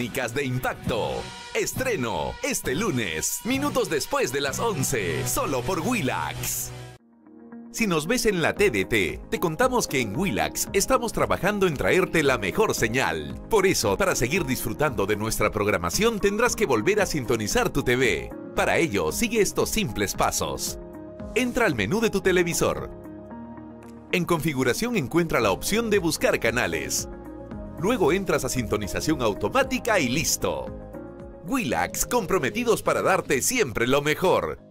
De Impacto. Estreno este lunes, minutos después de las 11, solo por Willax. Si nos ves en la TDT, te contamos que en Willax estamos trabajando en traerte la mejor señal. Por eso, para seguir disfrutando de nuestra programación, tendrás que volver a sintonizar tu TV. Para ello, sigue estos simples pasos. Entra al menú de tu televisor. En configuración encuentra la opción de buscar canales. Luego entras a sintonización automática y listo. Willax, comprometidos para darte siempre lo mejor.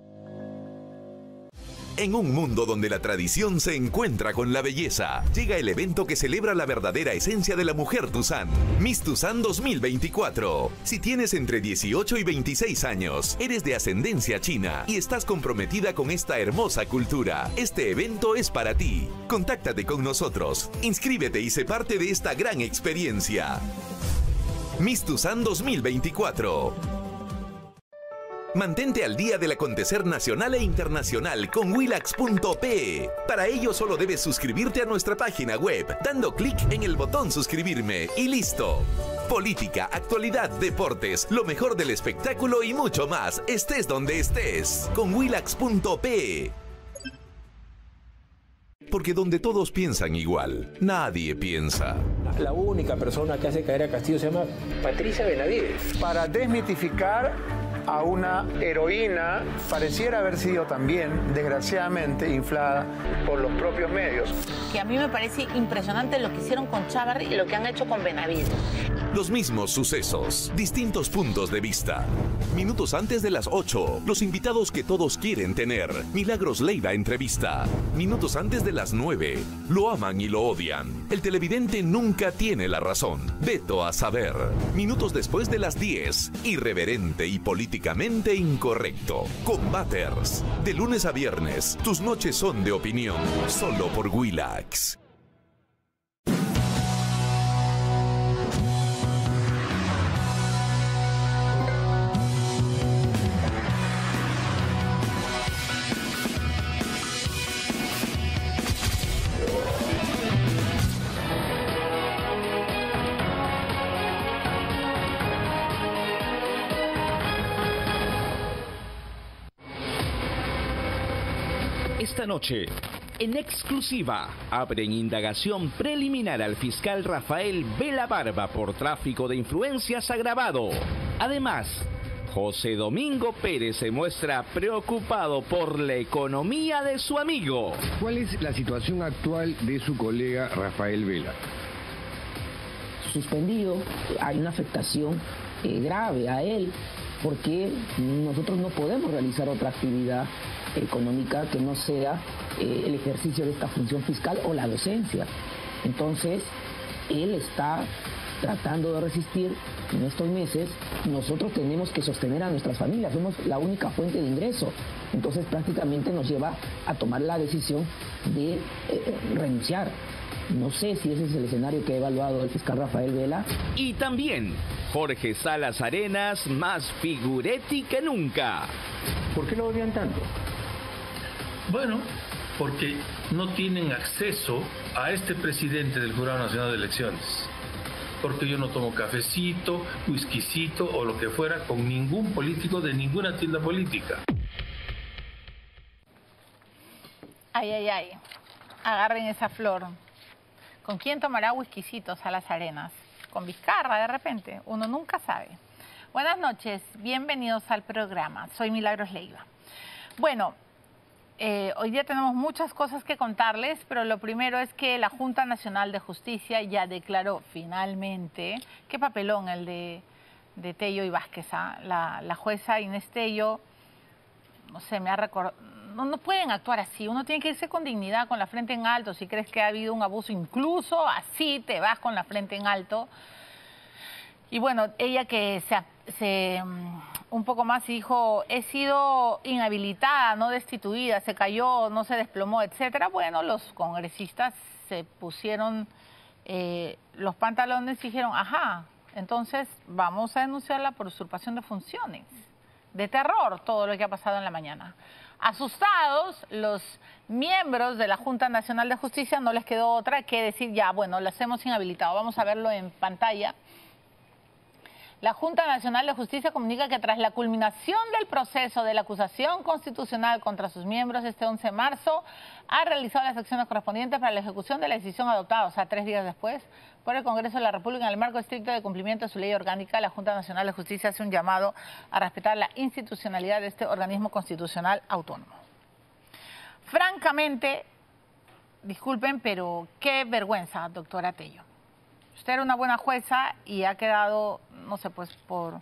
En un mundo donde la tradición se encuentra con la belleza, llega el evento que celebra la verdadera esencia de la mujer Tuzán, Miss Tuzán 2024. Si tienes entre 18 y 26 años, eres de ascendencia china y estás comprometida con esta hermosa cultura, este evento es para ti. Contáctate con nosotros, inscríbete y sé parte de esta gran experiencia. Miss Tuzán 2024. Mantente al día del acontecer nacional e internacional con willax.pe. Para ello solo debes suscribirte a nuestra página web, dando clic en el botón suscribirme y listo. Política, actualidad, deportes, lo mejor del espectáculo y mucho más, estés donde estés, con willax.pe. Porque donde todos piensan igual, nadie piensa. La única persona que hace caer a Castillo se llama Patricia Benavides. Para desmitificar a una heroína pareciera haber sido también, desgraciadamente, inflada por los propios medios. Que a mí me parece impresionante lo que hicieron con Chávarri y lo que han hecho con Benavides. Los mismos sucesos, distintos puntos de vista. Minutos antes de las 8, los invitados que todos quieren tener. Milagros Leiva entrevista. Minutos antes de las 9, lo aman y lo odian. El televidente nunca tiene la razón. Veto a saber. Minutos después de las 10, irreverente y incorrecto. Combaters. De lunes a viernes, tus noches son de opinión. Solo por Willax. Noche, en exclusiva, abren indagación preliminar al fiscal Rafael Vela Barba por tráfico de influencias agravado. Además, José Domingo Pérez se muestra preocupado por la economía de su amigo. ¿Cuál es la situación actual de su colega Rafael Vela? suspendido, hay una afectación eh, grave a él, porque nosotros no podemos realizar otra actividad económica que no sea eh, el ejercicio de esta función fiscal o la docencia. Entonces, él está tratando de resistir en estos meses, nosotros tenemos que sostener a nuestras familias, somos la única fuente de ingreso. Entonces prácticamente nos lleva a tomar la decisión de eh, renunciar. No sé si ese es el escenario que ha evaluado el fiscal Rafael Vela. Y también Jorge Salas Arenas, más figuretti que nunca. ¿Por qué lo odian tanto? Bueno, porque no tienen acceso a este presidente del Jurado Nacional de Elecciones. Porque yo no tomo cafecito, whiskycito o lo que fuera con ningún político de ninguna tienda política. Ay, ay, ay. Agarren esa flor. ¿Con quién tomará whiskycitos a las arenas? ¿Con Vizcarra de repente? Uno nunca sabe. Buenas noches, bienvenidos al programa. Soy Milagros Leiva. Bueno, eh, hoy día tenemos muchas cosas que contarles, pero lo primero es que la Junta Nacional de Justicia ya declaró finalmente, qué papelón el de, de Tello y Vázquez, ¿ah? la, jueza Inés Tello, no sé, me ha recordado, no, pueden actuar así, uno tiene que irse con dignidad, con la frente en alto, si crees que ha habido un abuso, incluso así te vas con la frente en alto. Y bueno, ella que se, un poco más dijo, he sido inhabilitada, no destituida, se cayó, no se desplomó, etcétera. Bueno, los congresistas se pusieron eh, los pantalones y dijeron, ajá, entonces vamos a denunciarla por usurpación de funciones. De terror todo lo que ha pasado en la mañana. Asustados, los miembros de la Junta Nacional de Justicia no les quedó otra que decir, ya, bueno, las hemos inhabilitado. Vamos a verlo en pantalla. La Junta Nacional de Justicia comunica que tras la culminación del proceso de la acusación constitucional contra sus miembros este 11 de marzo, ha realizado las acciones correspondientes para la ejecución de la decisión adoptada, o sea, tres días después, por el Congreso de la República en el marco estricto de cumplimiento de su ley orgánica. La Junta Nacional de Justicia hace un llamado a respetar la institucionalidad de este organismo constitucional autónomo. Francamente, disculpen, pero qué vergüenza, doctora Tello. Usted era una buena jueza y ha quedado, no sé, pues por...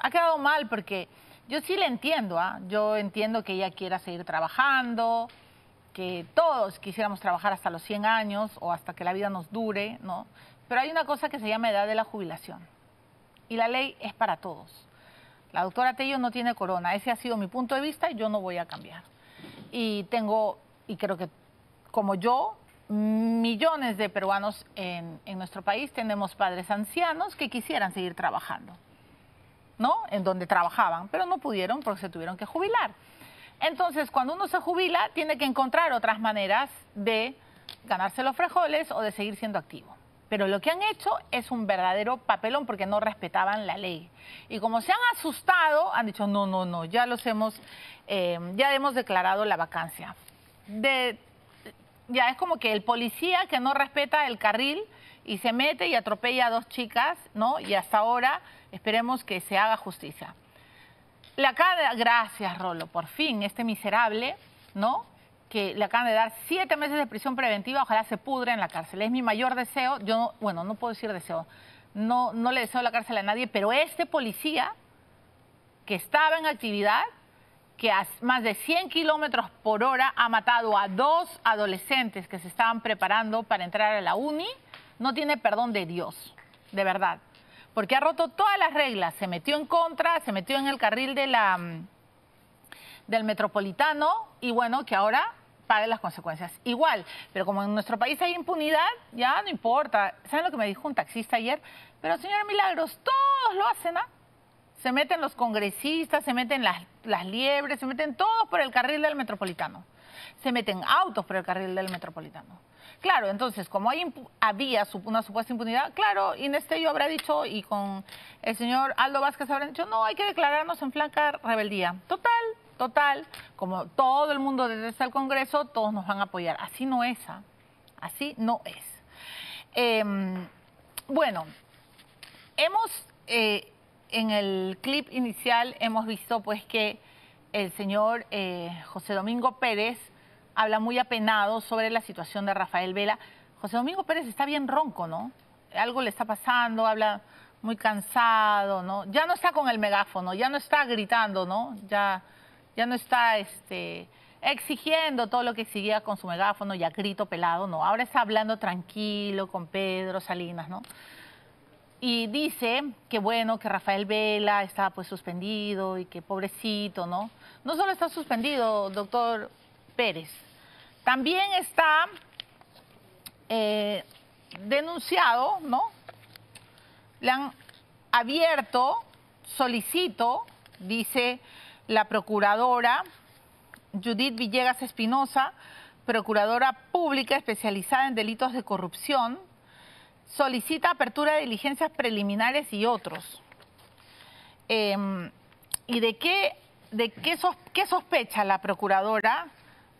Ha quedado mal porque yo sí le entiendo, ¿ah? Yo entiendo que ella quiera seguir trabajando, que todos quisiéramos trabajar hasta los 100 años o hasta que la vida nos dure, ¿no? Pero hay una cosa que se llama edad de la jubilación y la ley es para todos. La doctora Tello no tiene corona, ese ha sido mi punto de vista y yo no voy a cambiar. Y tengo, y creo que como yo, millones de peruanos en, en, nuestro país tenemos padres ancianos que quisieran seguir trabajando, ¿no? En donde trabajaban, pero no pudieron porque se tuvieron que jubilar. Entonces, cuando uno se jubila, tiene que encontrar otras maneras de ganarse los frijoles o de seguir siendo activo. Pero lo que han hecho es un verdadero papelón porque no respetaban la ley. Y como se han asustado, han dicho, no, no, no, ya los hemos, eh, ya hemos declarado la vacancia. De ya es como que el policía que no respeta el carril y se mete y atropella a dos chicas, ¿no? Y hasta ahora esperemos que se haga justicia. Le acaban de gracias Rolo, por fin, este miserable, ¿no? Que le acaban de dar siete meses de prisión preventiva, ojalá se pudre en la cárcel. Es mi mayor deseo, yo, bueno, no puedo decir deseo, no, no le deseo la cárcel a nadie, pero este policía que estaba en actividad que a más de 100 kilómetros por hora ha matado a dos adolescentes que se estaban preparando para entrar a la uni, no tiene perdón de Dios, de verdad. Porque ha roto todas las reglas, se metió en contra, se metió en el carril de la, mm, del metropolitano y bueno, que ahora pague las consecuencias. Igual, pero como en nuestro país hay impunidad, ya no importa. ¿Saben lo que me dijo un taxista ayer? Pero señor Milagros, todos lo hacen, ¿ah? Se meten los congresistas, se meten las, las liebres, se meten todos por el carril del metropolitano. Se meten autos por el carril del metropolitano. Claro, entonces, como había una supuesta impunidad, claro, Inés Tello habrá dicho y con el señor Aldo Vázquez habrán dicho, no, hay que declararnos en flanca rebeldía. Total, total, como todo el mundo desde el Congreso, todos nos van a apoyar. Así no es, ¿ah? así no es. Em, bueno, hemos eh, en el clip inicial hemos visto pues que el señor eh, José Domingo Pérez habla muy apenado sobre la situación de Rafael Vela. José Domingo Pérez está bien ronco, ¿no? Algo le está pasando, habla muy cansado, ¿no? Ya no está con el megáfono, ya no está gritando, ¿no? Ya, ya no está este, exigiendo todo lo que exigía con su megáfono, ya grito pelado, ¿no? Ahora está hablando tranquilo con Pedro Salinas, ¿no? Y dice que bueno, que Rafael Vela está pues suspendido y que pobrecito, ¿no? No solo está suspendido, doctor Pérez, también está eh, denunciado, ¿no? Le han abierto, solicito, dice la procuradora Judith Villegas Espinosa, procuradora pública especializada en delitos de corrupción, solicita apertura de diligencias preliminares y otros. Em, ¿Y de qué, de qué, sospecha la procuradora,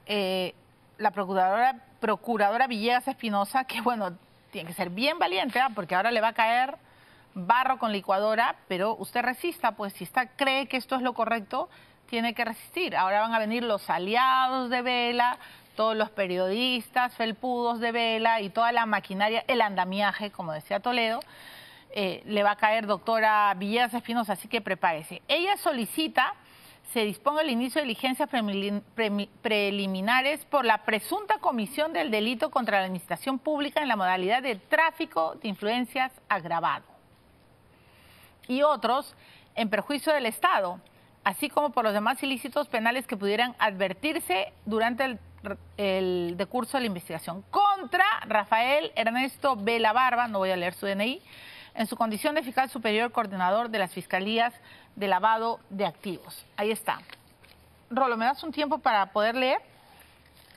eh, la procuradora, procuradora Villegas Espinosa, que bueno, tiene que ser bien valiente, ¿ah? porque ahora le va a caer barro con licuadora, pero usted resista, pues si está, cree que esto es lo correcto, tiene que resistir. Ahora van a venir los aliados de Vela, todos los periodistas, felpudos de vela y toda la maquinaria, el andamiaje, como decía Toledo, eh, le va a caer doctora Villegas Espinosa, así que prepárese. Ella solicita se disponga el inicio de diligencias preliminares por la presunta comisión del delito contra la administración pública en la modalidad de tráfico de influencias agravado. Y otros en perjuicio del Estado, así como por los demás ilícitos penales que pudieran advertirse durante el el decurso de la investigación contra Rafael Ernesto Vela Barba, no voy a leer su DNI, en su condición de fiscal superior coordinador de las fiscalías de lavado de activos. Ahí está. Rolo, ¿me das un tiempo para poder leer?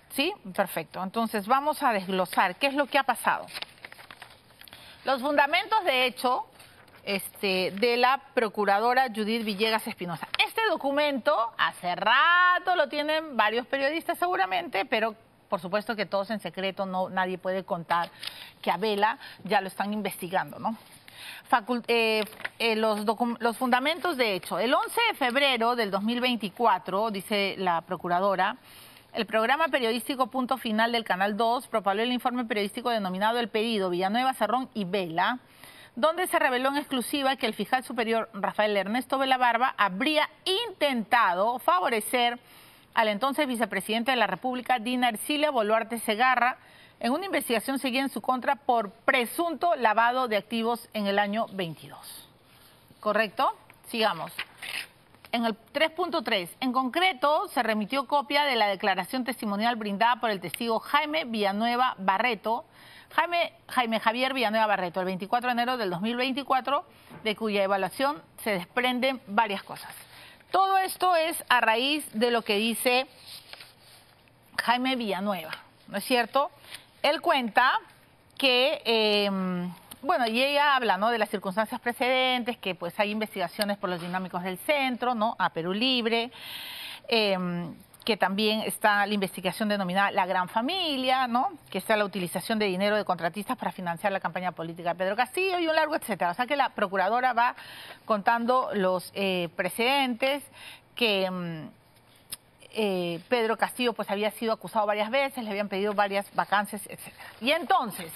Sí, perfecto. Entonces vamos a desglosar qué es lo que ha pasado. Los fundamentos de hecho este, de la procuradora Judith Villegas Espinosa. Este documento, hace rato lo tienen varios periodistas seguramente, pero por supuesto que todos en secreto, no, nadie puede contar que a Vela ya lo están investigando, ¿no? Eh, eh, los, fundamentos de hecho. El 11 de febrero del 2024, dice la procuradora, el programa periodístico Punto Final del Canal 2 propaló el informe periodístico denominado El Pedido, Villanueva, Cerrón y Vela, donde se reveló en exclusiva que el fiscal superior Rafael Ernesto Vela Barba habría intentado favorecer al entonces vicepresidente de la República, Dina Ercilia Boluarte Segarra, en una investigación seguida en su contra por presunto lavado de activos en el año 22. ¿Correcto? Sigamos. En el 3.3, en concreto, se remitió copia de la declaración testimonial brindada por el testigo Jaime Villanueva Barreto, Jaime, Javier Villanueva Barreto, el 24 de enero del 2024, de cuya evaluación se desprenden varias cosas. Todo esto es a raíz de lo que dice Jaime Villanueva, ¿no es cierto? Él cuenta que, em, bueno, y ella habla, ¿no? De las circunstancias precedentes, que pues hay investigaciones por los dinámicos del centro, ¿no? A Perú Libre, em, que también está la investigación denominada La Gran Familia, ¿no? Que está la utilización de dinero de contratistas para financiar la campaña política de Pedro Castillo y un largo etcétera. O sea que la procuradora va contando los eh, precedentes que em, eh, Pedro Castillo pues había sido acusado varias veces, le habían pedido varias vacancias, etc. Y entonces,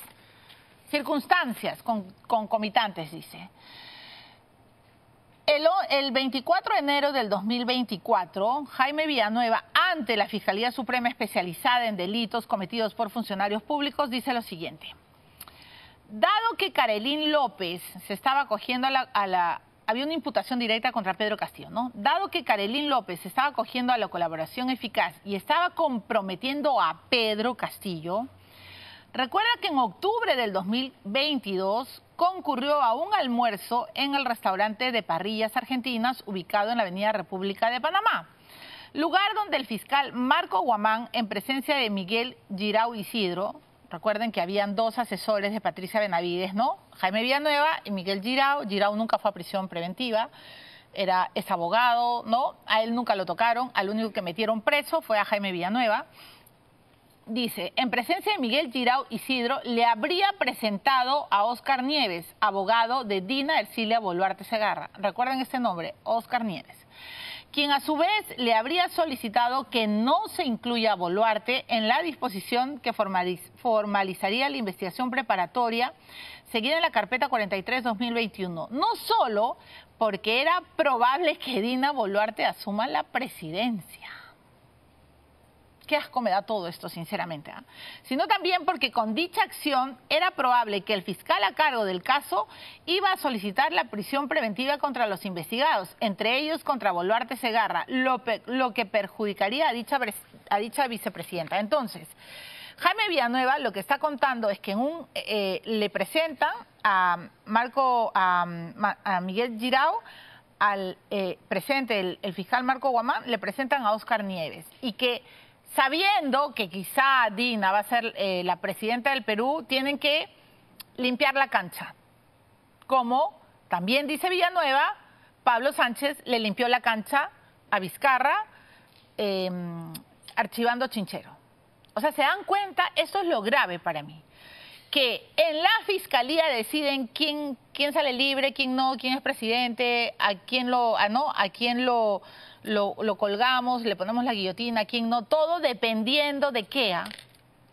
circunstancias concomitantes, dice. El, el, 24 de enero del 2024, Jaime Villanueva, ante la Fiscalía Suprema Especializada en Delitos Cometidos por Funcionarios Públicos, dice lo siguiente. Dado que Carelín López se estaba acogiendo a la había una imputación directa contra Pedro Castillo, ¿no? Dado que Carolín López estaba acogiendo a la colaboración eficaz y estaba comprometiendo a Pedro Castillo, recuerda que en octubre del 2022 concurrió a un almuerzo en el restaurante de parrillas argentinas ubicado en la Avenida República de Panamá, lugar donde el fiscal Marco Guamán, en presencia de Miguel Girau Isidro, Recuerden que habían dos asesores de Patricia Benavides, ¿no? Jaime Villanueva y Miguel Girao. Girao nunca fue a prisión preventiva, era, es abogado, ¿no? A él nunca lo tocaron, al único que metieron preso fue a Jaime Villanueva. Dice, en presencia de Miguel Girao Isidro, le habría presentado a Oscar Nieves, abogado de Dina Ercilia Boluarte Segarra. Recuerden este nombre, Oscar Nieves quien a su vez le habría solicitado que no se incluya a Boluarte en la disposición que formalizaría la investigación preparatoria seguida en la carpeta 43-2021. No solo porque era probable que Dina Boluarte asuma la presidencia qué asco me da todo esto, sinceramente, ¿ah? sino también porque con dicha acción era probable que el fiscal a cargo del caso iba a solicitar la prisión preventiva contra los investigados, entre ellos contra Boluarte Segarra, lo, que perjudicaría a dicha, vicepresidenta. Entonces, Jaime Villanueva lo que está contando es que en un, eh, le presentan a Marco, a, Miguel Girao, al eh, presente, el, fiscal Marco Guamán, le presentan a Oscar Nieves y que sabiendo que quizá Dina va a ser eh, la presidenta del Perú, tienen que limpiar la cancha. Como también dice Villanueva, Pablo Sánchez le limpió la cancha a Vizcarra em, archivando Chinchero. O sea, se dan cuenta, esto es lo grave para mí, que en la fiscalía deciden quién, quién sale libre, quién no, quién es presidente, a quién lo, a no, a quién lo lo, colgamos, le ponemos la guillotina, quién no, todo dependiendo de qué. ¿ah?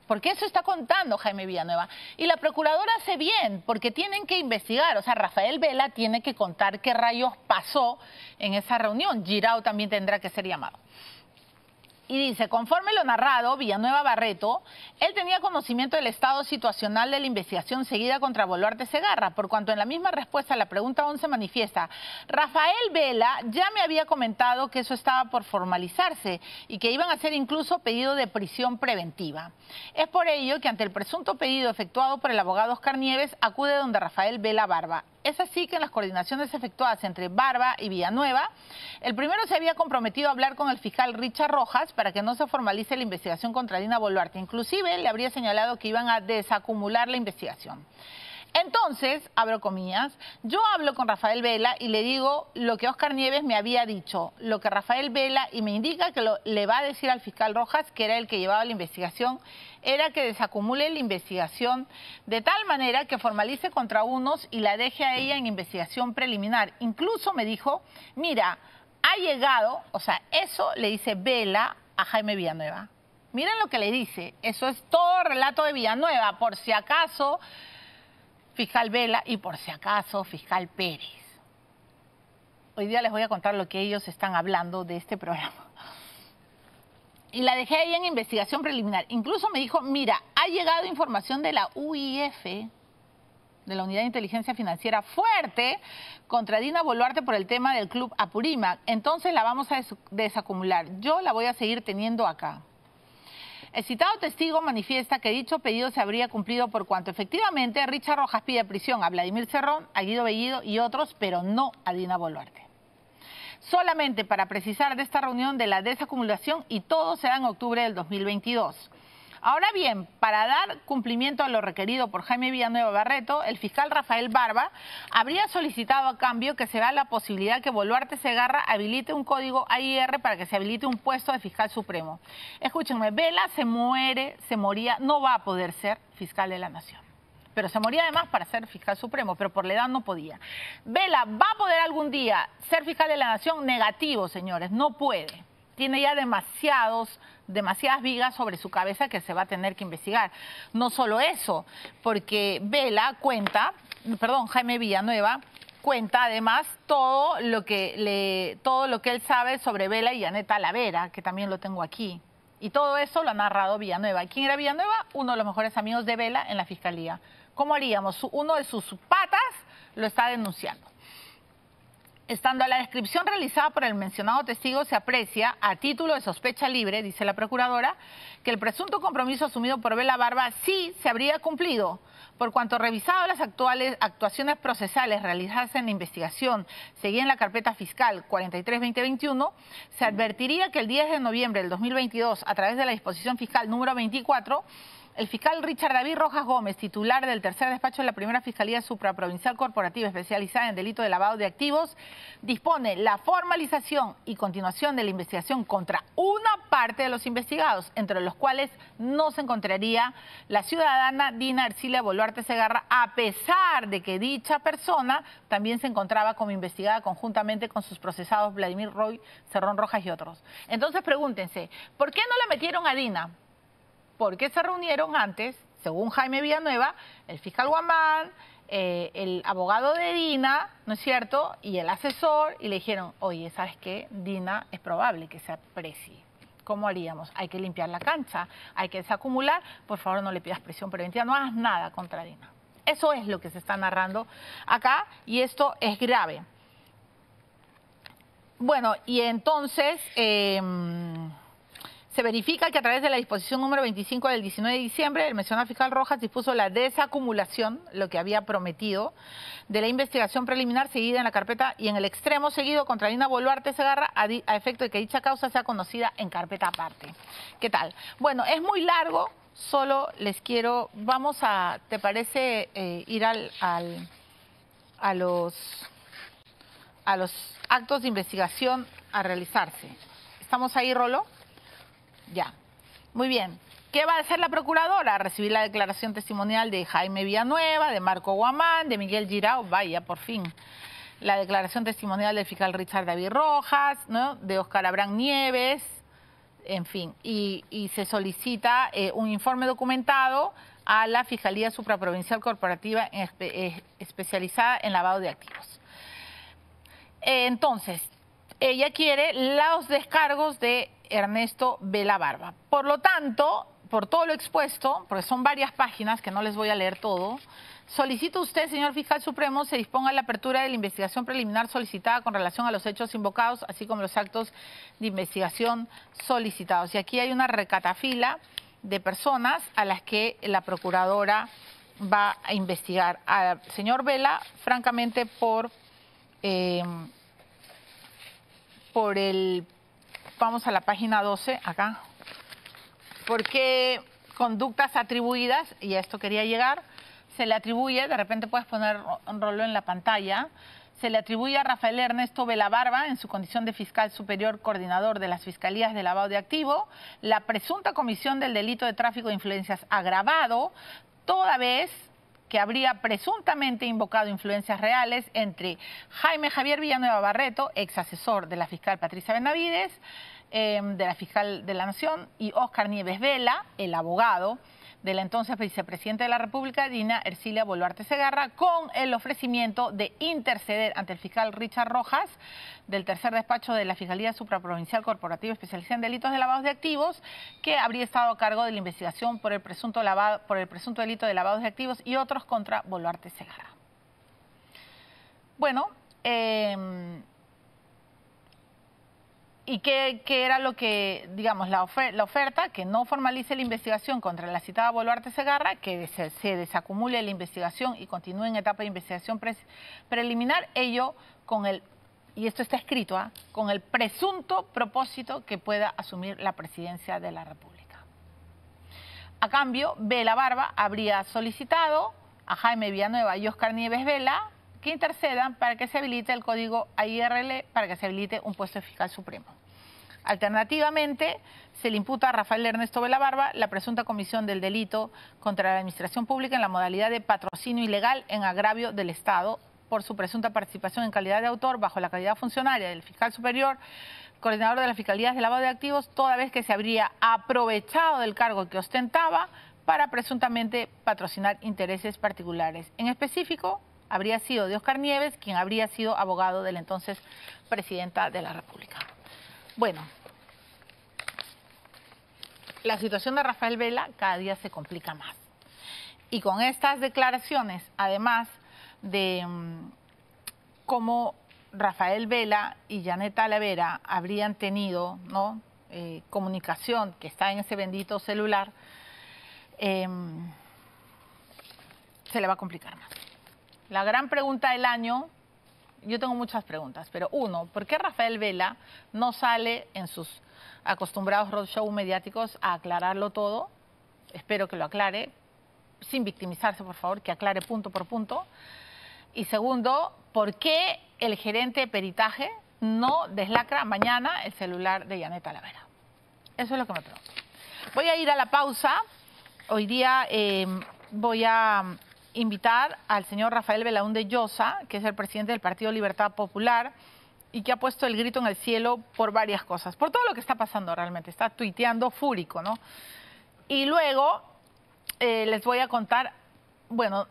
Porque eso está contando Jaime Villanueva. Y la procuradora hace bien, porque tienen que investigar. O sea, Rafael Vela tiene que contar qué rayos pasó en esa reunión. Girao también tendrá que ser llamado. Y dice, conforme lo narrado, Villanueva Barreto, él tenía conocimiento del estado situacional de la investigación seguida contra Boluarte Segarra, por cuanto en la misma respuesta a la pregunta 11 manifiesta, Rafael Vela ya me había comentado que eso estaba por formalizarse y que iban a hacer incluso pedido de prisión preventiva. Es por ello que ante el presunto pedido efectuado por el abogado Oscar Nieves, acude donde Rafael Vela Barba. Es así que en las coordinaciones efectuadas entre Barba y Villanueva, el primero se había comprometido a hablar con el fiscal Richard Rojas para que no se formalice la investigación contra Dina Boluarte. Inclusive le habría señalado que iban a desacumular la investigación. Entonces, abro comillas, yo hablo con Rafael Vela y le digo lo que Oscar Nieves me había dicho, lo que Rafael Vela y me indica que le va a decir al fiscal Rojas, que era el que llevaba la investigación, era que desacumule la investigación de tal manera que formalice contra unos y la deje a ella en investigación preliminar. Incluso me dijo, mira, ha llegado, o sea, eso le dice Vela a Jaime Villanueva. Miren lo que le dice, eso es todo relato de Villanueva, por si acaso fiscal Vela y por si acaso fiscal Pérez. Hoy día les voy a contar lo que ellos están hablando de este programa. Y la dejé ahí en investigación preliminar. Incluso me dijo, mira, ha llegado información de la UIF, de la Unidad de Inteligencia Financiera, fuerte contra Dina Boluarte por el tema del club Apurímac. Entonces la vamos a desacumular. Yo la voy a seguir teniendo acá. El citado testigo manifiesta que dicho pedido se habría cumplido por cuanto efectivamente Richard Rojas pide prisión a Vladimir Cerrón, a Guido Bellido y otros, pero no a Dina Boluarte. Solamente para precisar de esta reunión de la desacumulación y todo será en octubre del 2022. Ahora bien, para dar cumplimiento a lo requerido por Jaime Villanueva Barreto, el fiscal Rafael Barba habría solicitado a cambio que se vea la posibilidad que Boluarte Segarra habilite un código AIR para que se habilite un puesto de fiscal supremo. Escúchenme, Vela se muere, se moría, no va a poder ser fiscal de la nación pero se moría además para ser fiscal supremo, pero por la edad no podía. Vela, ¿va a poder algún día ser fiscal de la nación? Negativo, señores, no puede tiene ya demasiados, demasiadas vigas sobre su cabeza que se va a tener que investigar. No solo eso, porque Vela cuenta, perdón, Jaime Villanueva cuenta además todo lo que le, todo lo que él sabe sobre Vela y Aneta Lavera, que también lo tengo aquí. Y todo eso lo ha narrado Villanueva. ¿Quién era Villanueva? Uno de los mejores amigos de Vela en la fiscalía. ¿Cómo haríamos? Uno de sus patas lo está denunciando. Estando a la descripción realizada por el mencionado testigo, se aprecia, a título de sospecha libre, dice la procuradora, que el presunto compromiso asumido por Vela Barba sí se habría cumplido, por cuanto revisado las actuales actuaciones procesales realizadas en la investigación seguida en la carpeta fiscal 43-2021, se advertiría que el 10 de noviembre del 2022, a través de la disposición fiscal número 24, el fiscal Richard David Rojas Gómez, titular del tercer despacho de la primera Fiscalía Supraprovincial Corporativa especializada en delito de lavado de activos, dispone la formalización y continuación de la investigación contra una parte de los investigados, entre los cuales no se encontraría la ciudadana Dina Ercilia Boluarte Segarra, a pesar de que dicha persona también se encontraba como investigada conjuntamente con sus procesados Vladimir Roy, Cerrón Rojas y otros. Entonces pregúntense, ¿por qué no la metieron a Dina? Porque se reunieron antes, según Jaime Villanueva, el fiscal Guamán, eh, el abogado de Dina, ¿no es cierto? Y el asesor, y le dijeron, oye, ¿sabes qué? Dina es probable que se aprecie. ¿Cómo haríamos? Hay que limpiar la cancha, hay que desacumular, por favor no le pidas presión preventiva, no hagas nada contra Dina. Eso es lo que se está narrando acá y esto es grave. Bueno, y entonces... Em, se verifica que a través de la disposición número 25 del 19 de diciembre, el mencionado fiscal Rojas dispuso la desacumulación, lo que había prometido, de la investigación preliminar seguida en la carpeta y en el extremo seguido contra Dina Boluarte Segarra a, efecto de que dicha causa sea conocida en carpeta aparte. ¿Qué tal? Bueno, es muy largo, solo les quiero, vamos a, ¿te parece eh, ir al, al, a, los, a los actos de investigación a realizarse? ¿Estamos ahí, Rolo? Ya. Muy bien. ¿Qué va a hacer la procuradora? Recibir la declaración testimonial de Jaime Villanueva, de Marco Guamán, de Miguel Girao, vaya, por fin. La declaración testimonial del fiscal Richard David Rojas, ¿no? de Oscar Abraham Nieves, en fin. Y, se solicita eh, un informe documentado a la Fiscalía Supraprovincial Corporativa especializada en lavado de activos. Eh, entonces, ella quiere los descargos de Ernesto Vela Barba. Por lo tanto, por todo lo expuesto, porque son varias páginas que no les voy a leer todo, solicito usted, señor fiscal supremo, se disponga la apertura de la investigación preliminar solicitada con relación a los hechos invocados, así como los actos de investigación solicitados. Y aquí hay una recatafila de personas a las que la procuradora va a investigar. Al señor Vela, francamente, por, eh, por el vamos a la página 12, acá. Porque conductas atribuidas, y a esto quería llegar, se le atribuye, de repente puedes poner un rollo en la pantalla, se le atribuye a Rafael Ernesto Velabarba, en su condición de fiscal superior coordinador de las Fiscalías de Lavado de Activo, la presunta comisión del delito de tráfico de influencias agravado, toda vez que habría presuntamente invocado influencias reales entre Jaime Javier Villanueva Barreto, ex asesor de la fiscal Patricia Benavides, eh, de la fiscal de la Nación, y Oscar Nieves Vela, el abogado, de la entonces vicepresidenta de la República, Dina Ercilia Boluarte Segarra, con el ofrecimiento de interceder ante el fiscal Richard Rojas del tercer despacho de la Fiscalía Supraprovincial Corporativa Especializada en Delitos de Lavados de Activos, que habría estado a cargo de la investigación por el presunto, lavado, por el presunto delito de lavados de activos y otros contra Boluarte Segarra. Bueno, eh, ¿Y qué, era lo que, digamos, la, oferta? Que no formalice la investigación contra la citada Boluarte Segarra, que se, desacumule la investigación y continúe en etapa de investigación preliminar, ello con el, y esto está escrito, ¿ah? con el presunto propósito que pueda asumir la presidencia de la República. A cambio, Vela Barba habría solicitado a Jaime Villanueva y Oscar Nieves Vela que intercedan para que se habilite el código AIRL, para que se habilite un puesto de fiscal supremo. Alternativamente, se le imputa a Rafael Ernesto Barba la presunta comisión del delito contra la administración pública en la modalidad de patrocinio ilegal en agravio del Estado por su presunta participación en calidad de autor bajo la calidad funcionaria del fiscal superior, coordinador de las fiscalías de lavado de activos, toda vez que se habría aprovechado del cargo que ostentaba para presuntamente patrocinar intereses particulares. En específico, habría sido de Oscar Nieves, quien habría sido abogado de la entonces presidenta de la República. Bueno, la situación de Rafael Vela cada día se complica más. Y con estas declaraciones, además de mm, cómo Rafael Vela y Janet Talavera habrían tenido ¿no? Eh, comunicación que está en ese bendito celular, em, se le va a complicar más. La gran pregunta del año, yo tengo muchas preguntas, pero uno, ¿por qué Rafael Vela no sale en sus acostumbrados roadshow mediáticos a aclararlo todo. Espero que lo aclare, sin victimizarse, por favor, que aclare punto por punto. Y segundo, ¿por qué el gerente de peritaje no deslacra mañana el celular de Janet Talavera? Eso es lo que me pregunto. Voy a ir a la pausa. Hoy día em, voy a invitar al señor Rafael Belaúnde Llosa, que es el presidente del Partido Libertad Popular y que ha puesto el grito en el cielo por varias cosas, por todo lo que está pasando realmente, está tuiteando fúrico, ¿no? Y luego eh, les voy a contar, bueno,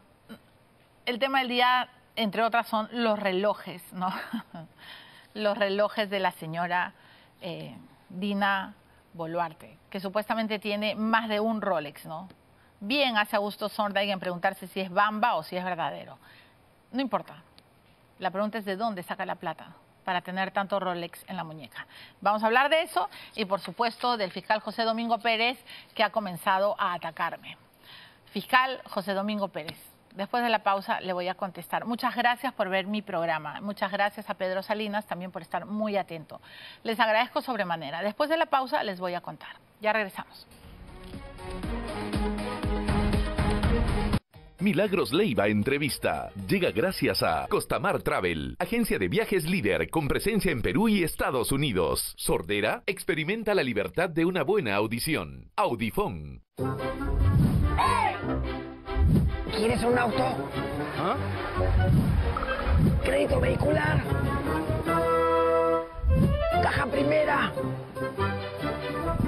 el tema del día, entre otras, son los relojes, ¿no? los relojes de la señora eh, Dina Boluarte, que supuestamente tiene más de un Rolex, ¿no? Bien hace Augusto Sondag en preguntarse si es bamba o si es verdadero. No importa. La pregunta es de dónde saca la plata para tener tanto Rolex en la muñeca. Vamos a hablar de eso y, por supuesto, del fiscal José Domingo Pérez, que ha comenzado a atacarme. Fiscal José Domingo Pérez. Después de la pausa le voy a contestar. Muchas gracias por ver mi programa. Muchas gracias a Pedro Salinas también por estar muy atento. Les agradezco sobremanera. Después de la pausa les voy a contar. Ya regresamos. Milagros Leiva Entrevista. Llega gracias a Costamar Travel, agencia de viajes líder con presencia en Perú y Estados Unidos. Sordera, experimenta la libertad de una buena audición. Audifón. ¿Quieres un auto? ¿Ah? Crédito vehicular. Caja primera.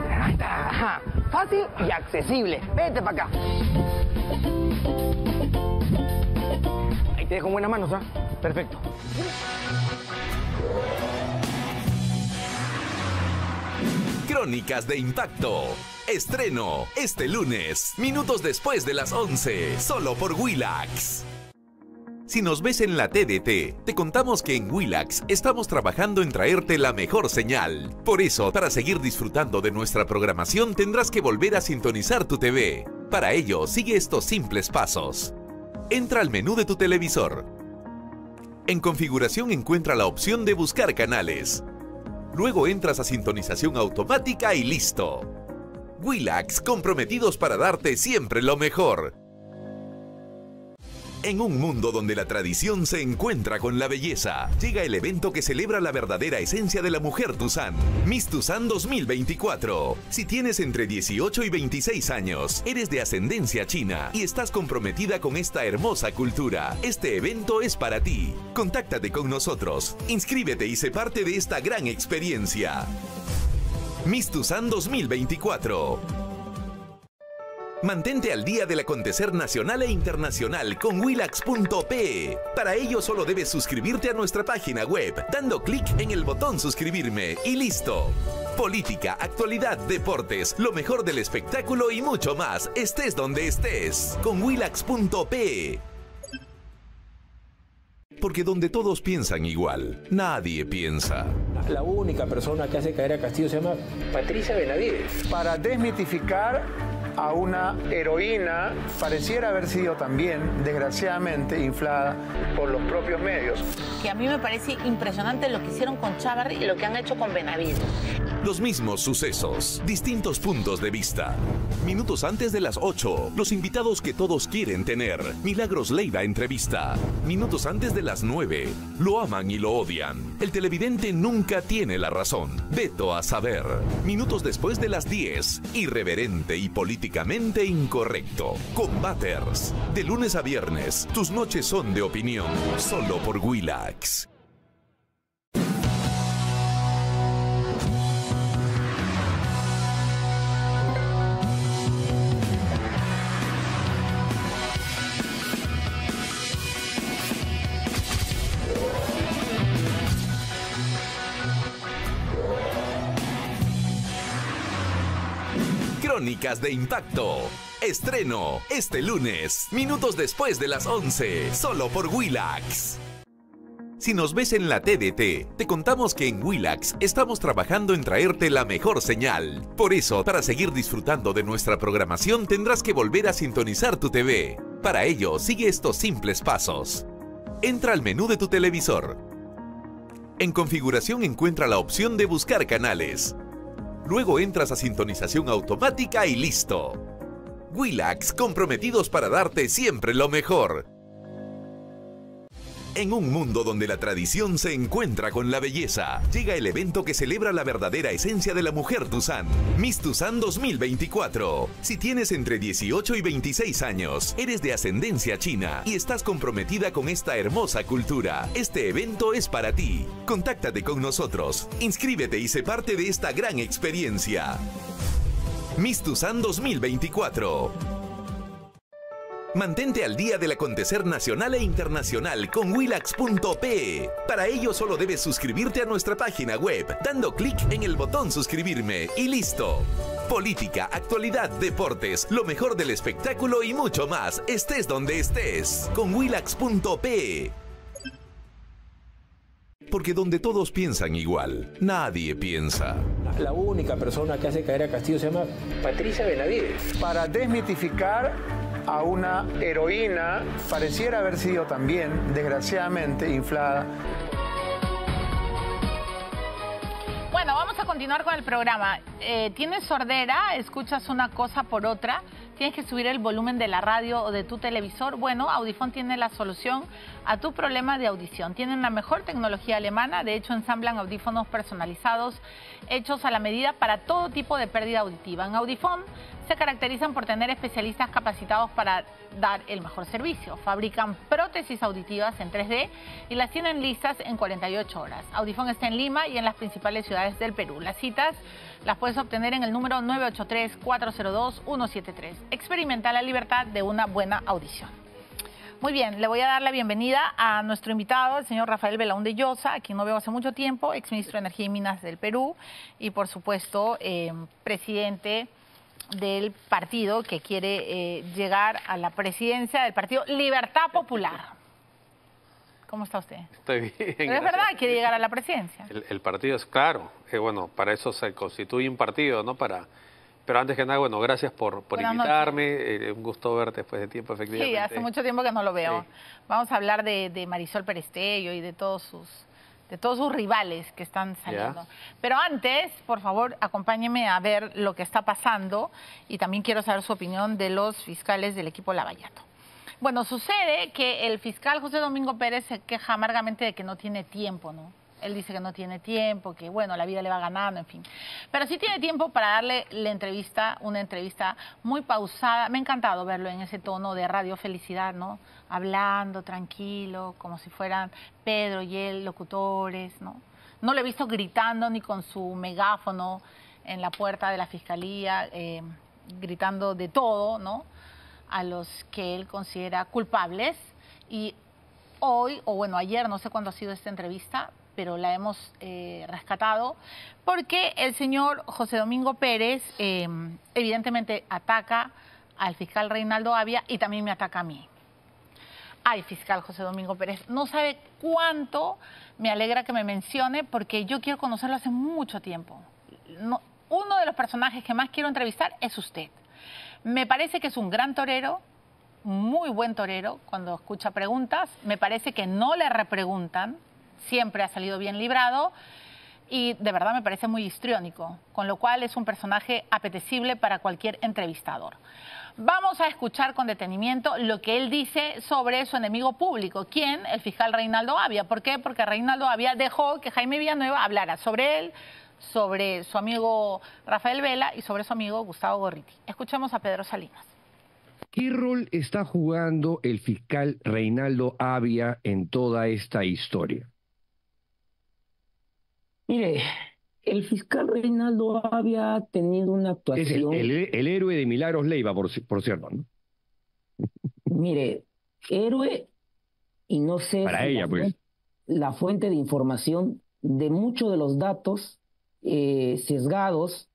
Ahí está. Fácil y accesible. Vete para acá. Ahí te dejo buenas manos, ¿ah? Perfecto. Crónicas de Impacto. Estreno este lunes, minutos después de las 11, solo por Willax. Si nos ves en la TDT, te contamos que en Willax estamos trabajando en traerte la mejor señal. Por eso, para seguir disfrutando de nuestra programación, tendrás que volver a sintonizar tu TV. Para ello, sigue estos simples pasos. Entra al menú de tu televisor. En configuración encuentra la opción de buscar canales. Luego entras a sintonización automática y listo. Willax comprometidos para darte siempre lo mejor. En un mundo donde la tradición se encuentra con la belleza, llega el evento que celebra la verdadera esencia de la mujer Tuzán, Miss Tuzán 2024. Si tienes entre 18 y 26 años, eres de ascendencia china y estás comprometida con esta hermosa cultura, este evento es para ti. Contáctate con nosotros, inscríbete y sé parte de esta gran experiencia. Miss Tuzán 2024. Mantente al día del acontecer nacional e internacional con willax.pe. Para ello solo debes suscribirte a nuestra página web, dando clic en el botón suscribirme y listo. Política, actualidad, deportes, lo mejor del espectáculo y mucho más, estés donde estés, con willax.pe. Porque donde todos piensan igual, nadie piensa. La única persona que hace caer a Castillo se llama Patricia Benavides. Para desmitificar a una heroína pareciera haber sido también, desgraciadamente, inflada por los propios medios. Que a mí me parece impresionante lo que hicieron con Chávarri y lo que han hecho con Benavides. Los mismos sucesos, distintos puntos de vista. Minutos antes de las 8, los invitados que todos quieren tener. Milagros Leiva entrevista. Minutos antes de las 9, lo aman y lo odian. El televidente nunca tiene la razón. Veto a saber. Minutos después de las 10, irreverente y incorrecto. Combaters. De lunes a viernes, tus noches son de opinión. Solo por Willax. De Impacto. Estreno este lunes, minutos después de las 11, solo por Willax. Si nos ves en la TDT, te contamos que en Willax estamos trabajando en traerte la mejor señal. Por eso, para seguir disfrutando de nuestra programación, tendrás que volver a sintonizar tu TV. Para ello, sigue estos simples pasos. Entra al menú de tu televisor. En configuración encuentra la opción de buscar canales. Luego entras a sintonización automática y listo. Willax, comprometidos para darte siempre lo mejor. En un mundo donde la tradición se encuentra con la belleza, llega el evento que celebra la verdadera esencia de la mujer Tuzán, Miss Tuzán 2024. Si tienes entre 18 y 26 años, eres de ascendencia china y estás comprometida con esta hermosa cultura, este evento es para ti. Contáctate con nosotros, inscríbete y sé parte de esta gran experiencia. Miss Tuzán 2024. Mantente al día del acontecer nacional e internacional con willax.pe. Para ello solo debes suscribirte a nuestra página web, dando clic en el botón suscribirme y listo. Política, actualidad, deportes, lo mejor del espectáculo y mucho más, estés donde estés, con willax.pe. Porque donde todos piensan igual, nadie piensa. La única persona que hace caer a Castillo se llama Patricia Benavides. Para desmitificar a una heroína pareciera haber sido también, desgraciadamente, inflada. Bueno, vamos a continuar con el programa. Eh, ¿Tienes sordera? ¿Escuchas una cosa por otra? ¿Tienes que subir el volumen de la radio o de tu televisor? Bueno, Audifón tiene la solución a tu problema de audición. Tienen la mejor tecnología alemana, de hecho ensamblan audífonos personalizados hechos a la medida para todo tipo de pérdida auditiva. En Audifón se caracterizan por tener especialistas capacitados para dar el mejor servicio. Fabrican prótesis auditivas en 3D y las tienen listas en 48 horas. Audifón está en Lima y en las principales ciudades del Perú. Las citas las puedes obtener en el número 983-402-173. Experimenta la libertad de una buena audición. Muy bien, le voy a dar la bienvenida a nuestro invitado, el señor Rafael Belaún de Llosa, a quien no veo hace mucho tiempo, exministro de Energía y Minas del Perú y, por supuesto, eh, presidente del partido que quiere eh, llegar a la presidencia del partido Libertad Popular. ¿Cómo está usted? Estoy bien. Pero es verdad, quiere llegar a la presidencia. El, partido es claro, eh, bueno, para eso se constituye un partido, ¿no? Para, pero antes que nada, bueno, gracias por, por invitarme, eh, un gusto verte después de tiempo, efectivamente. Sí, hace mucho tiempo que no lo veo. Vamos a hablar de, de Marisol Perestello y de todos sus de todos sus rivales que están saliendo. Pero antes, por favor, acompáñeme a ver lo que está pasando y también quiero saber su opinión de los fiscales del equipo Lavallato. Bueno, sucede que el fiscal José Domingo Pérez se queja amargamente de que no tiene tiempo, ¿no? Él dice que no tiene tiempo, que bueno, la vida le va ganando, en fin. Pero sí tiene tiempo para darle la entrevista, una entrevista muy pausada. Me ha encantado verlo en ese tono de radio felicidad, ¿no? Hablando tranquilo, como si fueran Pedro y él locutores, ¿no? No lo he visto gritando ni con su megáfono en la puerta de la fiscalía, eh, gritando de todo, ¿no? A los que él considera culpables. Y hoy, o bueno, ayer, no sé cuándo ha sido esta entrevista, pero la hemos eh, rescatado, porque el señor José Domingo Pérez em, evidentemente ataca al fiscal Reinaldo Avia y también me ataca a mí. Ay, fiscal José Domingo Pérez, no sabe cuánto me alegra que me mencione porque yo quiero conocerlo hace mucho tiempo. uno de los personajes que más quiero entrevistar es usted. Me parece que es un gran torero, muy buen torero cuando escucha preguntas. Me parece que no le repreguntan, siempre ha salido bien librado y de verdad me parece muy histriónico, con lo cual es un personaje apetecible para cualquier entrevistador. Vamos a escuchar con detenimiento lo que él dice sobre su enemigo público. ¿Quién? El fiscal Reinaldo Avia. ¿Por qué? Porque Reinaldo Avia dejó que Jaime Villanueva hablara sobre él, sobre su amigo Rafael Vela y sobre su amigo Gustavo Gorriti. Escuchemos a Pedro Salinas. ¿Qué rol está jugando el fiscal Reinaldo Avia en toda esta historia? Mire, el fiscal Reinaldo había tenido una actuación. Es el, héroe de Milagros Leiva, por, por cierto, ¿no? Mire, héroe, y no sé. Para ella, pues. La fuente de información de muchos de los datos eh, sesgados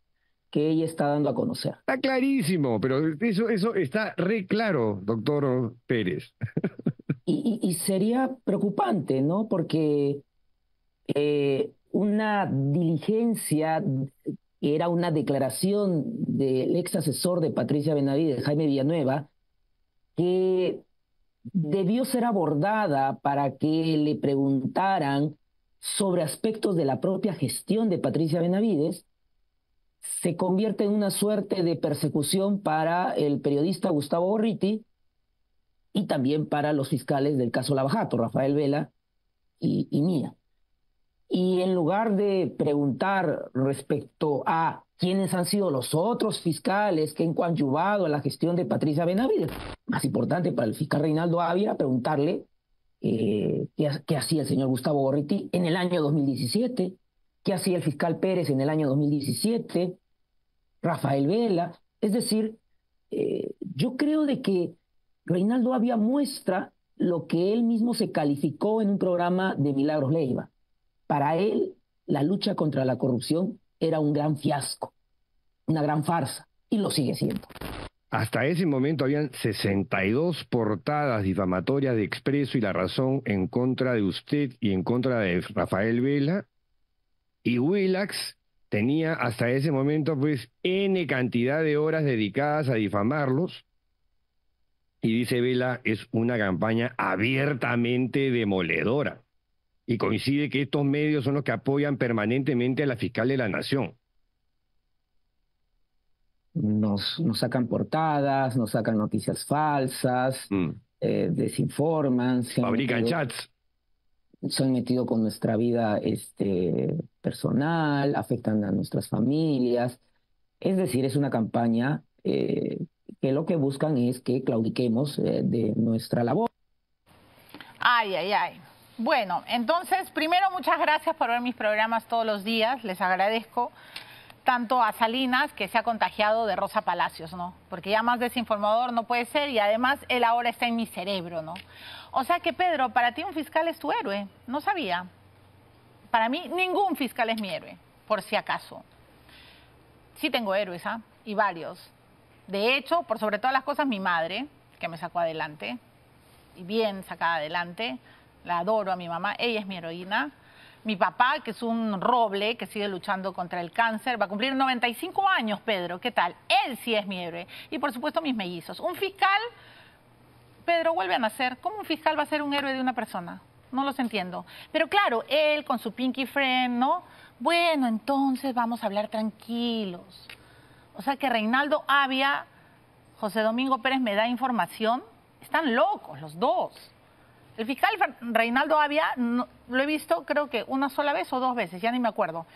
que ella está dando a conocer. Está clarísimo, pero eso, eso está re claro, doctor Pérez. y, y, sería preocupante, ¿no? Porque eh, una diligencia, era una declaración del ex asesor de Patricia Benavides, Jaime Villanueva, que debió ser abordada para que le preguntaran sobre aspectos de la propia gestión de Patricia Benavides, se convierte en una suerte de persecución para el periodista Gustavo Borriti y también para los fiscales del caso Lavajato, Rafael Vela y, y Mía. Y en lugar de preguntar respecto a quiénes han sido los otros fiscales que han coadyuvado a la gestión de Patricia Benavides, más importante para el fiscal Reinaldo Avia, preguntarle eh, qué, hacía el señor Gustavo Gorriti en el año 2017, qué hacía el fiscal Pérez en el año 2017, Rafael Vela. Es decir, eh, yo creo de que Reinaldo Avia muestra lo que él mismo se calificó en un programa de Milagros Leiva para él, la lucha contra la corrupción era un gran fiasco, una gran farsa, y lo sigue siendo. Hasta ese momento habían 62 portadas difamatorias de Expreso y La Razón en contra de usted y en contra de Rafael Vela, y Willax tenía hasta ese momento pues N cantidad de horas dedicadas a difamarlos, y dice Vela, es una campaña abiertamente demoledora y coincide que estos medios son los que apoyan permanentemente a la fiscal de la nación. Nos, nos sacan portadas, nos sacan noticias falsas, mm. eh, desinforman. Fabrican chats. Se han metido con nuestra vida este, personal, afectan a nuestras familias. Es decir, es una campaña eh, que lo que buscan es que claudiquemos eh, de nuestra labor. Ay, ay, ay. Bueno, entonces, primero muchas gracias por ver mis programas todos los días, les agradezco tanto a Salinas, que se ha contagiado de Rosa Palacios, ¿no? Porque ya más desinformador no puede ser y además él ahora está en mi cerebro, ¿no? O sea que, Pedro, para ti un fiscal es tu héroe, no sabía. Para mí ningún fiscal es mi héroe, por si acaso. Sí tengo héroes, ¿ah? Y varios. De hecho, por sobre todas las cosas, mi madre, que me sacó adelante, y bien sacada adelante, la adoro a mi mamá, ella es mi heroína. Mi papá, que es un roble, que sigue luchando contra el cáncer, va a cumplir 95 años, Pedro, ¿qué tal? Él sí es mi héroe. Y por supuesto mis mellizos. Un fiscal, Pedro, vuelve a nacer. ¿Cómo un fiscal va a ser un héroe de una persona? No los entiendo. Pero claro, él con su pinky friend, ¿no? Bueno, entonces vamos a hablar tranquilos. O sea que Reinaldo Avia, José Domingo Pérez me da información están locos los dos. El fiscal Reinaldo Avia lo he visto creo que una sola vez o dos veces, ya ni me acuerdo.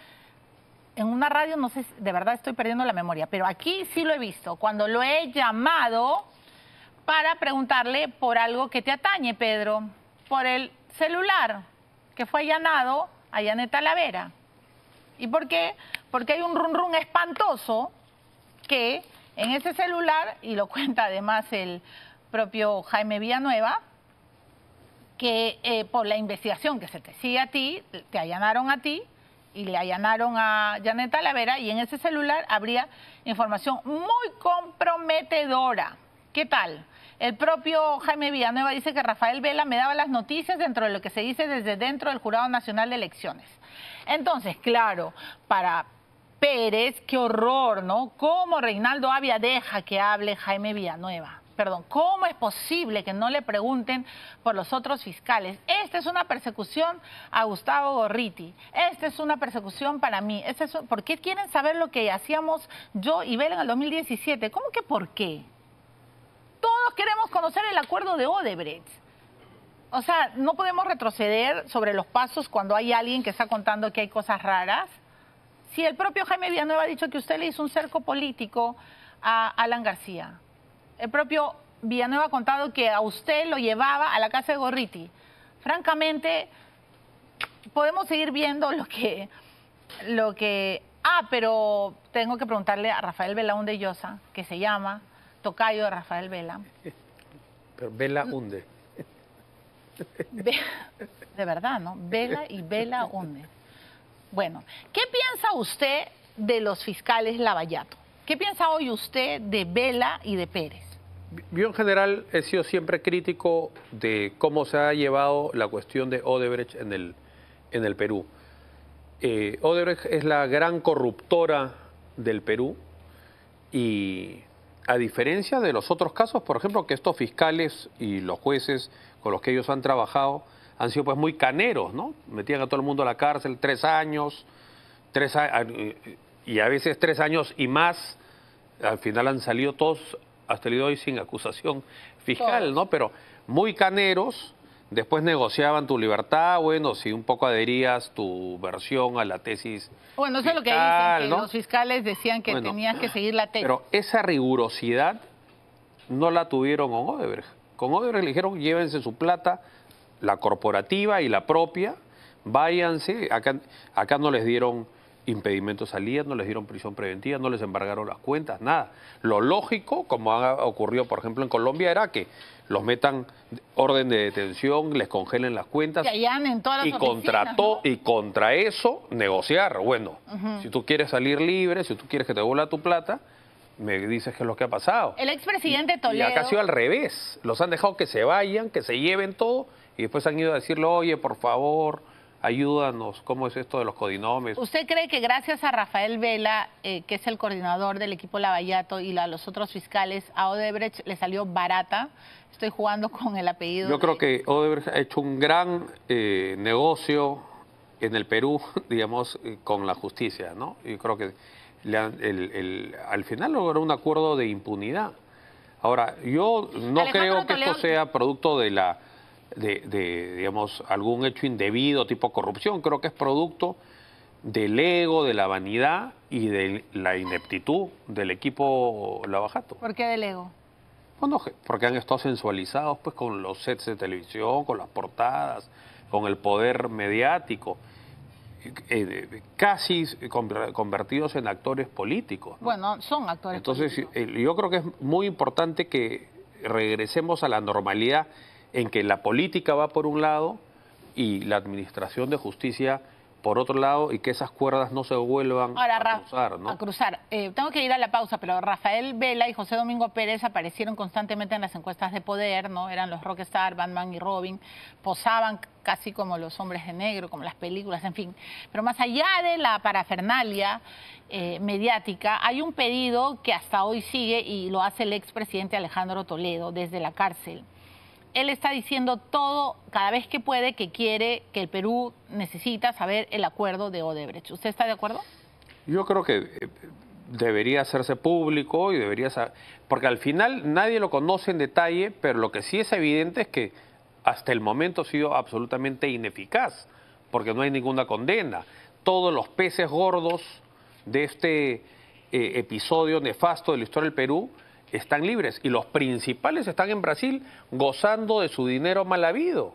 En una radio no sé, de verdad estoy perdiendo la memoria, pero aquí sí lo he visto. Cuando lo he llamado para preguntarle por algo que te atañe, Pedro, por el celular que fue allanado a Janet Talavera. ¿Y por qué? Porque hay un run run espantoso que en ese celular, y lo cuenta además el propio Jaime Villanueva, que eh, por la investigación que se te sigue a ti, te allanaron a ti y le allanaron a Janet Talavera y en ese celular habría información muy comprometedora. ¿Qué tal? El propio Jaime Villanueva dice que Rafael Vela me daba las noticias dentro de lo que se dice desde dentro del Jurado Nacional de Elecciones. Entonces, claro, para Pérez, qué horror, ¿no? ¿Cómo Reinaldo Avia deja que hable Jaime Villanueva? Perdón, ¿cómo es posible que no le pregunten por los otros fiscales? Esta es una persecución a Gustavo Gorriti. Esta es una persecución para mí. Este ¿Por qué quieren saber lo que hacíamos yo y Vela en el 2017? ¿Cómo que por qué? Todos queremos conocer el acuerdo de Odebrecht. O sea, no podemos retroceder sobre los pasos cuando hay alguien que está contando que hay cosas raras. Si el propio Jaime Villanueva ha dicho que usted le hizo un cerco político a Alan García. El propio Villanueva ha contado que a usted lo llevaba a la casa de Gorriti. Francamente, podemos seguir viendo lo que, lo que... Ah, pero tengo que preguntarle a Rafael Velaún de Llosa, que se llama tocayo de Rafael Vela. Pero Vela hunde. de verdad, ¿no? Vela y Vela hunde. Bueno, ¿qué piensa usted de los fiscales Lavallato? ¿Qué piensa hoy usted de Vela y de Pérez? Yo en general he sido siempre crítico de cómo se ha llevado la cuestión de Odebrecht en el, en el Perú. Eh, Odebrecht es la gran corruptora del Perú y a diferencia de los otros casos, por ejemplo, que estos fiscales y los jueces con los que ellos han trabajado han sido pues muy caneros, ¿no? Metían a todo el mundo a la cárcel tres años, tres y a veces tres años y más. Al final han salido todos hasta el día de hoy sin acusación fiscal, ¿no? Pero muy caneros Después negociaban tu libertad, bueno, si un poco adherías tu versión a la tesis. Bueno, eso es lo que dicen, que los fiscales decían que tenías que seguir la tesis. Pero esa rigurosidad no la tuvieron con Odebrecht. Con Odebrecht le dijeron, llévense su plata, la corporativa y la propia, váyanse. Acá, acá no les dieron impedimentos salida, no les dieron prisión preventiva, no les embargaron las cuentas, nada. Lo lógico, como ha ocurrido, por ejemplo, en Colombia, era que los metan orden de detención, les congelen las cuentas y contra y contra eso negociar. Bueno, si tú quieres salir libre, si tú quieres que te vuelva tu plata, me dices qué es lo que ha pasado. El expresidente Toledo. Y acá ha sido al revés. Los han dejado que se vayan, que se lleven todo y después han ido a decirle, oye, por favor, ayúdanos, ¿cómo es esto de los codinomes? ¿Usted cree que gracias a Rafael Vela, eh, que es el coordinador del equipo Lavallato, y a los otros fiscales, a Odebrecht le salió barata? Estoy jugando con el apellido. Yo creo que Odebrecht ha hecho un gran eh, negocio en el Perú, digamos, eh, con la justicia, ¿no? Yo creo que al final logró un acuerdo de impunidad. Ahora, yo no creo que esto sea producto de la de, digamos, algún hecho indebido, tipo corrupción. Creo que es producto del ego, de la vanidad y de la ineptitud del equipo Lavajato. ¿Por qué del ego? Bueno, porque han estado sensualizados pues con los sets de televisión, con las portadas, con el poder mediático, eh, casi convertidos en actores políticos. Bueno, son actores Entonces, yo creo que es muy importante que regresemos a la normalidad en que la política va por un lado y la administración de justicia por otro lado y que esas cuerdas no se vuelvan a cruzar. ¿no? A cruzar. Eh, tengo que ir a la pausa, pero Rafael Vela y José Domingo Pérez aparecieron constantemente en las encuestas de poder, ¿no? Eran los rockstar, Batman y Robin, posaban casi como los hombres de negro, como las películas, en fin. Pero más allá de la parafernalia eh, mediática, hay un pedido que hasta hoy sigue y lo hace el expresidente Alejandro Toledo desde la cárcel él está diciendo todo, cada vez que puede, que quiere, que el Perú necesita saber el acuerdo de Odebrecht. ¿Usted está de acuerdo? Yo creo que, eh, debería hacerse público y debería sa- porque al final nadie lo conoce en detalle, pero lo que sí es evidente es que hasta el momento ha sido absolutamente ineficaz, porque no hay ninguna condena. Todos los peces gordos de este eh, episodio nefasto de la historia del Perú están libres y los principales están en Brasil gozando de su dinero mal habido,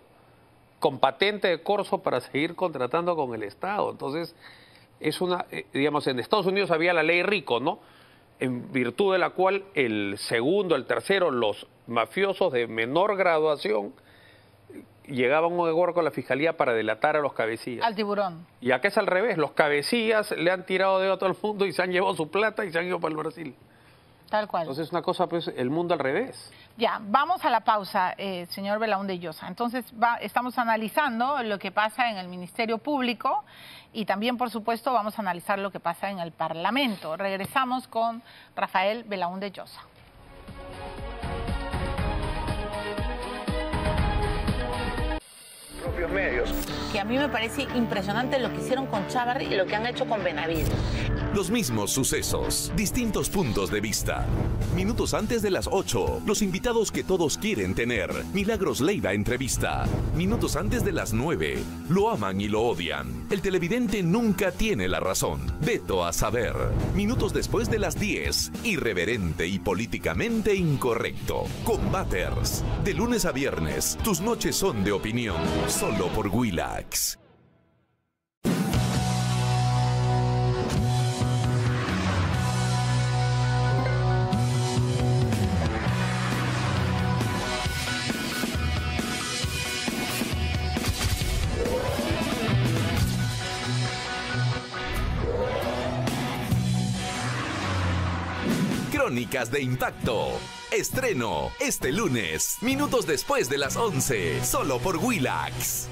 con patente de corso para seguir contratando con el Estado. Entonces, es una, eh, digamos, en Estados Unidos había la ley rico, ¿no? En virtud de la cual el segundo, el tercero, los mafiosos de menor graduación llegaban a un acuerdo con la fiscalía para delatar a los cabecillas. Al tiburón. Y acá es al revés, los cabecillas le han tirado de a todo el mundo y se han llevado su plata y se han ido para el Brasil. Tal cual. Entonces es una cosa, pues, el mundo al revés. Ya, vamos a la pausa, eh, señor Belaúnde Llosa. Entonces, va- estamos analizando lo que pasa en el Ministerio Público y también, por supuesto, vamos a analizar lo que pasa en el Parlamento. Regresamos con Rafael Belaúnde Llosa. propios medios. A mí me parece impresionante lo que hicieron con Chávarri y lo que han hecho con Benavides. Los mismos sucesos, distintos puntos de vista. Minutos antes de las 8, los invitados que todos quieren tener. Milagros Leiva entrevista. Minutos antes de las 9, lo aman y lo odian. El televidente nunca tiene la razón. Veto a saber. Minutos después de las 10, irreverente y políticamente incorrecto. Combaters. De lunes a viernes, tus noches son de opinión. Solo por Crónicas de Impacto. Estreno este lunes, minutos después de las 11, solo por Willax.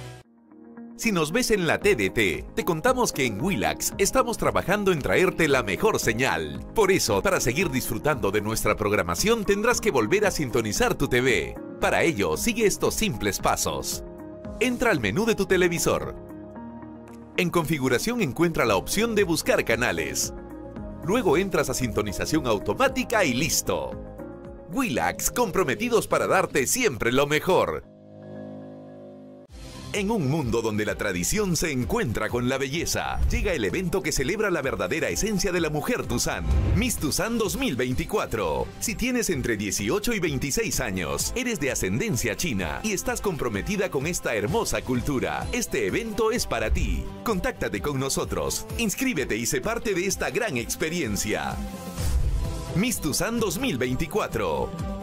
Si nos ves en la TDT, te contamos que en Willax estamos trabajando en traerte la mejor señal. Por eso, para seguir disfrutando de nuestra programación, tendrás que volver a sintonizar tu TV. Para ello, sigue estos simples pasos. Entra al menú de tu televisor. En configuración encuentra la opción de buscar canales. Luego entras a sintonización automática y listo. Willax, comprometidos para darte siempre lo mejor. En un mundo donde la tradición se encuentra con la belleza, llega el evento que celebra la verdadera esencia de la mujer Tuzán, Miss Tuzán 2024. Si tienes entre 18 y 26 años, eres de ascendencia china y estás comprometida con esta hermosa cultura, este evento es para ti. Contáctate con nosotros, inscríbete y sé parte de esta gran experiencia. Miss Tuzán 2024.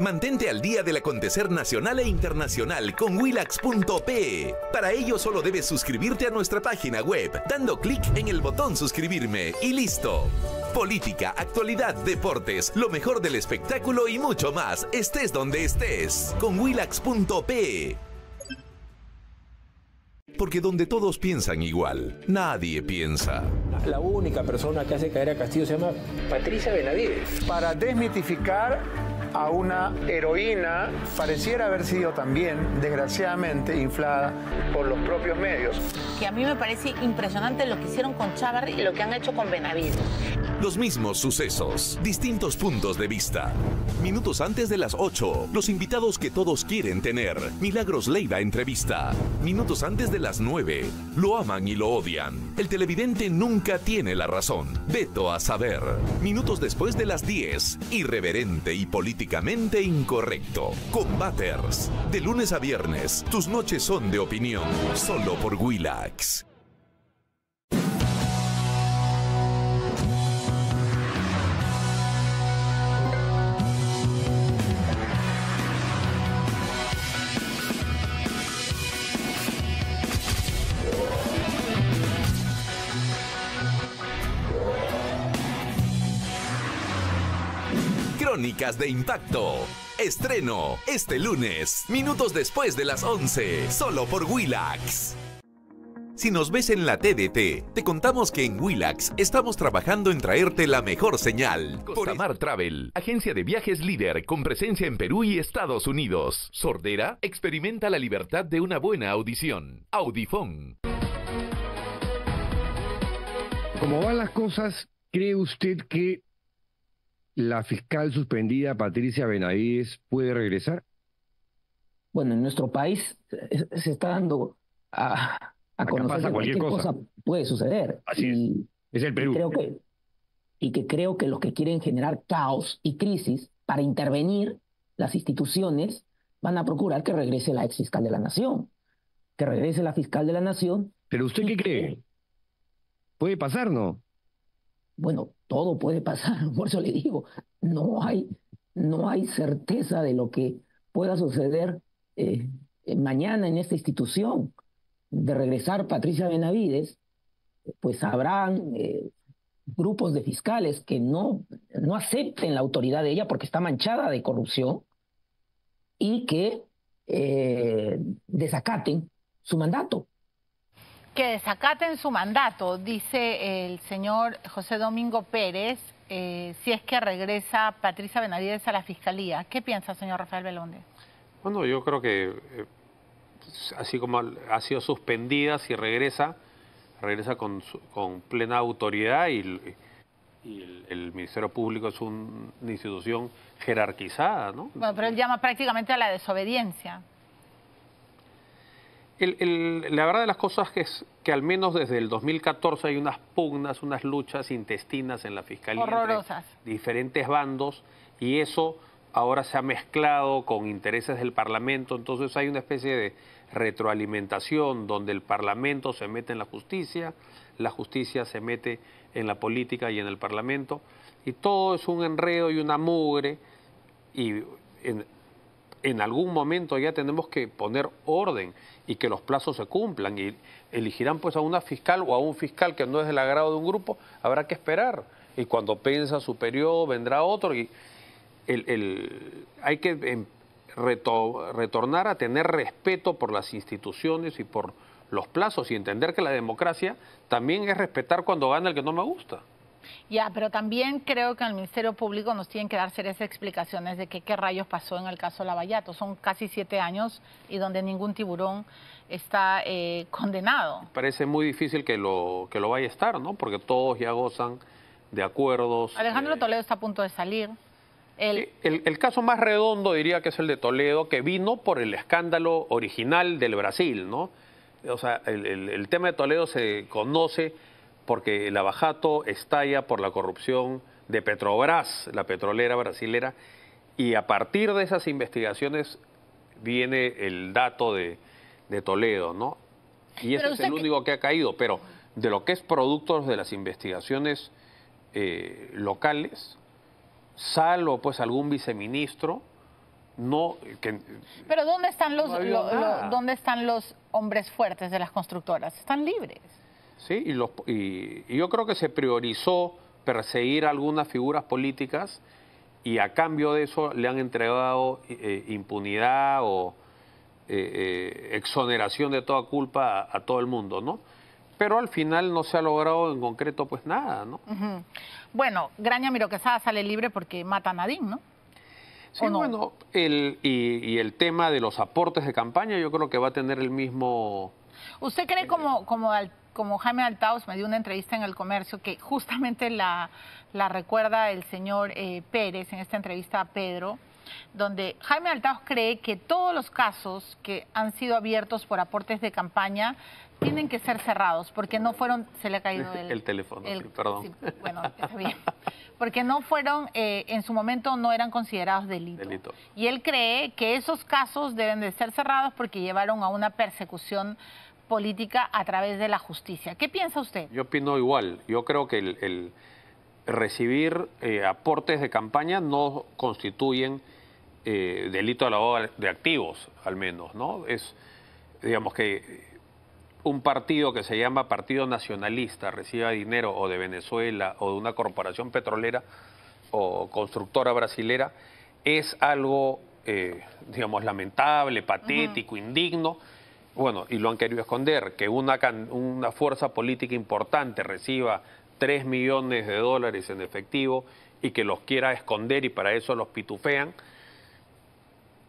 Mantente al día del acontecer nacional e internacional con Willax.pe. Para ello solo debes suscribirte a nuestra página web, dando clic en el botón suscribirme y listo. Política, actualidad, deportes, lo mejor del espectáculo y mucho más, estés donde estés, con Willax.pe. Porque donde todos piensan igual, nadie piensa. La única persona que hace caer a Castillo se llama Patricia Benavides. Para desmitificar a una heroína, pareciera haber sido también, desgraciadamente, inflada por los propios medios. Que a mí me parece impresionante lo que hicieron con Chávarri y lo que han hecho con Benavides. Los mismos sucesos, distintos puntos de vista. Minutos antes de las 8, los invitados que todos quieren tener. Milagros Leiva entrevista. Minutos antes de las 9, lo aman y lo odian. El televidente nunca tiene la razón. Veto a saber. Minutos después de las 10, irreverente y políticamente incorrecto. Combaters. De lunes a viernes, tus noches son de opinión. Solo por Willax. Crónicas de Impacto. Estreno este lunes, minutos después de las 11, solo por Willax. Si nos ves en la TDT, te contamos que en Willax estamos trabajando en traerte la mejor señal. Costamar Travel, agencia de viajes líder con presencia en Perú y Estados Unidos. Sordera, experimenta la libertad de una buena audición. Audifón. Como van las cosas, ¿cree usted que la fiscal suspendida Patricia Benavides puede regresar? Bueno, en nuestro país se está dando a, a conocer que cualquier cosa. puede suceder. Así es. Es el Perú. Y creo que, y que creo que los que quieren generar caos y crisis para intervenir las instituciones van a procurar que regrese la ex fiscal de la nación. Que regrese la fiscal de la nación. ¿Pero usted qué cree? ¿Puede pasar, no? Bueno, todo puede pasar, por eso le digo, no hay, no hay certeza de lo que pueda suceder eh, mañana en esta institución. De regresar Patricia Benavides, pues habrán eh, grupos de fiscales que no, no acepten la autoridad de ella porque está manchada de corrupción y que eh, desacaten su mandato que desacaten su mandato, dice el señor José Domingo Pérez, eh, si es que regresa Patricia Benavides a la Fiscalía. ¿Qué piensa, señor Rafael Belonde? Bueno, yo creo que eh, así como ha sido suspendida, si regresa, regresa con, con plena autoridad y, el, Ministerio Público es una institución jerarquizada, ¿no? Bueno, pero él llama prácticamente a la desobediencia la verdad de las cosas es que al menos desde el 2014 hay unas pugnas, unas luchas intestinas en la Fiscalía Horrorosas. diferentes bandos y eso ahora se ha mezclado con intereses del Parlamento, entonces hay una especie de retroalimentación donde el Parlamento se mete en la justicia, la justicia se mete en la política y en el Parlamento, y todo es un enredo y una mugre, y en, en algún momento ya tenemos que poner orden y que los plazos se cumplan y elegirán pues a una fiscal o a un fiscal que no es del agrado de un grupo, habrá que esperar y cuando piensa su vendrá otro y el, hay que em, retornar a tener respeto por las instituciones y por los plazos y entender que la democracia también es respetar cuando gana el que no me gusta. Ya, pero también creo que en el Ministerio Público nos tienen que dar serias explicaciones de que, qué rayos pasó en el caso Lavallato. Son casi siete años y donde ningún tiburón está eh, condenado. Parece muy difícil que lo, que lo vaya a estar, ¿no? Porque todos ya gozan de acuerdos. Alejandro eh, Toledo está a punto de salir. El... El, caso más redondo diría que es el de Toledo, que vino por el escándalo original del Brasil, ¿no? O sea, el, el tema de Toledo se conoce porque el abajato estalla por la corrupción de Petrobras, la petrolera brasilera, y a partir de esas investigaciones viene el dato de, Toledo, ¿no? Y ese es el único que... ha caído, pero de lo que es productos de las investigaciones eh, locales, salvo pues algún viceministro, no... Que, pero ¿dónde están los, ¿dónde están los hombres fuertes de las constructoras? Están libres. ¿Sí? Y, los, y, yo creo que se priorizó perseguir algunas figuras políticas y a cambio de eso le han entregado eh, impunidad o eh, eh, exoneración de toda culpa a, todo el mundo, ¿no? Pero al final no se ha logrado en concreto pues nada, ¿no? Bueno, Graña Miro Quesada sale libre porque mata a Nadine, ¿no? Sí, bueno, el, y, y, el tema de los aportes de campaña yo creo que va a tener el mismo... ¿Usted cree como, como al como Jaime Altaos me dio una entrevista en el comercio que justamente la, la recuerda el señor eh, Pérez en esta entrevista a Pedro, donde Jaime Altaos cree que todos los casos que han sido abiertos por aportes de campaña tienen que ser cerrados porque no fueron, se le ha caído el, el teléfono, perdón. bueno, está bien. Porque no fueron, eh, en su momento no eran considerados delito. delito. Y él cree que esos casos deben de ser cerrados porque llevaron a una persecución política a través de la justicia. ¿Qué piensa usted? Yo opino igual. Yo creo que el, recibir eh, aportes de campaña no constituyen eh, delito de lavado de activos, al menos, ¿no? Es, digamos que un partido que se llama Partido Nacionalista reciba dinero o de Venezuela o de una corporación petrolera o constructora brasilera es algo, eh, digamos, lamentable, patético, indigno bueno, y lo han querido esconder, que una, una fuerza política importante reciba 3 millones de dólares en efectivo y que los quiera esconder y para eso los pitufean,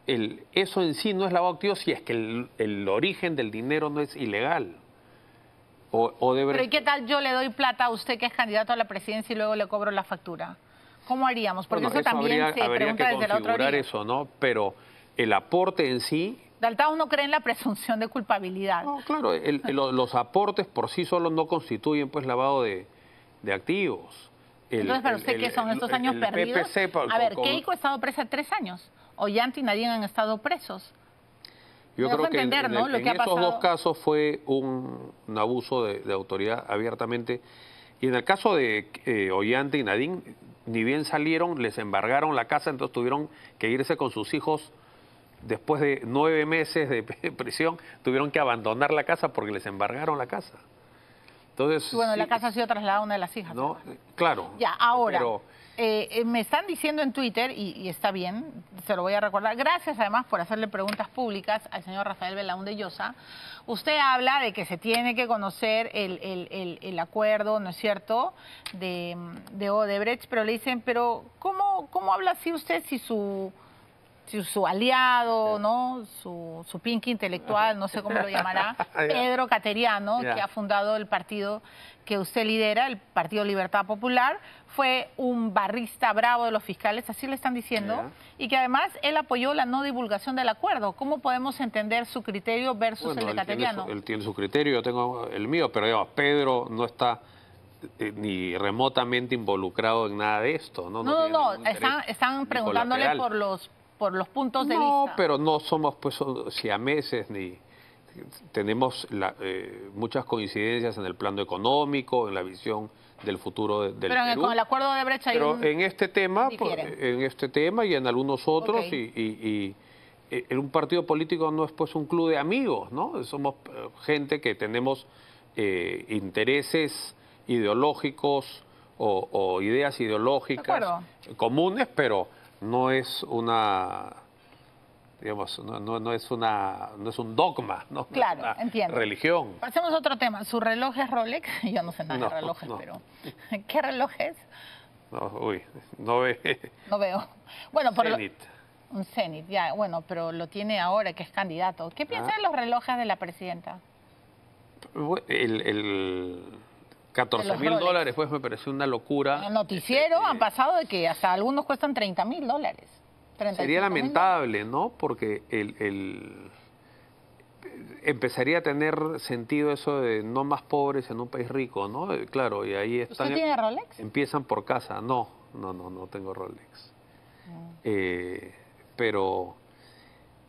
el, eso en sí no es lavado de activos si es que el, origen del dinero no es ilegal. O- Odebrecht Pero ¿y qué tal yo le doy plata a usted que es candidato a la presidencia y luego le cobro la factura? ¿Cómo haríamos? Porque Bueno, eso, también habría, se habría pregunta que desde la otra orilla. eso, ¿no? Pero el aporte en sí, Daltao no cree en la presunción de culpabilidad. no, claro, el- el- lo- los aportes por sí solos no constituyen pues lavado de, de activos. El- Entonces, ¿para usted qué son estos años perdidos? PPC, a ver, con- Keiko ha estado presa tres años. Ollanta y Nadine han estado presos. Yo Me creo dejo que en- entender, en, ¿no? en que ha esos dos casos fue un, un abuso de, de autoridad abiertamente. Y en el caso de eh, Ollanta y Nadine, ni bien salieron, les embargaron la casa, entonces tuvieron que irse con sus hijos. Después de nueve meses de prisión, tuvieron que abandonar la casa porque les embargaron la casa. Entonces, bueno, la casa ha sido trasladada a una de las hijas. ¿no? Claro. Ya, ahora, Pero- eh, eh, me están diciendo en Twitter, y, y está bien, se lo voy a recordar, gracias además por hacerle preguntas públicas al señor Rafael Belaúnde Llosa, usted habla de que se tiene que conocer el, el- el- el acuerdo, ¿no es cierto?, de, de Odebrecht, pero le dicen, pero ¿cómo, cómo habla así usted si su su aliado, ¿no? Su, su pinky intelectual, no sé cómo lo llamará. Pedro Cateriano, que ha fundado el partido que usted lidera, el Partido Libertad Popular, fue un barrista bravo de los fiscales, así le están diciendo, y que además él apoyó la no divulgación del acuerdo. ¿Cómo podemos entender su criterio versus Bueno, el de él tiene, Cateriano? su, él tiene su criterio, yo tengo el mío, pero digamos, Pedro no está eh, ni remotamente involucrado en nada de esto. No, No, no, no, están, preguntándole por los, por los puntos de No, vista. pero no somos pues siameses ni tenemos la- eh, muchas coincidencias en el plano económico, en la visión del futuro de- del pero en el- con el acuerdo de brecha Pero un- en este tema, pues, en este tema y en algunos otros, y, y- y, eh, en un partido político no es pues un club de amigos, ¿no? Somos eh, gente que tenemos eh, intereses ideológicos o, o ideas ideológicas comunes, pero no es una digamos no, no, no es una no es un dogma, no, Claro, una entiendo. religión. Pasemos a otro tema. ¿Su reloj es Rolex? Yo no sé nada No, de relojes, pero ¿qué reloj es? No, uy, no ve No veo. Bueno, por lo- Zenit. un Zenit, ya, bueno, pero lo tiene ahora que es candidato. ¿Qué piensa Ah. de los relojes de la presidenta? El, el 14 De los mil dólares, pues me pareció una locura. En el noticiero han pasado de que hasta algunos cuestan 30 mil dólares. 35.000 Sería lamentable, ¿no? Porque el, el- empezaría a tener sentido eso de no más pobres en un país rico, ¿no? Eh, Claro, y ahí están. ¿Usted tiene Rolex? Empiezan por casa. No, no, no, no tengo Rolex. Mm. Eh, pero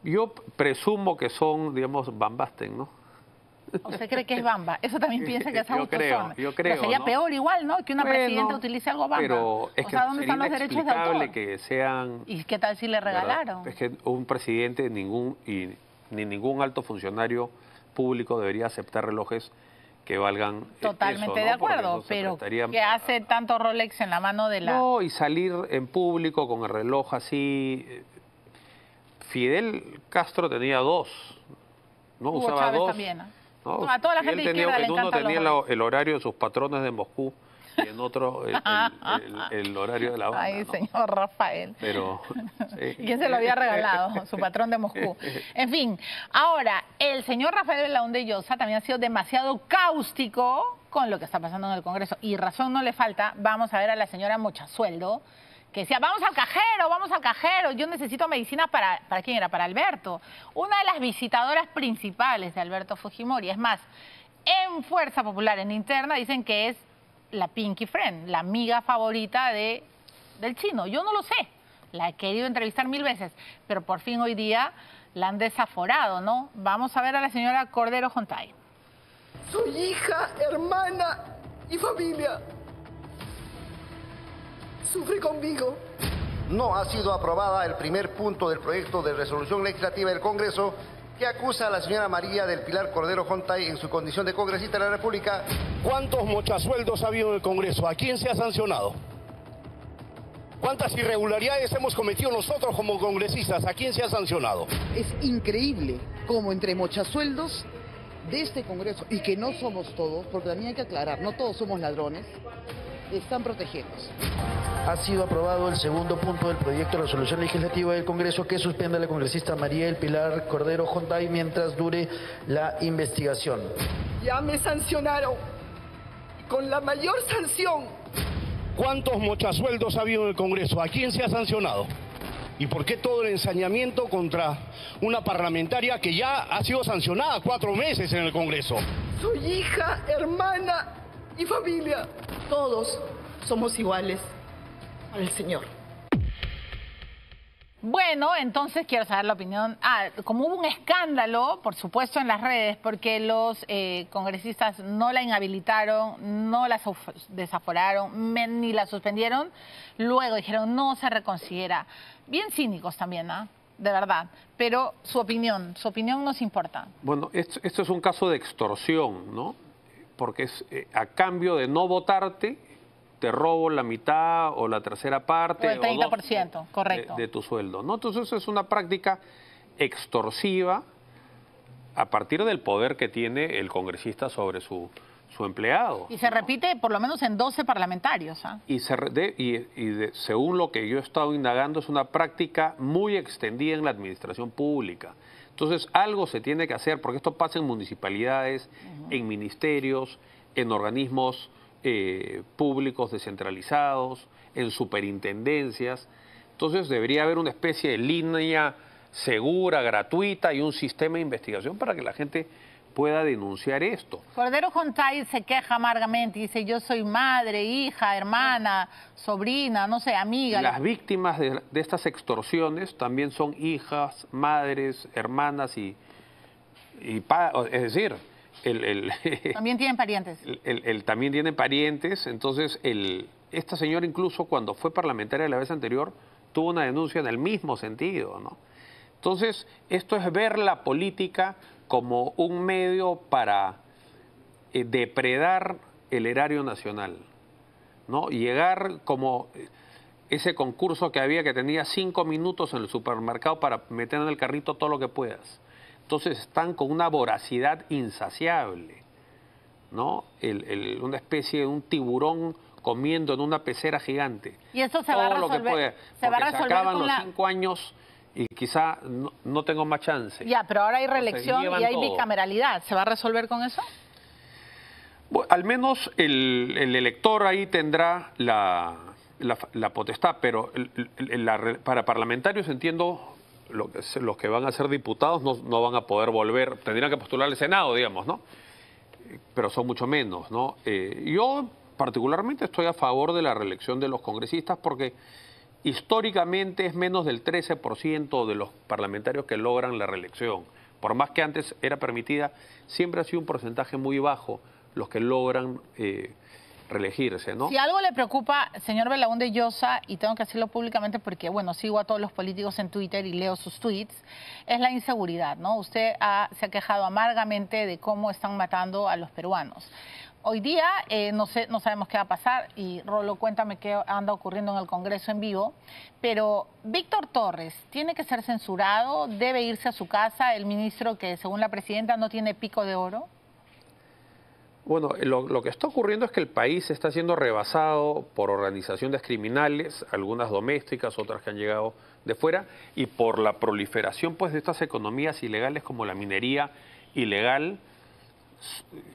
yo presumo que son, digamos, Bambasten, ¿no? ¿Usted cree que es Bamba? Eso también piensa que es Yo creo, yo Pero creo, sería ¿no? peor igual, ¿no? Que una Bueno, presidenta utilice algo Bamba. Pero es o que sea, ¿dónde sería están los derechos de inexplicable autor? que sean ¿Y qué tal si le ¿verdad? regalaron? Es que un presidente ningún y ni ningún alto funcionario público debería aceptar relojes que valgan eh, Totalmente eso, de acuerdo, pero ¿qué hace tanto Rolex en la mano de la...? No, y salir en público con el reloj así. eh, Fidel Castro tenía dos, ¿no? Hugo Usaba Chávez dos. también. ¿No? No, a toda la gente de tenía- en uno tenía la- el horario de sus patrones de Moscú y en otro el, el- el- el horario de La Habana. Ay, ¿no? señor Rafael. Pero. sí. ¿Y quién se lo había regalado? Su patrón de Moscú. En fin, ahora, el señor Rafael Belaúnde Llosa también ha sido demasiado cáustico con lo que está pasando en el Congreso. Y razón no le falta. Vamos a ver a la señora Mochasueldo, que decía, vamos al cajero, vamos al cajero, yo necesito medicina para, ¿para quién era? Para Alberto. Una de las visitadoras principales de Alberto Fujimori. Es más, en Fuerza Popular, en interna, dicen que es la Pinky Friend, la amiga favorita de, del chino. Yo no lo sé. La he querido entrevistar mil veces, pero por fin hoy día la han desaforado, ¿no? Vamos a ver a la señora Cordero Jontay. Soy hija, hermana y familia. Sufre conmigo. No ha sido aprobada el primer punto del proyecto de resolución legislativa del Congreso que acusa a la señora María del Pilar Cordero Jontay en su condición de congresista de la República. ¿Cuántos mochasueldos ha habido en el Congreso? ¿A quién se ha sancionado? ¿Cuántas irregularidades hemos cometido nosotros como congresistas? ¿A quién se ha sancionado? Es increíble cómo entre mochasueldos de este Congreso, y que no somos todos, porque también hay que aclarar, no todos somos ladrones, están protegiéndose. Ha sido aprobado el segundo punto del proyecto de resolución legislativa del Congreso que suspende a la congresista María El Pilar Cordero Jontay mientras dure la investigación. Ya me sancionaron con la mayor sanción. ¿Cuántos mochasueldos ha habido en el Congreso? ¿A quién se ha sancionado? ¿Y por qué todo el ensañamiento contra una parlamentaria que ya ha sido sancionada cuatro meses en el Congreso? Soy hija, hermana y familia. Todos somos iguales al Señor. Bueno, entonces quiero saber la opinión. Ah, como hubo un escándalo, por supuesto, en las redes, porque los eh, congresistas no la inhabilitaron, no la desaforaron, ni la suspendieron, luego dijeron no se reconsidera. Bien cínicos también, ¿ah? De verdad. Pero su opinión, su opinión nos importa. Bueno, esto, es un caso de extorsión, ¿no? Porque es eh, a cambio de no votarte, te robo la mitad o la tercera parte. O el 30%, correcto. De, tu sueldo, ¿no? Entonces es una práctica extorsiva a partir del poder que tiene el congresista sobre su, su empleado. Y se repite por lo menos en 12 parlamentarios. ¿ah? Y, se, y, según lo que yo he estado indagando, es una práctica muy extendida en la administración pública. Entonces, algo se tiene que hacer, porque esto pasa en municipalidades, en ministerios, en organismos eh, públicos descentralizados, en superintendencias. Entonces debería haber una especie de línea segura, gratuita y un sistema de investigación para que la gente pueda denunciar esto. Cordero Jontay se queja amargamente y dice yo soy madre, hija, hermana, sobrina, no sé, amiga. Las víctimas de, estas extorsiones también son hijas, madres, hermanas y, y es decir, también tienen parientes. El, también tienen parientes, entonces el, esta señora incluso cuando fue parlamentaria la vez anterior tuvo una denuncia en el mismo sentido, ¿no? Entonces, esto es ver la política como un medio para eh, depredar el erario nacional, ¿no? Llegar como ese concurso que había que tenía cinco minutos en el supermercado para meter en el carrito todo lo que puedas. Entonces están con una voracidad insaciable, ¿no? una especie de un tiburón comiendo en una pecera gigante. Y eso se va a resolver. se va a resolver se acaban los cinco años y quizá no, tengo más chance. Ya, pero ahora hay reelección y hay bicameralidad. ¿Se va a resolver con eso? al menos el, elector ahí tendrá la, la, potestad, pero para parlamentarios entiendo los que van a ser diputados no, van a poder volver, tendrían que postular al Senado, digamos, ¿no? Pero son mucho menos, ¿no? Eh, yo particularmente estoy a favor de la reelección de los congresistas porque históricamente es menos del 13% de los parlamentarios que logran la reelección. Por más que antes era permitida, siempre ha sido un porcentaje muy bajo los que logran eh, reelegirse, ¿no? Si algo le preocupa, señor Belaúnde Llosa, y tengo que decirlo públicamente porque, bueno, sigo a todos los políticos en Twitter y leo sus tweets, es la inseguridad, ¿no? Usted se ha quejado amargamente de cómo están matando a los peruanos. Hoy día eh, no, sé, no sabemos qué va a pasar y Rolo, cuéntame qué anda ocurriendo en el Congreso en vivo, pero Víctor Torres tiene que ser censurado, debe irse a su casa, el ministro que según la presidenta no tiene pico de oro. Bueno, lo, que está ocurriendo es que el país está siendo rebasado por organizaciones criminales, algunas domésticas, otras que han llegado de fuera, y por la proliferación pues, de estas economías ilegales como la minería ilegal,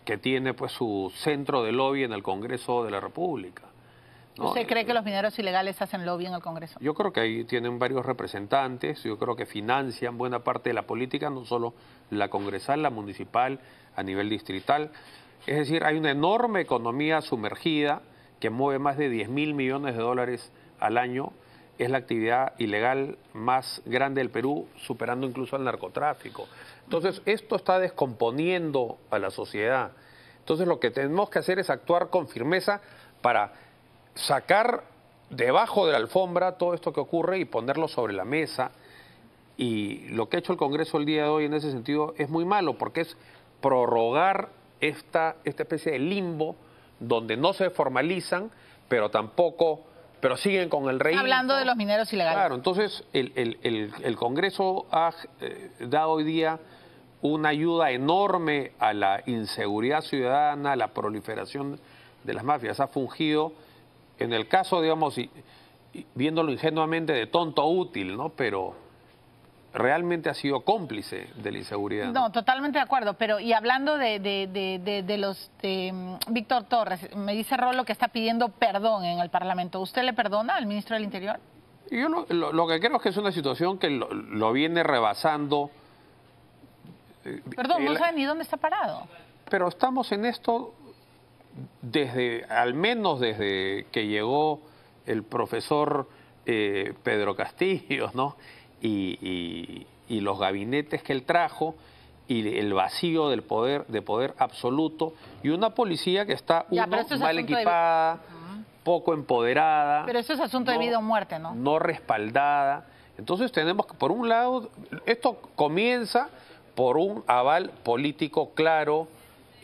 que tiene pues, su centro de lobby en el Congreso de la República. ¿Usted cree que los mineros ilegales hacen lobby en el Congreso? Yo creo que ahí tienen varios representantes, yo creo que financian buena parte de la política, no solo la congresal, la municipal, a nivel distrital. Es decir, hay una enorme economía sumergida que mueve más de 10 mil millones de dólares al año. Es la actividad ilegal más grande del Perú, superando incluso al narcotráfico. Entonces, esto está descomponiendo a la sociedad. Entonces, lo que tenemos que hacer es actuar con firmeza para sacar debajo de la alfombra todo esto que ocurre y ponerlo sobre la mesa. Y lo que ha hecho el Congreso el día de hoy en ese sentido es muy malo, porque es prorrogar esta, esta especie de limbo donde no se formalizan, pero tampoco, pero siguen con el rey. Hablando de los mineros ilegales. Claro, entonces el, el, el, Congreso ha eh, dado hoy día una ayuda enorme a la inseguridad ciudadana, a la proliferación de las mafias. Ha fungido en el caso, digamos, y, y viéndolo ingenuamente de tonto útil, ¿no? Pero realmente ha sido cómplice de la inseguridad. No, totalmente de acuerdo, pero y hablando de, de, de, los mm, Víctor Torres, me dice Rolo que está pidiendo perdón en el Parlamento. ¿Usted le perdona al ministro del Interior? Yo lo, lo- lo que creo es que es una situación que lo, lo viene rebasando. eh, Perdón, no el- sabe ni dónde está parado. Pero estamos en esto desde, al menos desde que llegó el profesor eh, Pedro Castillo, ¿no? Y, y- y los gabinetes que él trajo y el vacío del poder, de poder absoluto y una policía que está Ya, uno, es mal de- equipada, poco empoderada, Pero eso es asunto de vida o muerte, ¿no? no respaldada. Entonces tenemos que, por un lado, esto comienza por un aval político claro,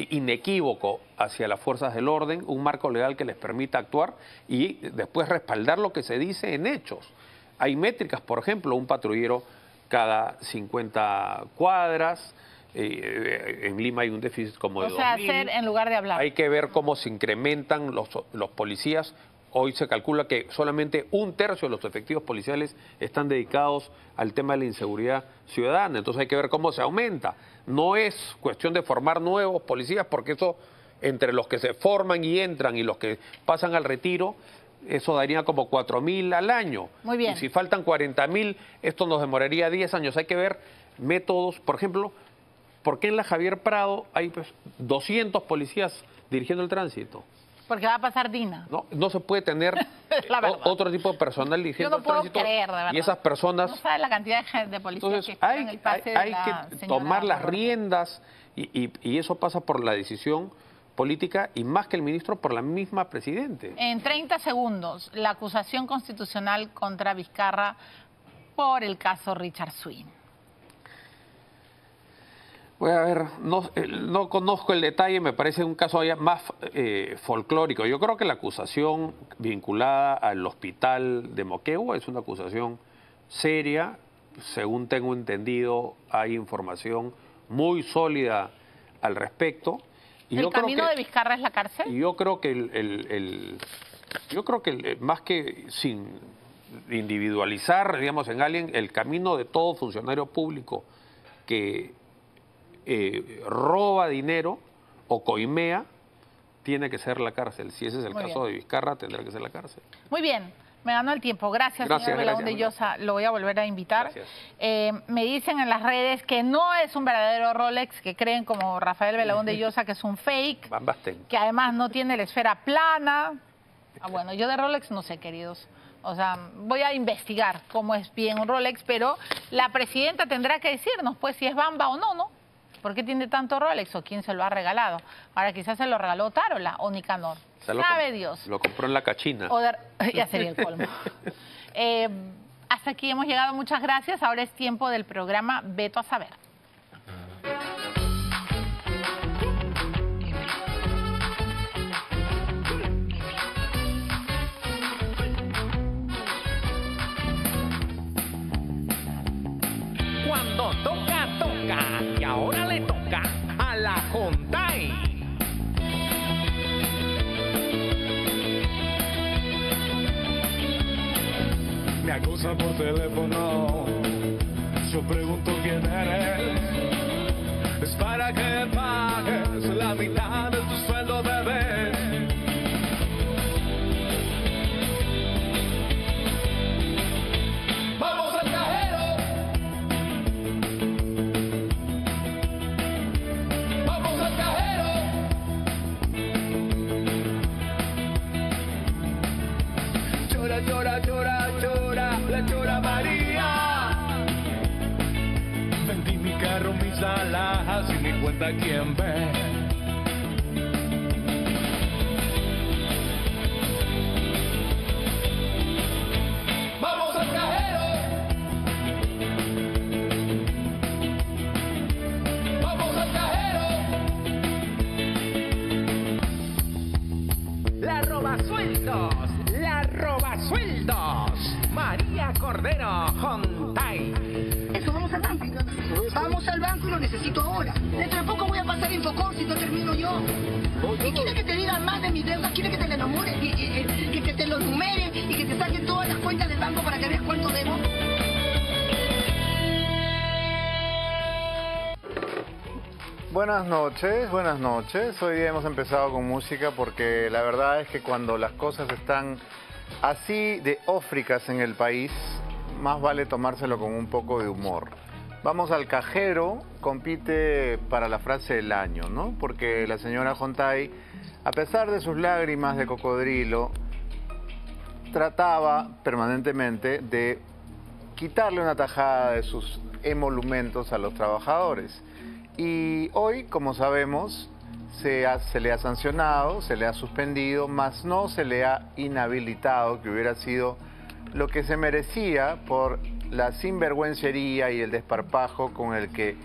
inequívoco hacia las fuerzas del orden, un marco legal que les permita actuar y después respaldar lo que se dice en hechos. Hay métricas, por ejemplo, un patrullero cada 50 cuadras, eh, en Lima hay un déficit como de O sea, 2.000. hacer en lugar de hablar. Hay que ver cómo se incrementan los, los policías. Hoy se calcula que solamente un tercio de los efectivos policiales están dedicados al tema de la inseguridad ciudadana. Entonces hay que ver cómo se aumenta. No es cuestión de formar nuevos policías, porque eso, entre los que se forman y entran y los que pasan al retiro, eso daría como 4 mil al año. Muy bien. Y si faltan 40 mil, esto nos demoraría 10 años. Hay que ver métodos, por ejemplo, ¿por qué en la Javier Prado hay pues, 200 policías dirigiendo el tránsito? Porque va a pasar Dina. No, no se puede tener otro tipo de personal Yo dirigiendo no el puedo tránsito. creer, de verdad. y esas personas No sabe la cantidad de, de policías entonces que hay, en el hay, pase de hay la que tomar las riendas y, y- y eso pasa por la decisión política y más que el ministro por la misma presidente. En 30 segundos, la acusación constitucional contra Vizcarra por el caso Richard Swin. Voy a ver, no, eh, no conozco el detalle, me parece un caso más eh, folclórico. Yo creo que la acusación vinculada al hospital de Moquegua es una acusación seria. Según tengo entendido, hay información muy sólida al respecto. Y ¿El camino que- de Vizcarra es la cárcel? yo creo que el, el- el- yo creo que el- más que sin individualizar, digamos, en alguien, el camino de todo funcionario público que eh, roba dinero o coimea tiene que ser la cárcel. Si ese es el Muy caso bien. de Vizcarra, tendrá que ser la cárcel. Muy bien, me ganó el tiempo. Gracias, Gracias, señor gracias. Llosa. Lo voy a volver a invitar. Eh, me dicen en las redes que no es un verdadero Rolex, que creen como Rafael Belaúnde Llosa que es un fake, Van que además no tiene la esfera plana. Ah, bueno, yo de Rolex no sé, queridos. O sea, voy a investigar cómo es bien un Rolex, pero la presidenta tendrá que decirnos, pues, si es Bamba o no, ¿no? ¿Por qué tiene tanto Rolex o quién se lo ha regalado? Ahora quizás se lo regaló Tarola o Nicanor. Se Sabe Dios. Lo compró en la cachina. O de- ya sería el colmo. Eh, hasta aquí hemos llegado, muchas gracias. Ahora es tiempo del programa Veto a Saber. Hyundai. Me acusa por teléfono. Yo pregunto quién eres. Es para que pagues la mitad de y mi cuenta quién ve. Vamos al cajero. Vamos al cajero. La roba sueldos. La roba sueldos. María Cordero Hyundai. Infocórsito ahora. Dentro de poco voy a pasar Infocórsito, termino yo. ¿Y quiere que te digan más de mis deudas? ¿Quiere que te enamores? ¿Y, y, que te lo numere? ¿Y que te saquen todas las cuentas del banco para que veas cuánto debo? Buenas noches, buenas noches. Hoy día hemos empezado con música porque la verdad es que cuando las cosas están así de ófricas en el país, más vale tomárselo con un poco de humor. Vamos al cajero, compite para la frase del año, ¿no? Porque la señora Jontay, a pesar de sus lágrimas de cocodrilo, trataba permanentemente de quitarle una tajada de sus emolumentos a los trabajadores. Y hoy, como sabemos, se, se le ha sancionado, se le ha suspendido, mas no se le ha inhabilitado, que hubiera sido lo que se merecía por la sinvergüencería y el desparpajo con el que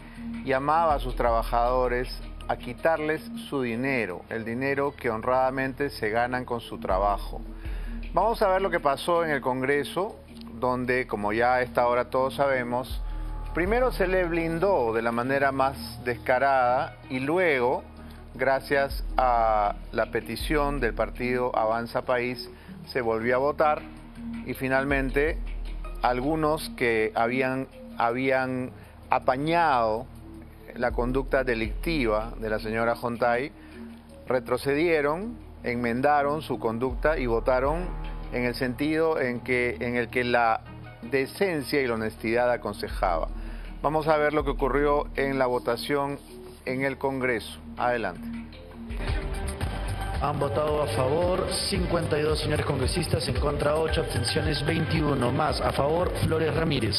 llamaba a sus trabajadores a quitarles su dinero, el dinero que honradamente se ganan con su trabajo. Vamos a ver lo que pasó en el Congreso, donde, como ya a esta hora todos sabemos, primero se le blindó de la manera más descarada y luego, gracias a la petición del partido Avanza País, se volvió a votar y finalmente algunos que habían, habían apañado la conducta delictiva de la señora Jontay retrocedieron, enmendaron su conducta y votaron en el sentido en, que, en el que la decencia y la honestidad aconsejaba. Vamos a ver lo que ocurrió en la votación en el Congreso. Adelante. Han votado a favor 52 señores congresistas, en contra 8, abstenciones 21. Más a favor Flores Ramírez.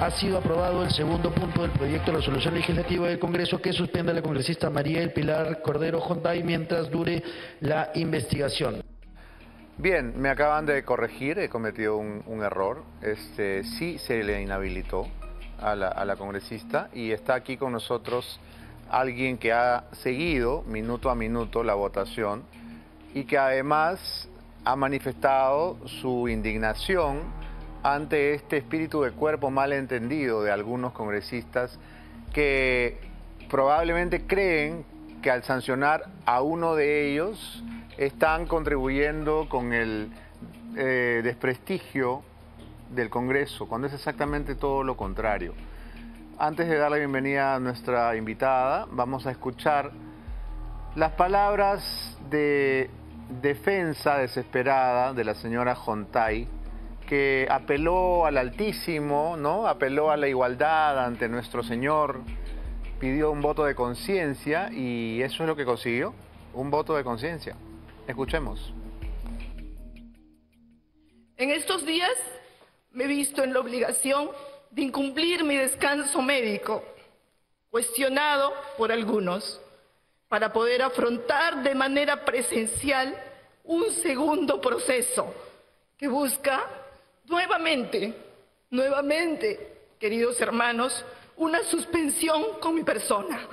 Ha sido aprobado el segundo punto del proyecto de resolución legislativa del Congreso que suspende a la congresista María El Pilar Cordero Jontay mientras dure la investigación. Bien, me acaban de corregir, he cometido un, un error. Este, sí se le inhabilitó a la, a la congresista y está aquí con nosotros alguien que ha seguido minuto a minuto la votación y que además ha manifestado su indignación ante este espíritu de cuerpo mal entendido de algunos congresistas que probablemente creen que al sancionar a uno de ellos están contribuyendo con el eh, desprestigio del Congreso, cuando es exactamente todo lo contrario. Antes de dar la bienvenida a nuestra invitada, vamos a escuchar las palabras de defensa desesperada de la señora Jontay, que apeló al Altísimo, ¿no? apeló a la igualdad ante nuestro Señor, pidió un voto de conciencia y eso es lo que consiguió, un voto de conciencia. Escuchemos. En estos días me he visto en la obligación de incumplir mi descanso médico, cuestionado por algunos, para poder afrontar de manera presencial un segundo proceso que busca nuevamente, nuevamente, queridos hermanos, una suspensión con mi persona.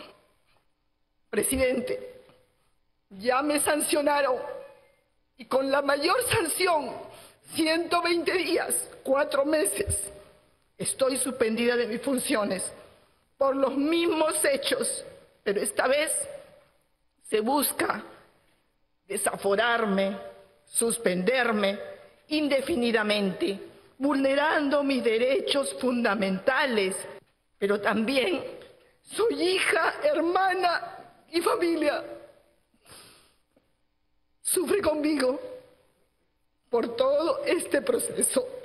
Presidente, ya me sancionaron y con la mayor sanción, 120 días, cuatro meses, estoy suspendida de mis funciones por los mismos hechos, pero esta vez se busca desaforarme, suspenderme indefinidamente, vulnerando mis derechos fundamentales, pero también soy hija, hermana y familia. Sufre conmigo por todo este proceso.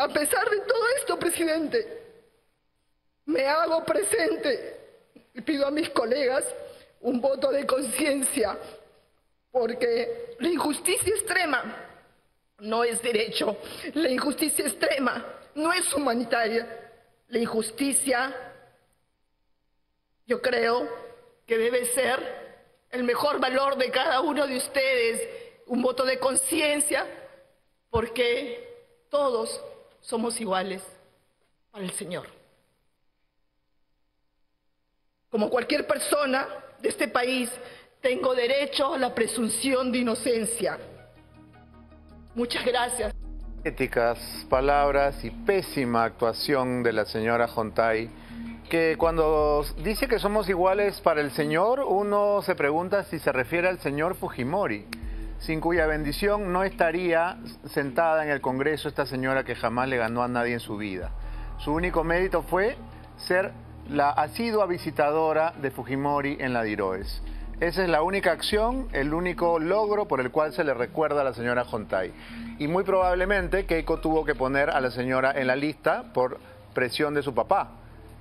A pesar de todo esto, presidente, me hago presente y pido a mis colegas un voto de conciencia, porque la injusticia extrema no es derecho, la injusticia extrema no es humanitaria, la injusticia yo creo que debe ser el mejor valor de cada uno de ustedes, un voto de conciencia, porque todos somos iguales para el Señor. Como cualquier persona de este país, tengo derecho a la presunción de inocencia. Muchas gracias. Éticas, palabras y pésima actuación de la señora Jontay, que cuando dice que somos iguales para el Señor, uno se pregunta si se refiere al señor Fujimori, sin cuya bendición no estaría sentada en el Congreso esta señora que jamás le ganó a nadie en su vida. Su único mérito fue ser la asidua visitadora de Fujimori en la Diroes. Esa es la única acción, el único logro por el cual se le recuerda a la señora Jontay. Y muy probablemente Keiko tuvo que poner a la señora en la lista por presión de su papá.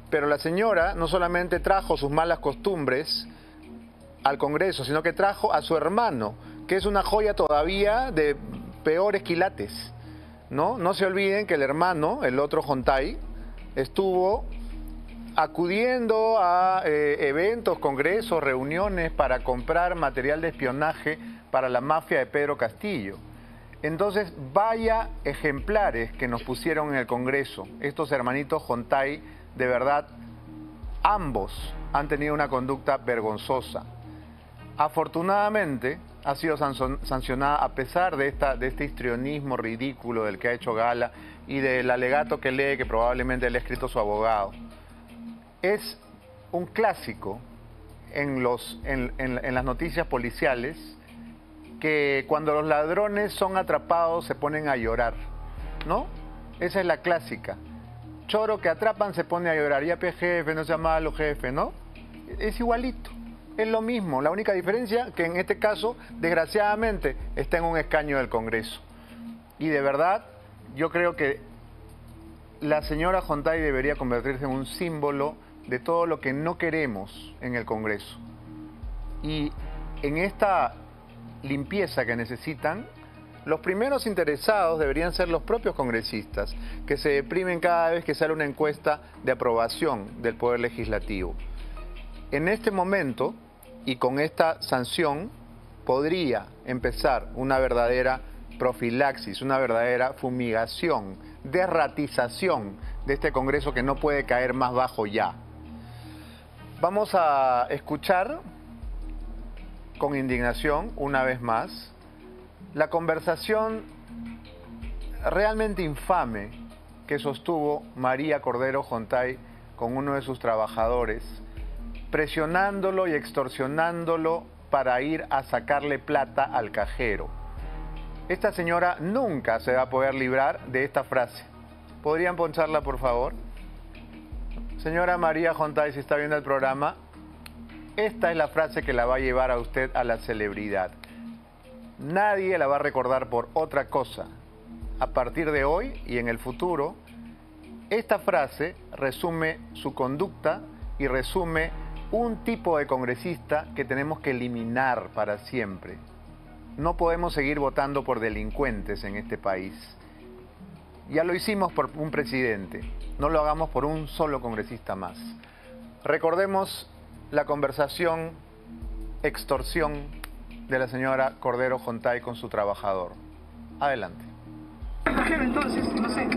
Pero la señora no solamente trajo sus malas costumbres al Congreso, sino que trajo a su hermano, que es una joya todavía de peores quilates. ¿no? no se olviden que el hermano, el otro Jontay, estuvo acudiendo a eh, eventos, congresos, reuniones para comprar material de espionaje para la mafia de Pedro Castillo. Entonces, vaya ejemplares que nos pusieron en el Congreso. Estos hermanitos Jontay, de verdad, ambos han tenido una conducta vergonzosa. Afortunadamente, ha sido sancionada a pesar de, este histrionismo ridículo del que ha hecho Gala y del alegato que lee que probablemente le ha escrito su abogado es un clásico en, las noticias policiales que cuando los ladrones son atrapados se ponen a llorar, ¿no? Esa es la clásica. Choro que atrapan se pone a llorar, ya jefe, no sea malo jefe, ¿no? Es igualito, es lo mismo. La única diferencia que en este caso, desgraciadamente, está en un escaño del Congreso. Y de verdad, yo creo que la señora Jontay debería convertirse en un símbolo de todo lo que no queremos en el Congreso. Y en esta limpieza que necesitan, los primeros interesados deberían ser los propios congresistas, que se deprimen cada vez que sale una encuesta de aprobación del Poder Legislativo. En este momento, y con esta sanción, podría empezar una verdadera profilaxis, una verdadera fumigación, derratización de este Congreso que no puede caer más bajo ya. Vamos a escuchar con indignación, una vez más, la conversación realmente infame que sostuvo María Cordero Jontay con uno de sus trabajadores, presionándolo y extorsionándolo para ir a sacarle plata al cajero. Esta señora nunca se va a poder librar de esta frase. ¿Podrían poncharla, por favor? Señora María Jontay, si está viendo el programa, esta es la frase que la va a llevar a usted a la celebridad. Nadie la va a recordar por otra cosa. A partir de hoy y en el futuro, esta frase resume su conducta y resume un tipo de congresista que tenemos que eliminar para siempre. No podemos seguir votando por delincuentes en este país. Ya lo hicimos por un presidente, no lo hagamos por un solo congresista más. Recordemos la conversación extorsión de la señora Cordero Jontay con su trabajador. Adelante. entonces, no sé.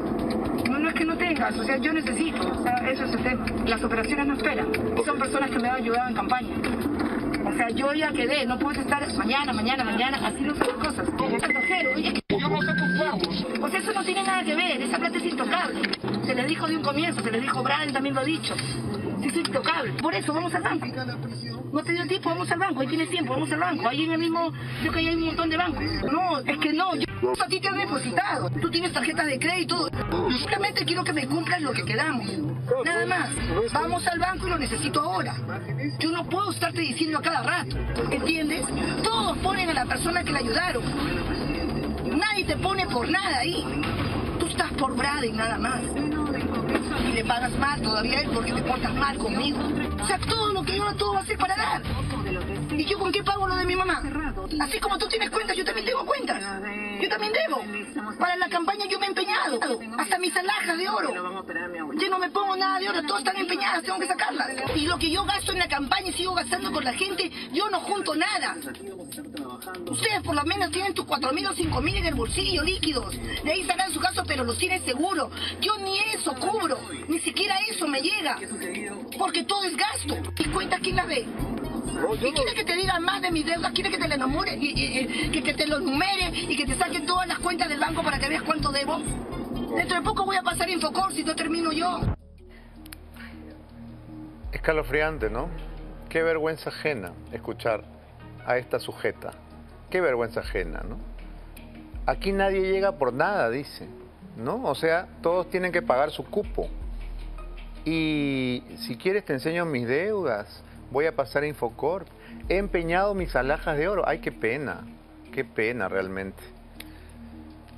Es que no tengas, o sea, yo necesito, o sea, eso es el tema. Las operaciones no esperan. Son personas que me han ayudado en campaña. O sea, yo ya quedé, no puedes estar mañana, mañana, mañana, así no son las cosas. Yo no sé tus pagos. Pues eso no tiene nada que ver, esa plata es intocable. Se le dijo de un comienzo, se le dijo Brian también lo ha dicho. Sí, es intocable. Por eso, vamos al banco. No te dio tiempo, vamos al banco, ahí tienes tiempo, vamos al banco. Ahí en el mismo, yo que hay un montón de bancos. No, es que no, yo a ti te han depositado. Tú tienes tarjeta de crédito. Simplemente quiero que me cumplas lo que quedamos. Nada más. Vamos al banco y lo necesito ahora. Yo no puedo estarte diciendo a cada rato. ¿Entiendes? Todos ponen a la persona que le ayudaron. Nadie te pone por nada ahí. Por Braden nada más. Y le pagas mal todavía a él porque te portas mal conmigo. O sea, todo lo que yo todo va a ser para dar. ¿Y yo con qué pago lo de mi mamá? Así como tú tienes cuentas, yo también tengo cuentas. Yo también debo. Para la campaña yo me he empeñado. Hasta mis alhajas de oro. Yo no me pongo nada de oro, todas están empeñadas, tengo que sacarlas. Y lo que yo gasto en la campaña y sigo gastando con la gente, yo no junto nada. Ustedes por lo menos tienen tus cuatro mil o cinco mil en el bolsillo líquidos. De ahí sacan su gasto, pero los tienen seguro. Yo ni eso cubro, ni siquiera eso me llega. Porque todo es gasto. ¿Y cuenta quién la ve? ¿Y quiere que te diga más de mis deudas? ¿Quiere que te le enamore? ¿Y, que, que, te lo numere y que te saquen todas las cuentas del banco para que veas cuánto debo? Dentro de poco voy a pasar Infocor si no termino yo. Escalofriante, ¿no? Qué vergüenza ajena escuchar a esta sujeta. Qué vergüenza ajena, ¿no? Aquí nadie llega por nada, dice, ¿no? O sea, todos tienen que pagar su cupo. Y si quieres te enseño mis deudas, voy a pasar a Infocorp. He empeñado mis alhajas de oro. Ay, qué pena, qué pena realmente.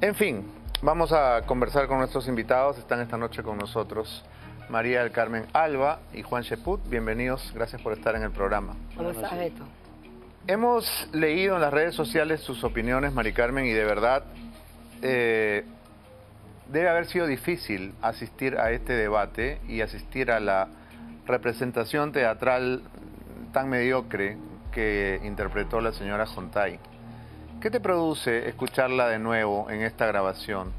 En fin, vamos a conversar con nuestros invitados. Están esta noche con nosotros María del Carmen Alba y Juan Sheput. Bienvenidos, gracias por estar en el programa. ¿Cómo estás, Beto? Hemos leído en las redes sociales sus opiniones, Mari Carmen, y de verdad eh, debe haber sido difícil asistir a este debate y asistir a la representación teatral tan mediocre que interpretó la señora Jontay. ¿Qué te produce escucharla de nuevo en esta grabación?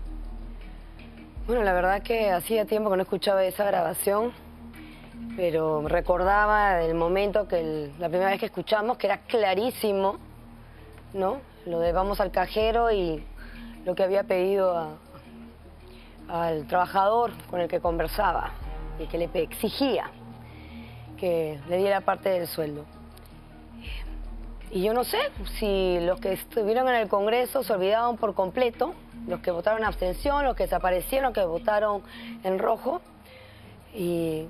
Bueno, la verdad que hacía tiempo que no escuchaba esa grabación, pero recordaba el momento que la primera vez que escuchamos, que era clarísimo, ¿no? Lo de vamos al cajero y lo que había pedido al trabajador con el que conversaba y que le exigía que le diera parte del sueldo. Y yo no sé si los que estuvieron en el Congreso se olvidaron por completo, los que votaron abstención, los que desaparecieron, los que votaron en rojo, y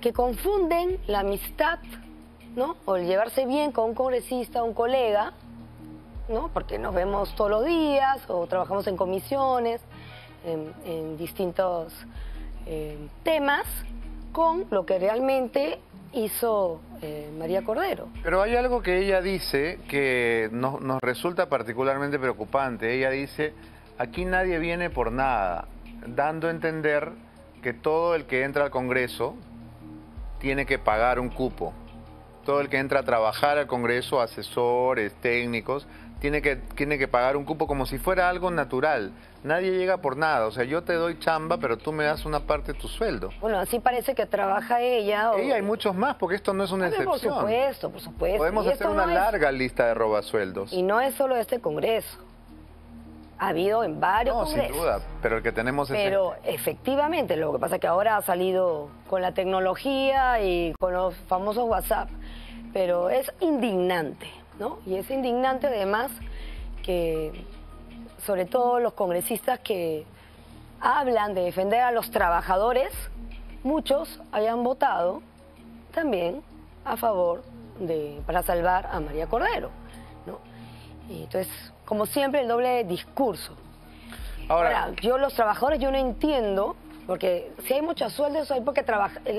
que confunden la amistad, ¿no? O el llevarse bien con un congresista, un colega, ¿no? Porque nos vemos todos los días o trabajamos en comisiones, en, distintos eh, temas, con lo que realmente hizo eh, María Cordero. Pero hay algo que ella dice que nos, nos resulta particularmente preocupante. Ella dice, aquí nadie viene por nada, dando a entender que todo el que entra al Congreso tiene que pagar un cupo. Todo el que entra a trabajar al Congreso, asesores, técnicos, tiene que, tiene que pagar un cupo como si fuera algo natural. Nadie llega por nada. O sea, yo te doy chamba, pero tú me das una parte de tu sueldo. Bueno, así parece que trabaja ella. O... Ella hay muchos más, porque esto no es una excepción. Por supuesto, por supuesto. Podemos hacer una larga lista de robasueldos. Y no es solo este Congreso. Ha habido en varios no, congresos. sin duda, pero el que tenemos es Pero este. efectivamente, lo que pasa es que ahora ha salido con la tecnología y con los famosos WhatsApp. Pero es indignante, ¿no? Y es indignante además que, sobre todo los congresistas que hablan de defender a los trabajadores, muchos hayan votado también a favor de, para salvar a María Cordero, ¿no? Y entonces, como siempre, el doble discurso. Ahora, yo los trabajadores, yo no entiendo, porque si hay muchos sueldos, hay, porque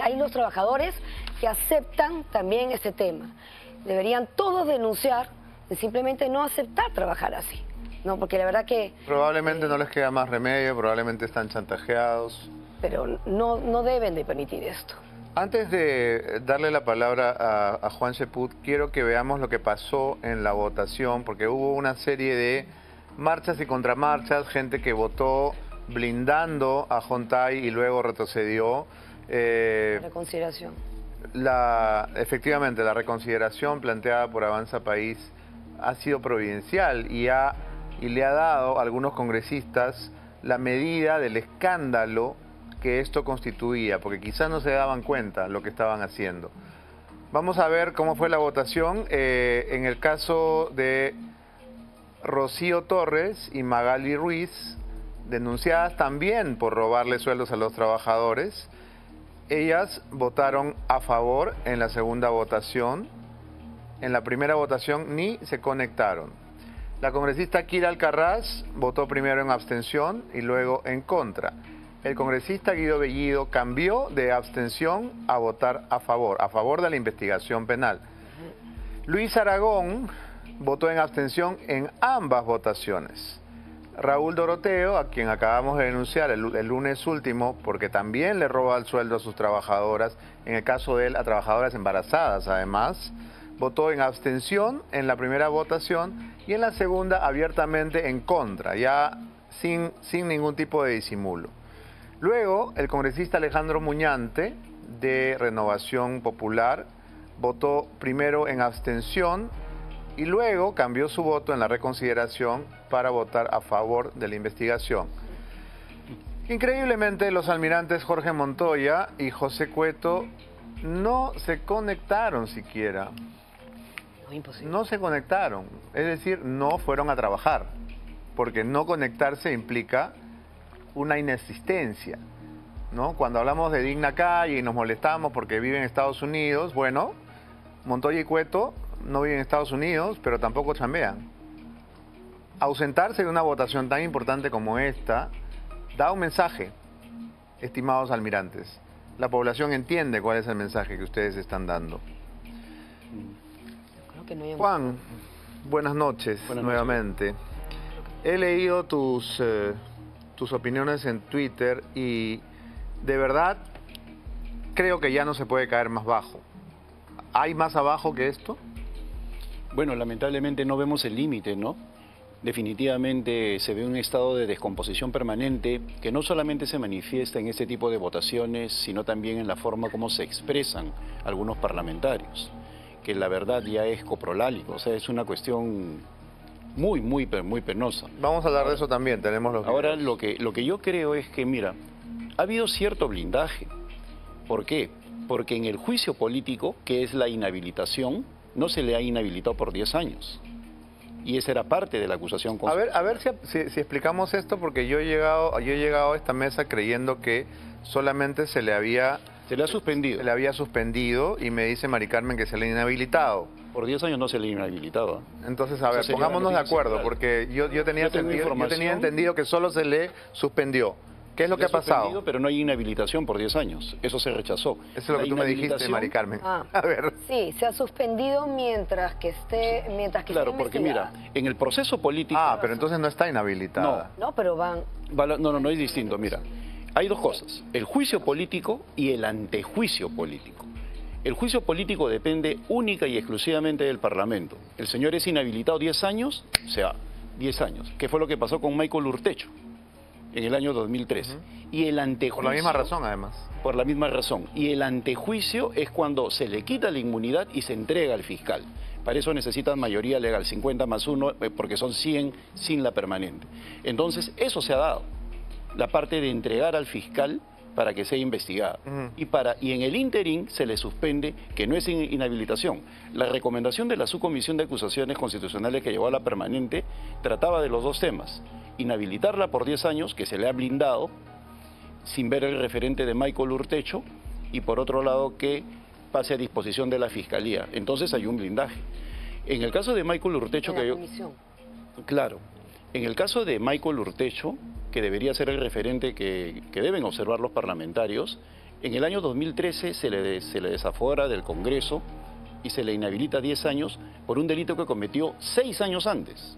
hay los trabajadores que aceptan también ese tema. Deberían todos denunciar de simplemente no aceptar trabajar así. No, porque la verdad que... Probablemente no les queda más remedio, probablemente están chantajeados. Pero no, no deben de permitir esto. Antes de darle la palabra a, a Juan Seput, quiero que veamos lo que pasó en la votación, porque hubo una serie de marchas y contramarchas, gente que votó blindando a Jontay y luego retrocedió. Eh, Reconsideración. La, efectivamente, la reconsideración planteada por Avanza País ha sido providencial y, le ha dado a algunos congresistas la medida del escándalo que esto constituía, porque quizás no se daban cuenta lo que estaban haciendo. Vamos a ver cómo fue la votación. Eh, en el caso de Rocío Torres y Magali Ruiz, denunciadas también por robarle sueldos a los trabajadores, ellas votaron a favor en la segunda votación. En la primera votación ni se conectaron. La congresista Kira Alcarraz votó primero en abstención y luego en contra. El congresista Guido Bellido cambió de abstención a votar a favor, a favor de la investigación penal. Luis Aragón votó en abstención en ambas votaciones. Raúl Doroteo, a quien acabamos de denunciar el, lunes último, porque también le roba el sueldo a sus trabajadoras, en el caso de él a trabajadoras embarazadas además, votó en abstención en la primera votación y en la segunda abiertamente en contra, ya sin, sin ningún tipo de disimulo. Luego, el congresista Alejandro Muñante, de Renovación Popular, votó primero en abstención y luego cambió su voto en la reconsideración para votar a favor de la investigación. Increíblemente, los almirantes Jorge Montoya y José Cueto no se conectaron siquiera. No se conectaron, es decir, no fueron a trabajar, porque no conectarse implica una inexistencia. ¿no? Cuando hablamos de Digna Calle y nos molestamos porque vive en Estados Unidos, bueno, Montoya y Cueto no viven en Estados Unidos, pero tampoco chambean. Ausentarse de una votación tan importante como esta da un mensaje, estimados almirantes. La población entiende cuál es el mensaje que ustedes están dando. Juan, buenas noches nuevamente. He leído tus, eh, tus opiniones en Twitter y de verdad creo que ya no se puede caer más bajo. ¿Hay más abajo que esto? Bueno, lamentablemente no vemos el límite, ¿no? Definitivamente se ve un estado de descomposición permanente que no solamente se manifiesta en este tipo de votaciones, sino también en la forma como se expresan algunos parlamentarios, que la verdad ya es coprolálico, o sea, es una cuestión muy, muy, muy penosa. Vamos a hablar de eso también, tenemos los Ahora, lo que, lo que yo creo es que, mira, ha habido cierto blindaje. ¿Por qué? Porque en el juicio político, que es la inhabilitación, no se le ha inhabilitado por 10 años. Y esa era parte de la acusación. A ver, a ver si, si, si, explicamos esto, porque yo he, llegado, yo he llegado a esta mesa creyendo que solamente se le había... Se le ha suspendido. Se le había suspendido y me dice Mari Carmen que se le ha inhabilitado. Por 10 años no se le ha inhabilitado. Entonces, a ver, pongámonos de acuerdo, porque yo, yo, tenía, Yo tengo sentido- yo tenía entendido que solo se le suspendió. ¿Qué es lo que ha pasado? Pero no hay inhabilitación por 10 años. Eso se rechazó. Eso es lo La que tú me dijiste, Mari Carmen. Ah. A ver. Sí, se ha suspendido mientras que esté, mientras que Claro, esté porque mira, en el proceso político... Ah, pero entonces no está inhabilitada. No, pero van. No, no, no es distinto. Mira, hay dos cosas. El juicio político y el antejuicio político. El juicio político depende única y exclusivamente del Parlamento. El señor es inhabilitado 10 años, o sea, 10 años. ¿Qué fue lo que pasó con Michael Urtecho en el año 2013? Y el antejuicio... Por la misma razón, además. Por la misma razón. Y el antejuicio es cuando se le quita la inmunidad y se entrega al fiscal. Para eso necesitan mayoría legal, 50 más 1, porque son 100 sin la permanente. Entonces, eso se ha dado. La parte de entregar al fiscal para que sea investigada. Y, para, y en el interín se le suspende, que no es in- inhabilitación. La recomendación de la subcomisión de acusaciones constitucionales que llevó a la permanente trataba de los dos temas. Inhabilitarla por 10 años, que se le ha blindado, sin ver el referente de Michael Urtecho, y por otro lado que pase a disposición de la Fiscalía. Entonces hay un blindaje. En el caso de Michael Urtecho, la que yo. Claro. En el caso de Michael Urtecho, que debería ser el referente que, que deben observar los parlamentarios, en el año 2013 se le, se le desafora del Congreso y se le inhabilita 10 años por un delito que cometió 6 años antes.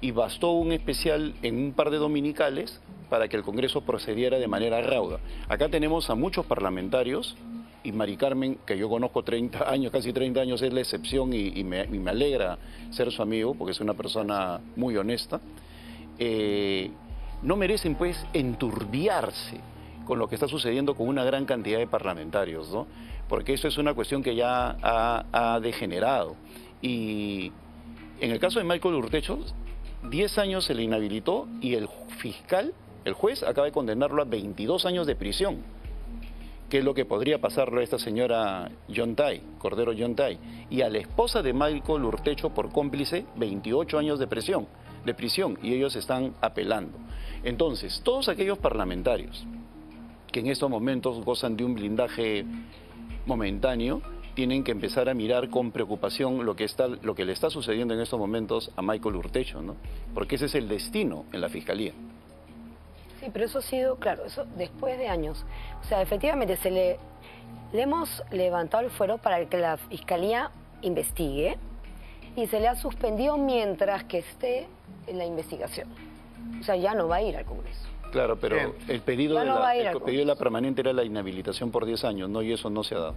Y bastó un especial en un par de dominicales para que el Congreso procediera de manera rauda. Acá tenemos a muchos parlamentarios y Mari Carmen, que yo conozco 30 años, casi 30 años, es la excepción y, me, y me alegra ser su amigo porque es una persona muy honesta. Eh, no merecen pues enturbiarse con lo que está sucediendo con una gran cantidad de parlamentarios, ¿no? Porque eso es una cuestión que ya ha, ha degenerado. Y en el caso de Michael Urtecho, 10 años se le inhabilitó y el fiscal, el juez, acaba de condenarlo a 22 años de prisión que es lo que podría pasarle a esta señora John Tai, Cordero John Tai, y a la esposa de Michael Urtecho por cómplice 28 años de prisión, de prisión, y ellos están apelando. Entonces, todos aquellos parlamentarios que en estos momentos gozan de un blindaje momentáneo, tienen que empezar a mirar con preocupación lo que, está, lo que le está sucediendo en estos momentos a Michael Urtecho, ¿no? Porque ese es el destino en la Fiscalía. Sí, pero eso ha sido, claro, eso después de años. O sea, efectivamente, se le, le hemos levantado el fuero para que la fiscalía investigue y se le ha suspendido mientras que esté en la investigación. O sea, ya no va a ir al Congreso. Claro, pero Bien. el pedido, Ya de no la, el pedido de la permanente era la inhabilitación por 10 años, ¿no? Y eso no se ha dado.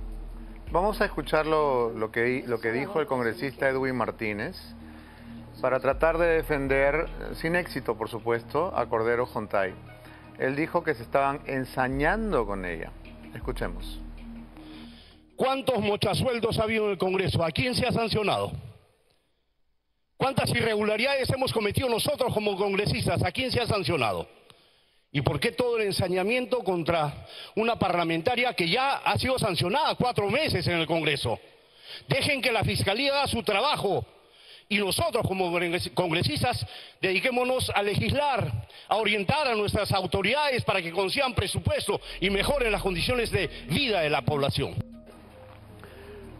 Vamos a escuchar lo, lo que, di- lo que dijo el congresista Edwin Martínez para tratar de defender, sin éxito por supuesto, a Cordero Jontay. Él dijo que se estaban ensañando con ella. Escuchemos. ¿Cuántos mochasueldos ha habido en el Congreso? ¿A quién se ha sancionado? ¿Cuántas irregularidades hemos cometido nosotros como congresistas? ¿A quién se ha sancionado? ¿Y por qué todo el ensañamiento contra una parlamentaria que ya ha sido sancionada cuatro meses en el Congreso? Dejen que la Fiscalía haga su trabajo Y nosotros como congresistas dediquémonos a legislar, a orientar a nuestras autoridades para que consigan presupuesto y mejoren las condiciones de vida de la población.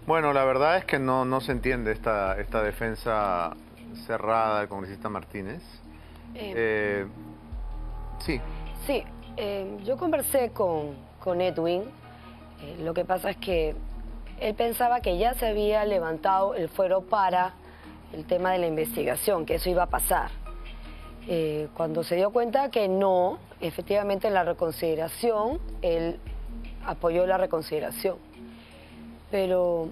Bueno, la verdad es que no, no se entiende esta, esta defensa cerrada del congresista Martínez. Eh, Eh, sí. Sí, eh, yo conversé con, con Edwin. Eh, lo que pasa es que él pensaba que ya se había levantado el fuero para el tema de la investigación, que eso iba a pasar. Eh, cuando se dio cuenta que no, efectivamente en la reconsideración, él apoyó la reconsideración. Pero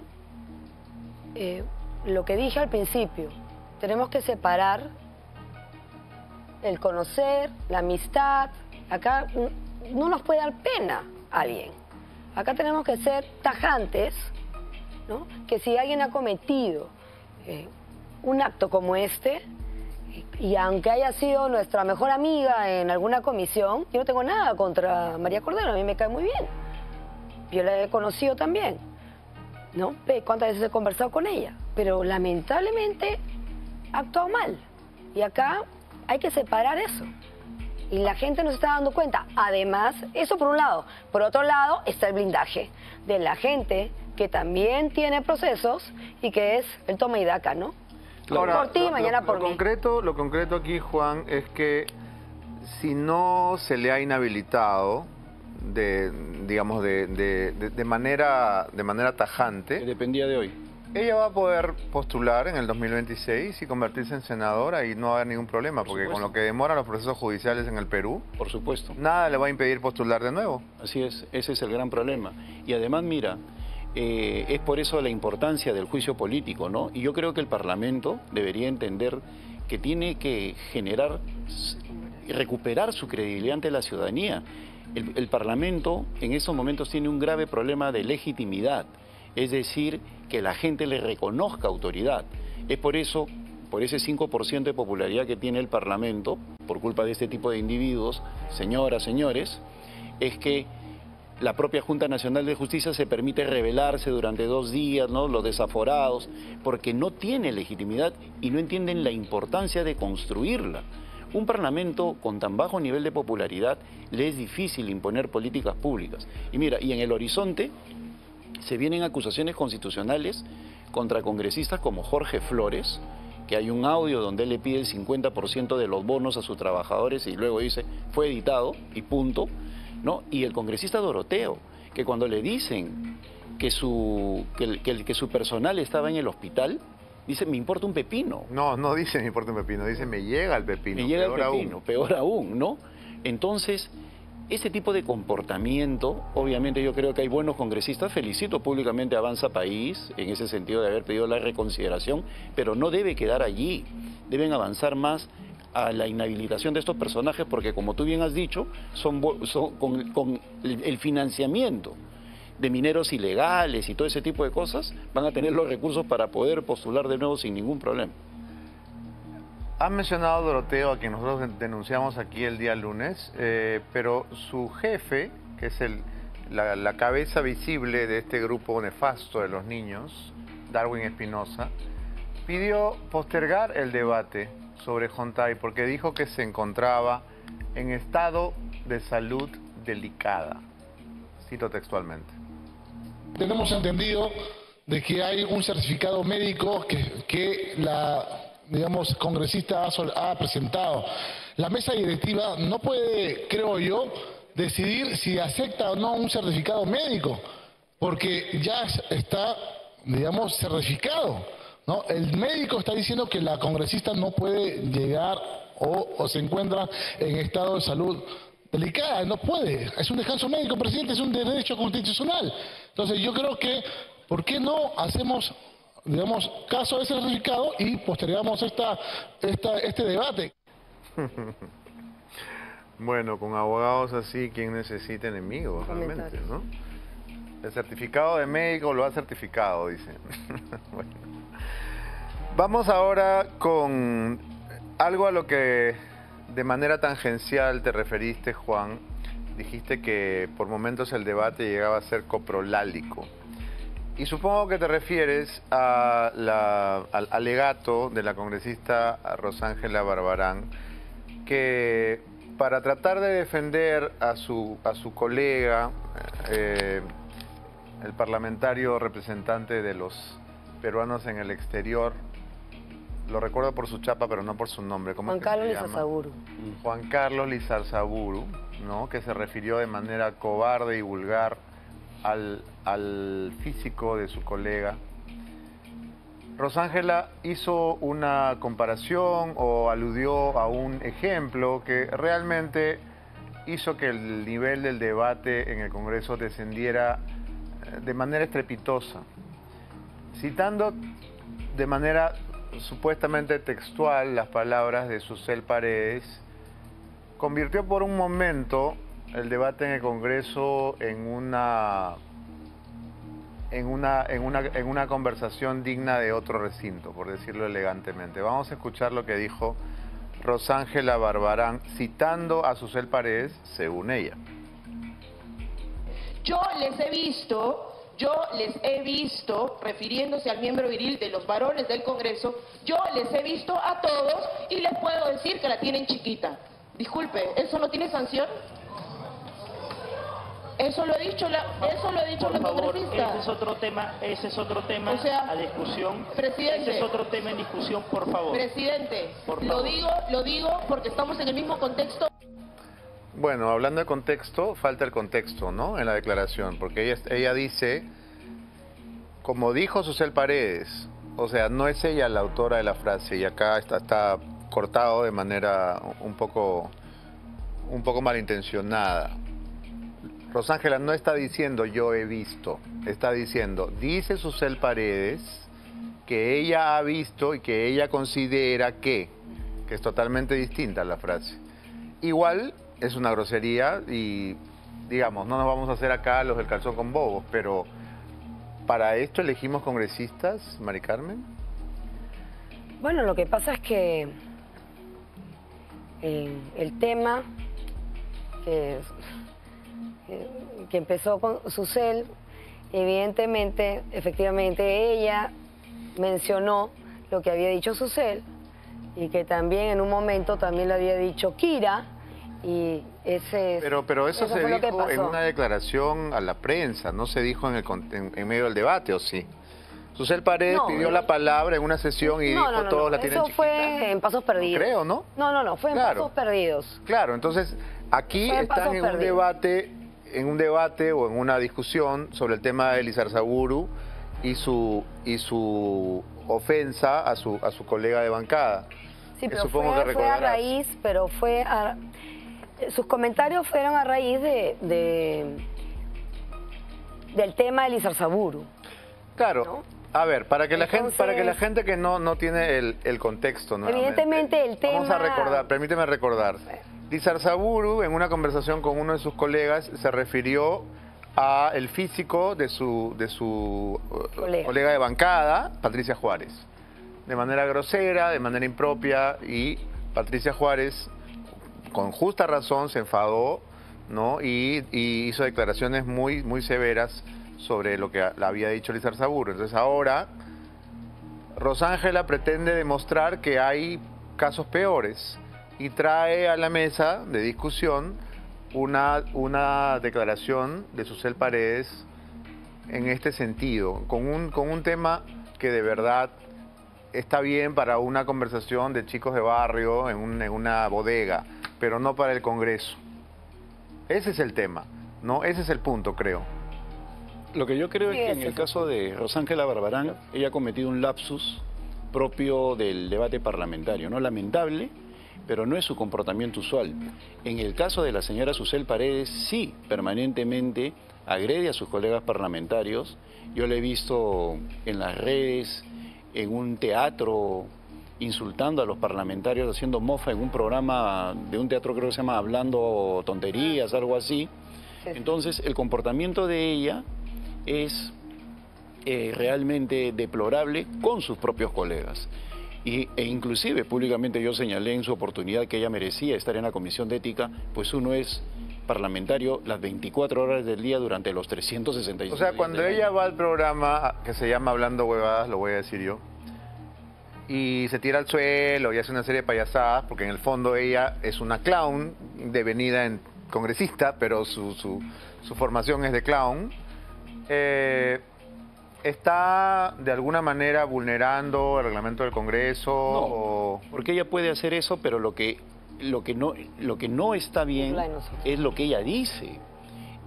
eh, lo que dije al principio, tenemos que separar el conocer, la amistad. Acá no nos puede dar pena alguien. Acá tenemos que ser tajantes, ¿no? que si alguien ha cometido eh, un acto como este, y aunque haya sido nuestra mejor amiga en alguna comisión, yo no tengo nada contra María Cordero, a mí me cae muy bien. Yo la he conocido también, ¿no? ¿Cuántas veces he conversado con ella? Pero lamentablemente ha actuado mal. Y acá hay que separar eso. Y la gente no se está dando cuenta. Además, eso por un lado. Por otro lado, está el blindaje de la gente que también tiene procesos y que es el toma y daca, ¿no? Ahora, por ti, lo- mañana lo- por lo mí. Concreto, lo concreto aquí, Juan, es que si no se le ha inhabilitado de, digamos, de, de- de- de manera, de manera tajante... dependía de hoy. Ella va a poder postular en el 2026 y convertirse en senadora y no va a haber ningún problema, porque con lo que demoran los procesos judiciales en el Perú, Por supuesto. nada le va a impedir postular de nuevo. Así es, ese es el gran problema. Y además, mira, eh, es por eso la importancia del juicio político, ¿no? Y yo creo que el Parlamento debería entender que tiene que generar y recuperar su credibilidad ante la ciudadanía. El, el Parlamento en estos momentos tiene un grave problema de legitimidad, es decir, que la gente le reconozca autoridad. Es por eso, por ese 5% de popularidad que tiene el Parlamento, por culpa de este tipo de individuos, señoras, señores, es que la propia Junta Nacional de Justicia se permite rebelarse durante dos días, ¿no? Los desaforados, porque no tiene legitimidad y no entienden la importancia de construirla. Un parlamento con tan bajo nivel de popularidad le es difícil imponer políticas públicas. Y mira, y en el horizonte se vienen acusaciones constitucionales contra congresistas como Jorge Flores, que hay un audio donde él le pide el 50% de los bonos a sus trabajadores y luego dice, fue editado y punto, ¿no? Y el congresista Doroteo, que cuando le dicen que su, que, el- que el- que su personal estaba en el hospital, dice, me importa un pepino. No, no dice me importa un pepino, dice me llega el pepino. Me llega el peor pepino, aún. peor aún, ¿no? Entonces, ese tipo de comportamiento, obviamente yo creo que hay buenos congresistas, felicito públicamente a Avanza País en ese sentido de haber pedido la reconsideración, pero no debe quedar allí, deben avanzar más a la inhabilitación de estos personajes porque como tú bien has dicho, son, con, el financiamiento de mineros ilegales y todo ese tipo de cosas, van a tener los recursos para poder postular de nuevo sin ningún problema. Han mencionado Doroteo, a quien nosotros denunciamos aquí el día lunes, eh, pero su jefe, que es el, la, cabeza visible de este grupo nefasto de los niños, Darwin Espinosa, pidió postergar el debate sobre Jontay porque dijo que se encontraba en estado de salud delicada. Cito textualmente. Tenemos entendido de que hay un certificado médico que la, digamos, congresista ha, presentado. La mesa directiva no puede, creo yo, decidir si acepta o no un certificado médico, porque ya es- está, digamos, certificado. ¿no? El médico está diciendo que la congresista no puede llegar o se encuentra en estado de salud delicada, no puede. Es un descanso médico, presidente, es un derecho constitucional. Entonces yo creo que, ¿por qué no hacemos, digamos, caso a ese certificado y postergamos esta, esta, este debate? Bueno, con abogados así, ¿quién necesita enemigos realmente, no? El certificado de médico lo ha certificado, dice. Bueno. Vamos ahora con algo a lo que de manera tangencial te referiste, Juan. Dijiste que por momentos el debate llegaba a ser coprolálico. Y supongo que te refieres a la- al alegato de la congresista Rosángela Barbarán, que para tratar de defender a su, a su colega, eh, el parlamentario representante de los peruanos en el exterior, lo recuerdo por su chapa, pero no por su nombre. ¿Cómo Juan es que Carlos? Lizarzaburu. Juan Carlos Lizarzaburu, ¿no? que se refirió de manera cobarde y vulgar al, al físico de su colega. Rosángela hizo una comparación o aludió a un ejemplo que realmente hizo que el nivel del debate en el Congreso descendiera eh, de manera estrepitosa. Citando de manera supuestamente textual las palabras de Susel Paredes, convirtió por un momento el debate en el Congreso en una en una, en una, en una conversación digna de otro recinto, por decirlo elegantemente. Vamos a escuchar lo que dijo Rosángela Barbarán, citando a Susel Paredes, según ella. Yo les he visto, yo les he visto, refiriéndose al miembro viril de los varones del Congreso, yo les he visto a todos y les puedo decir que la tienen chiquita. Disculpe, ¿eso no tiene sanción? Eso lo ha dicho la, eso lo ha dicho Por la favor, ese es otro tema, ese es otro tema O sea, a discusión. presidente. Ese es otro tema en discusión, por favor. Presidente, Por lo digo, lo digo porque estamos en el mismo contexto. Bueno, hablando de contexto, falta el contexto, ¿no? En la declaración, porque ella, ella dice, como dijo Susel Paredes, o sea, no es ella la autora de la frase y acá está, está cortado de manera un poco, un poco malintencionada. Rosángela no está diciendo yo he visto, está diciendo, dice Susel Paredes que ella ha visto y que ella considera que, que es totalmente distinta la frase. Igual es una grosería y, digamos, no nos vamos a hacer acá los del calzón con bobos, pero ¿para esto elegimos congresistas, Mari Carmen? Bueno, lo que pasa es que eh, el tema que, que- empezó con Susel, evidentemente, efectivamente, ella mencionó lo que había dicho Susel y que también en un momento también lo había dicho Kira y ese es- Pero, pero eso, se dijo en una declaración a la prensa, no se dijo en, el, en, en medio del debate, ¿o sí? Susel Paredes No, pidió no. la palabra en una sesión y No, dijo no, todos la tienen eso chiquita. fue en pasos perdidos. creo, ¿no? No, no, no, fue en Claro. pasos perdidos. Claro, entonces aquí en están en un debate, en un debate o en una discusión sobre el tema de Elizarzaburu y su y su ofensa a su a su colega de bancada. Sí, pero supongo fue, que fue a raíz, pero fue a... Sus comentarios fueron a raíz de, de- del tema de Lizarzaburu. Claro. A ver, para que la gente para que la gente que no no tiene el, el contexto, nuevamente, Evidentemente el tema... Vamos a recordar, permíteme recordar. Lizarzaburu en una conversación con uno de sus colegas se refirió a el físico de su de su eh, Colega. colega de bancada, Patricia Juárez. De manera grosera, de manera impropia y Patricia Juárez con justa razón se enfadó, ¿no? Y, y hizo declaraciones muy muy severas sobre lo que le había dicho Lizarzaburu. Entonces ahora Rosángela pretende demostrar que hay casos peores y trae a la mesa de discusión una, una declaración de Susel Paredes en este sentido, con un, con un tema que de verdad está bien para una conversación de chicos de barrio en, un- en una bodega, pero no para el Congreso. Ese es el tema, ¿no? Ese es el punto, creo. Lo que yo creo Sí, es que en el caso de Rosángela Barbarán, ella ha cometido un lapsus propio del debate parlamentario, ¿no? Lamentable, pero no es su comportamiento usual. En el caso de la señora Susel Paredes, sí, permanentemente agrede a sus colegas parlamentarios. Yo la he visto en las redes, en un teatro, insultando a los parlamentarios, haciendo mofa en un programa de un teatro creo que se llama Hablando Tonterías, algo así. Entonces, el comportamiento de ella es eh, realmente deplorable con sus propios colegas. Y, e inclusive públicamente yo señalé en su oportunidad que ella merecía estar en la comisión de ética, pues uno es parlamentario las 24 horas del día durante los 365 O sea, cuando ella año. va al programa que se llama Hablando Huevadas, lo voy a decir yo, y se tira al suelo y hace una serie de payasadas, porque en el fondo ella es una clown devenida en congresista, pero su, su, su formación es de clown, eh, ¿está de alguna manera vulnerando el reglamento del Congreso? o- Porque ella puede hacer eso, pero lo que, lo que, no, lo que no está bien es lo que ella dice.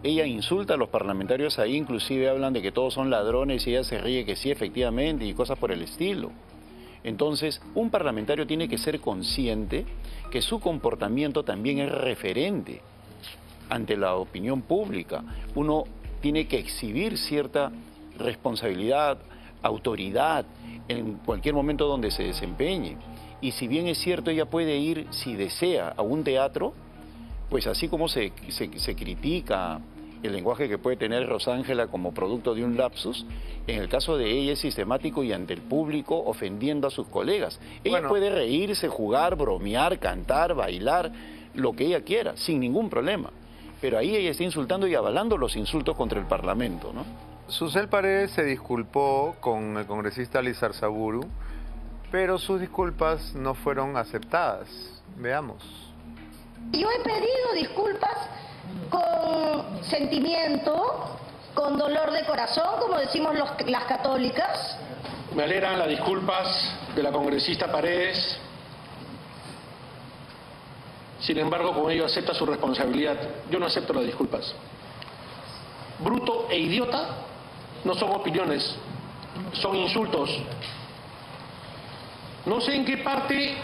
Ella insulta a los parlamentarios ahí, inclusive hablan de que todos son ladrones y ella se ríe que sí, efectivamente, y cosas por el estilo. Entonces, un parlamentario tiene que ser consciente que su comportamiento también es referente ante la opinión pública. Uno tiene que exhibir cierta responsabilidad, autoridad en cualquier momento donde se desempeñe. Y si bien es cierto, ella puede ir, si desea, a un teatro, pues así como se, se- se critica el lenguaje que puede tener Rosángela como producto de un lapsus, en el caso de ella es sistemático y ante el público ofendiendo a sus colegas. Ella Bueno. puede reírse, jugar, bromear, cantar, bailar, lo que ella quiera, sin ningún problema. Pero ahí ella está insultando y avalando los insultos contra el Parlamento, ¿no? Susel Paredes se disculpó con el congresista Lizar Saburu, pero sus disculpas no fueron aceptadas. Veamos. Yo he pedido disculpas con sentimiento, con dolor de corazón, como decimos los- las católicas. Me alegran las disculpas de la congresista Paredes. Sin embargo, con ello acepta su responsabilidad. Yo no acepto las disculpas. Bruto e idiota no son opiniones, son insultos. No sé en qué parte,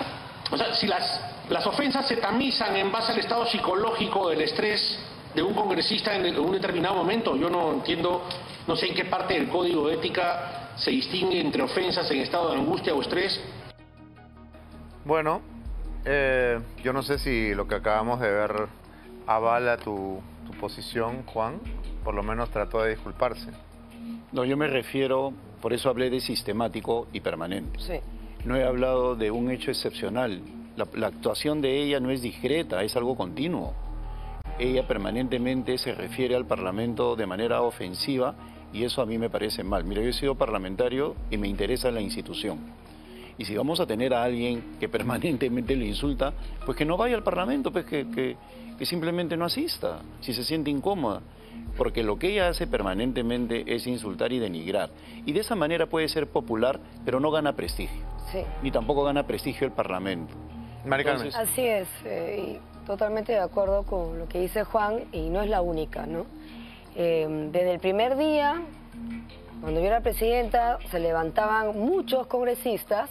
o sea, si las, las ofensas se tamizan en base al estado psicológico del estrés de un congresista en, un determinado momento, yo no entiendo, no sé en qué parte del código de ética se distingue entre ofensas en estado de angustia o estrés. Bueno, eh, yo no sé si lo que acabamos de ver avala tu, tu posición, Juan. Por lo menos trató de disculparse. No, yo me refiero, por eso hablé de sistemático y permanente. Sí. No he hablado de un hecho excepcional. La, la actuación de ella no es discreta, es algo continuo. Ella permanentemente se refiere al Parlamento de manera ofensiva y eso a mí me parece mal. Mira, yo he sido parlamentario y me interesa la institución. Y si vamos a tener a alguien que permanentemente le insulta, pues que no vaya al Parlamento, pues que, que- que simplemente no asista, si se siente incómoda. Porque lo que ella hace permanentemente es insultar y denigrar. Y de esa manera puede ser popular, pero no gana prestigio. Sí. Ni tampoco gana prestigio el Parlamento. Entonces, Así es, eh, y totalmente de acuerdo con lo que dice Juan, y no es la única, ¿no? Eh, desde el primer día, cuando yo era presidenta, se levantaban muchos congresistas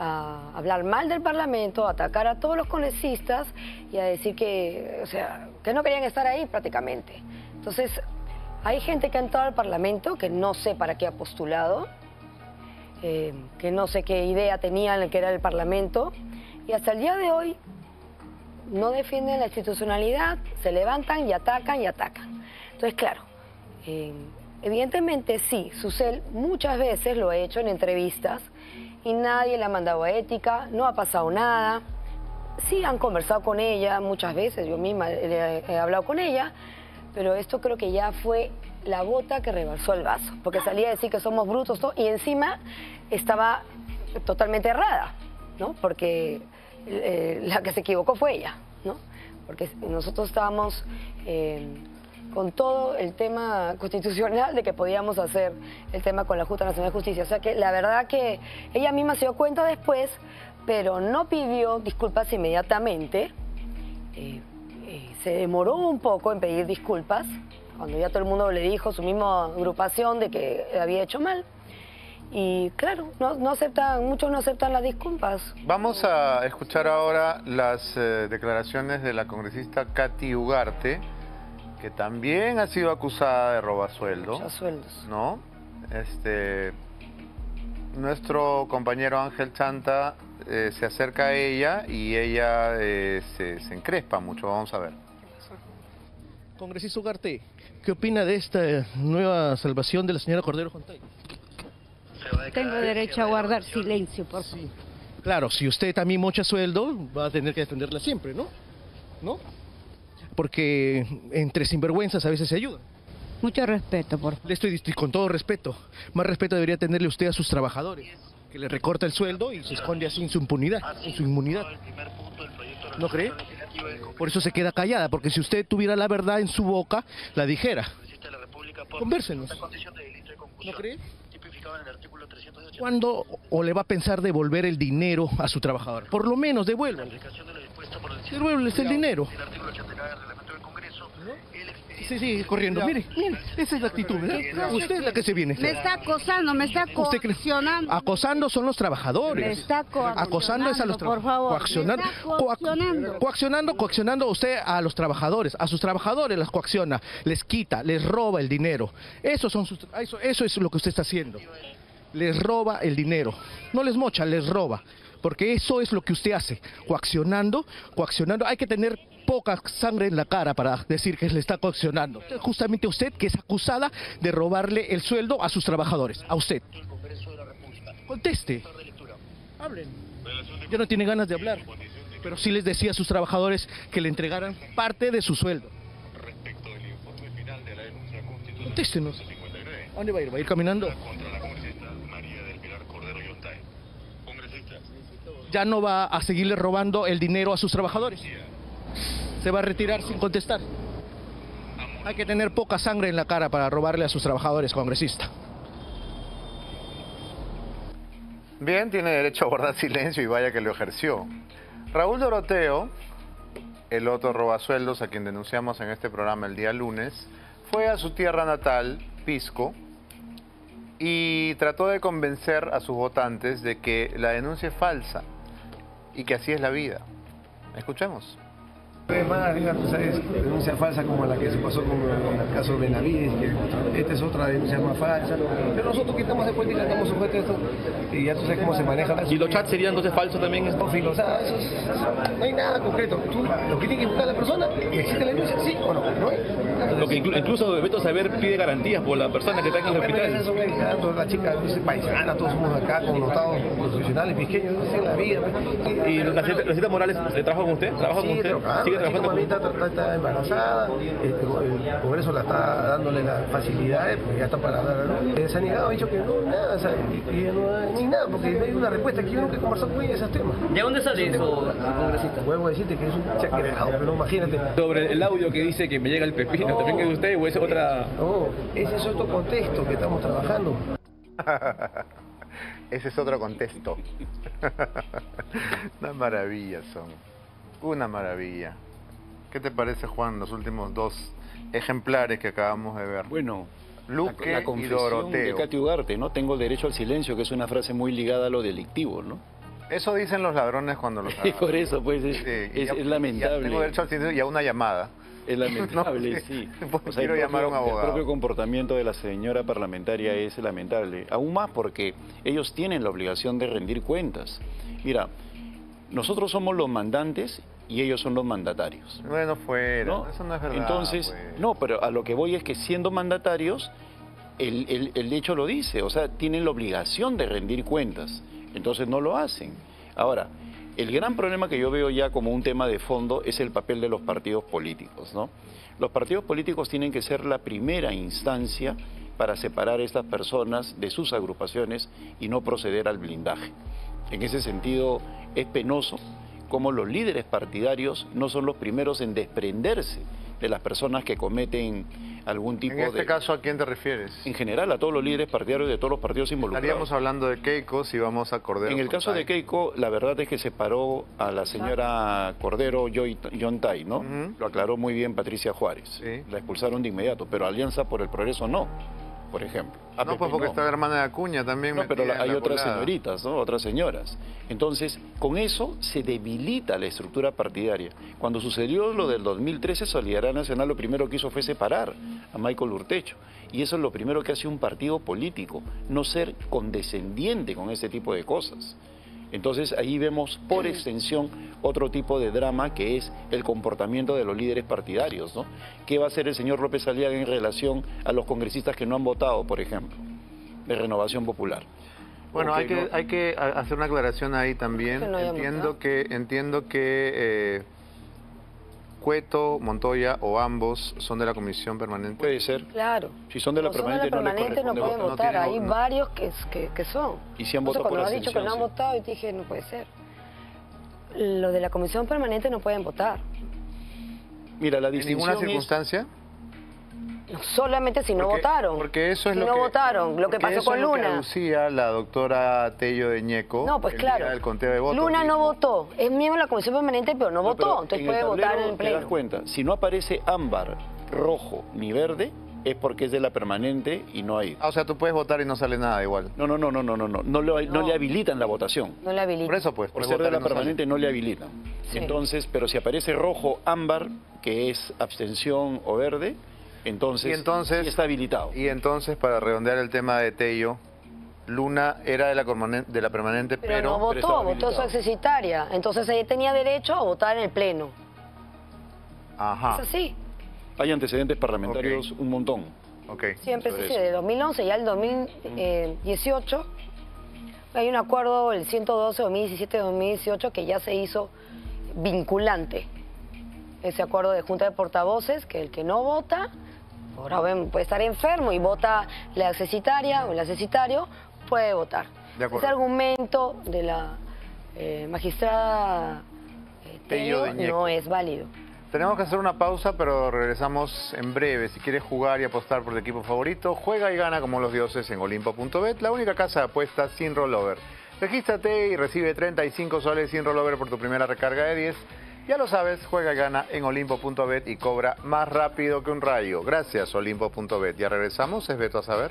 a hablar mal del Parlamento, a atacar a todos los congresistas y a decir que, o sea, que no querían estar ahí prácticamente. Entonces, hay gente que ha entrado al Parlamento que no sé para qué ha postulado, eh, que no sé qué idea tenían que era el Parlamento, y hasta el día de hoy no defienden la institucionalidad, se levantan y atacan y atacan. Entonces, claro, eh, evidentemente sí, Susel muchas veces lo ha hecho en entrevistas y nadie le ha mandado a ética, no ha pasado nada. Sí han conversado con ella muchas veces, yo misma he, he hablado con ella, pero esto creo que ya fue la gota que rebalsó el vaso, porque salía a decir que somos brutos y encima estaba totalmente errada, ¿no? Porque eh, la que se equivocó fue ella, ¿no? Porque nosotros estábamos eh, con todo el tema constitucional de que podíamos hacer el tema con la Junta Nacional de Justicia. O sea que la verdad que ella misma se dio cuenta después, pero no pidió disculpas inmediatamente. Eh, eh, se demoró un poco en pedir disculpas, cuando ya todo el mundo le dijo, su misma agrupación, de que había hecho mal. Y claro, no, no aceptan, muchos no aceptan las disculpas. Vamos a escuchar ahora las eh, declaraciones de la congresista Katy Ugarte, que también ha sido acusada de robasueldo. sueldos. ¿No? Este, nuestro compañero Ángel Chanta eh, se acerca a ella y ella eh, se, se encrespa mucho. Vamos a ver. Congresista Ugarte, ¿qué opina de esta eh, nueva salvación de la señora Cordero Jontay? Tengo derecho a guardar silencio, por favor. Claro, si usted también mocha sueldo, va a tener que defenderla siempre, ¿no? ¿No? porque entre sinvergüenzas a veces se ayudan. Mucho respeto, por Le estoy dist- con todo respeto. Más respeto debería tenerle usted a sus trabajadores, que le recorta el sueldo y se esconde así en su impunidad, en su inmunidad. ¿No cree? Por eso se queda callada, porque si usted tuviera la verdad en su boca, la dijera. Convérsenos. ¿No cree? ¿Cuándo o le va a pensar devolver el dinero a su trabajador? Por lo menos devuélvale. Devuélvele el dinero. Sí, sí, corriendo. Mire, mire, esa es la actitud, ¿verdad? Usted es la que se viene. Me está acosando, me está coaccionando. Acosando son los trabajadores. Me está coaccionando, Acosando es a los trabajadores. Coaccionando. Coaccionando. coaccionando, coaccionando usted a los trabajadores. A sus trabajadores las coacciona, les quita, les roba el dinero. Eso, son sus, eso, eso es lo que usted está haciendo. Les roba el dinero. No les mocha, les roba. Porque eso es lo que usted hace. Coaccionando, coaccionando. Hay que tener poca sangre en la cara para decir que le está coaccionando. Justamente usted que es acusada de robarle el sueldo a sus trabajadores. A usted. Conteste. Hablen. Ya no tiene ganas de hablar. Pero sí les decía a sus trabajadores que le entregaran parte de su sueldo. Contéstenos. ¿A dónde va a ir? ¿Va a ir caminando? Ya no va a seguirle robando el dinero a sus trabajadores. Se va a retirar sin contestar. Hay que tener poca sangre en la cara para robarle a sus trabajadores, congresista. Bien, tiene derecho a guardar silencio y vaya que lo ejerció. Raúl Doroteo, el otro robasueldos a quien denunciamos en este programa el día lunes, fue a su tierra natal, Pisco, y trató de convencer a sus votantes de que la denuncia es falsa y que así es la vida. Escuchemos. Además, diga, tú sabes, denuncia falsa como la que se pasó con el caso de Benavides, que esta es otra denuncia más falsa. Pero nosotros que estamos de política estamos sujetos a esto y ya tú sabes cómo se maneja ¿Y los chats serían entonces falsos también? Filo, o sea, eso es- no hay nada concreto. Tú lo que tiene que buscar la persona existe la denuncia, sí o no. ¿no hay? Lo que inclu- incluso Beto Saber pide garantías por la persona que está en el hospital. eso, toda la chica dice paisana, todos somos acá connotados profesionales, pequeños, es la vida. pues. ¿Y la señorita Morales eh, trabaja con usted? ¿Trabaja con usted? ¿Sigue trabajando con mamita está, está embarazada, este, el Congreso la está dándole las facilidades, porque ya está para dar a luz. Eh, Se ha negado, ha dicho que no, nada, o sea, que que no hay ni nada, porque no hay una respuesta, que yo nunca he conversado con ella de esos temas. ¿De dónde sale eso, congresista? Vuelvo a decirte que es un chacreado, pero imagínate. Sobre el audio que dice que me llega el pepino, ¿también es de usted o es otra...? No, ese es otro contexto que estamos trabajando. Ese es otro contexto. Una maravilla son. Una maravilla. ¿Qué te parece, Juan, los últimos dos ejemplares que acabamos de ver? Bueno, Luque la, la y confesión de. Katy Ugarte, ¿no? Tengo derecho al silencio, que es una frase muy ligada a lo delictivo, ¿no? Eso dicen los ladrones cuando los Y por eso, pues, es, Sí, es- y ya- es lamentable. tengo derecho al silencio y a una llamada. Es lamentable, No, sí. pues O sea, quiero llamar a un abogado. El propio comportamiento de la señora parlamentaria es lamentable. Aún más porque ellos tienen la obligación de rendir cuentas. Mira, nosotros somos los mandantes y ellos son los mandatarios. Bueno, fuera. ¿no? Eso no es verdad. Entonces, pues. no, pero a lo que voy es que siendo mandatarios, el, el- el hecho lo dice, o sea, tienen la obligación de rendir cuentas, entonces no lo hacen. Ahora, el gran problema que yo veo ya como un tema de fondo es el papel de los partidos políticos, ¿no? Los partidos políticos tienen que ser la primera instancia para separar a estas personas de sus agrupaciones y no proceder al blindaje. En ese sentido, es penoso como los líderes partidarios no son los primeros en desprenderse de las personas que cometen algún tipo En este de... caso, ¿a quién te refieres? En general, a todos los líderes partidarios de todos los partidos involucrados. Estaríamos hablando de Keiko si vamos a Cordero. En el caso de Keiko, la verdad es que separó a la señora Cordero Yontay, ¿no? Lo aclaró muy bien Patricia Juárez. La expulsaron de inmediato, pero Alianza por el Progreso no, por ejemplo. No, pues APP porque no. está la hermana de Acuña también. No, pero hay otras colada. señoritas, ¿no? Otras señoras. Entonces, con eso se debilita la estructura partidaria. Cuando sucedió lo del 2013, Solidaridad Nacional lo primero que hizo fue separar a Michael Urtecho. Y eso es lo primero que hace un partido político, no ser condescendiente con ese tipo de cosas. Entonces ahí vemos por extensión otro tipo de drama que es el comportamiento de los líderes partidarios. ¿no? ¿Qué va a hacer el señor López Aliaga en relación a los congresistas que no han votado, por ejemplo, de Renovación Popular? Bueno, hay que, no- hay que a- hacer una aclaración ahí también. Que no haya entiendo que, entiendo que eh, Cueto, Montoya o ambos son de la comisión permanente? Puede ser. Claro. Si son de la Los son permanente, no les permanente no pueden votar. Hay varios que, que, que son. Y si han Entonces, votado por cuando has dicho que no han votado, yo te dije, no puede ser. Los de la comisión permanente no pueden votar. Mira, la ¿En distinción ninguna es- circunstancia? Solamente si no Porque- votaron. Porque eso es si lo no que, votaron, lo que porque pasó eso con es lo que Luna. aducía la doctora Tello de Ñeco No, pues el claro. día del conteo de votos. Luna no votó. Es miembro de la comisión permanente, pero no, No, pero votó. Entonces en puede el votar en el Te das pleno. cuenta, si no aparece ámbar, rojo ni verde, es porque es de la permanente y no hay. Ah, o sea, tú puedes votar y no sale nada igual. No, no, no, no, no, no, no, no, le, no le habilitan la votación. No le habilita. Por eso, pues. Por ser de la sale. permanente no le habilitan. Sí. Entonces, pero si aparece rojo, ámbar, que es abstención o verde, entonces, Y entonces- está habilitado. Y entonces, para redondear el tema de Tello, Luna era de la, de la permanente, Pero, pero... no votó, estaba votó su accesitaria. Entonces ella tenía derecho a votar en el pleno. Ajá. Es así. Hay antecedentes parlamentarios un montón. Ok. Siempre sí, eso. de 2011 ya el 2018 hay un acuerdo, el 112, 2017, 2018, que ya se hizo vinculante. Ese acuerdo de Junta de Portavoces, que el que no vota, ahora ven, puede estar enfermo y vota la accesitaria o el accesitario, puede votar. De acuerdo. Ese argumento de la eh, magistrada eh, Tello no es válido. Tenemos que hacer una pausa, pero regresamos en breve. Si quieres jugar y apostar por tu equipo favorito, juega y gana como los dioses en olimpo.bet, la única casa de apuestas sin rollover. Regístrate y recibe 35 soles sin rollover por tu primera recarga de 10. Ya lo sabes, juega y gana en olimpo.bet y cobra más rápido que un rayo. Gracias, olimpo.bet. Ya regresamos, es Beto a saber.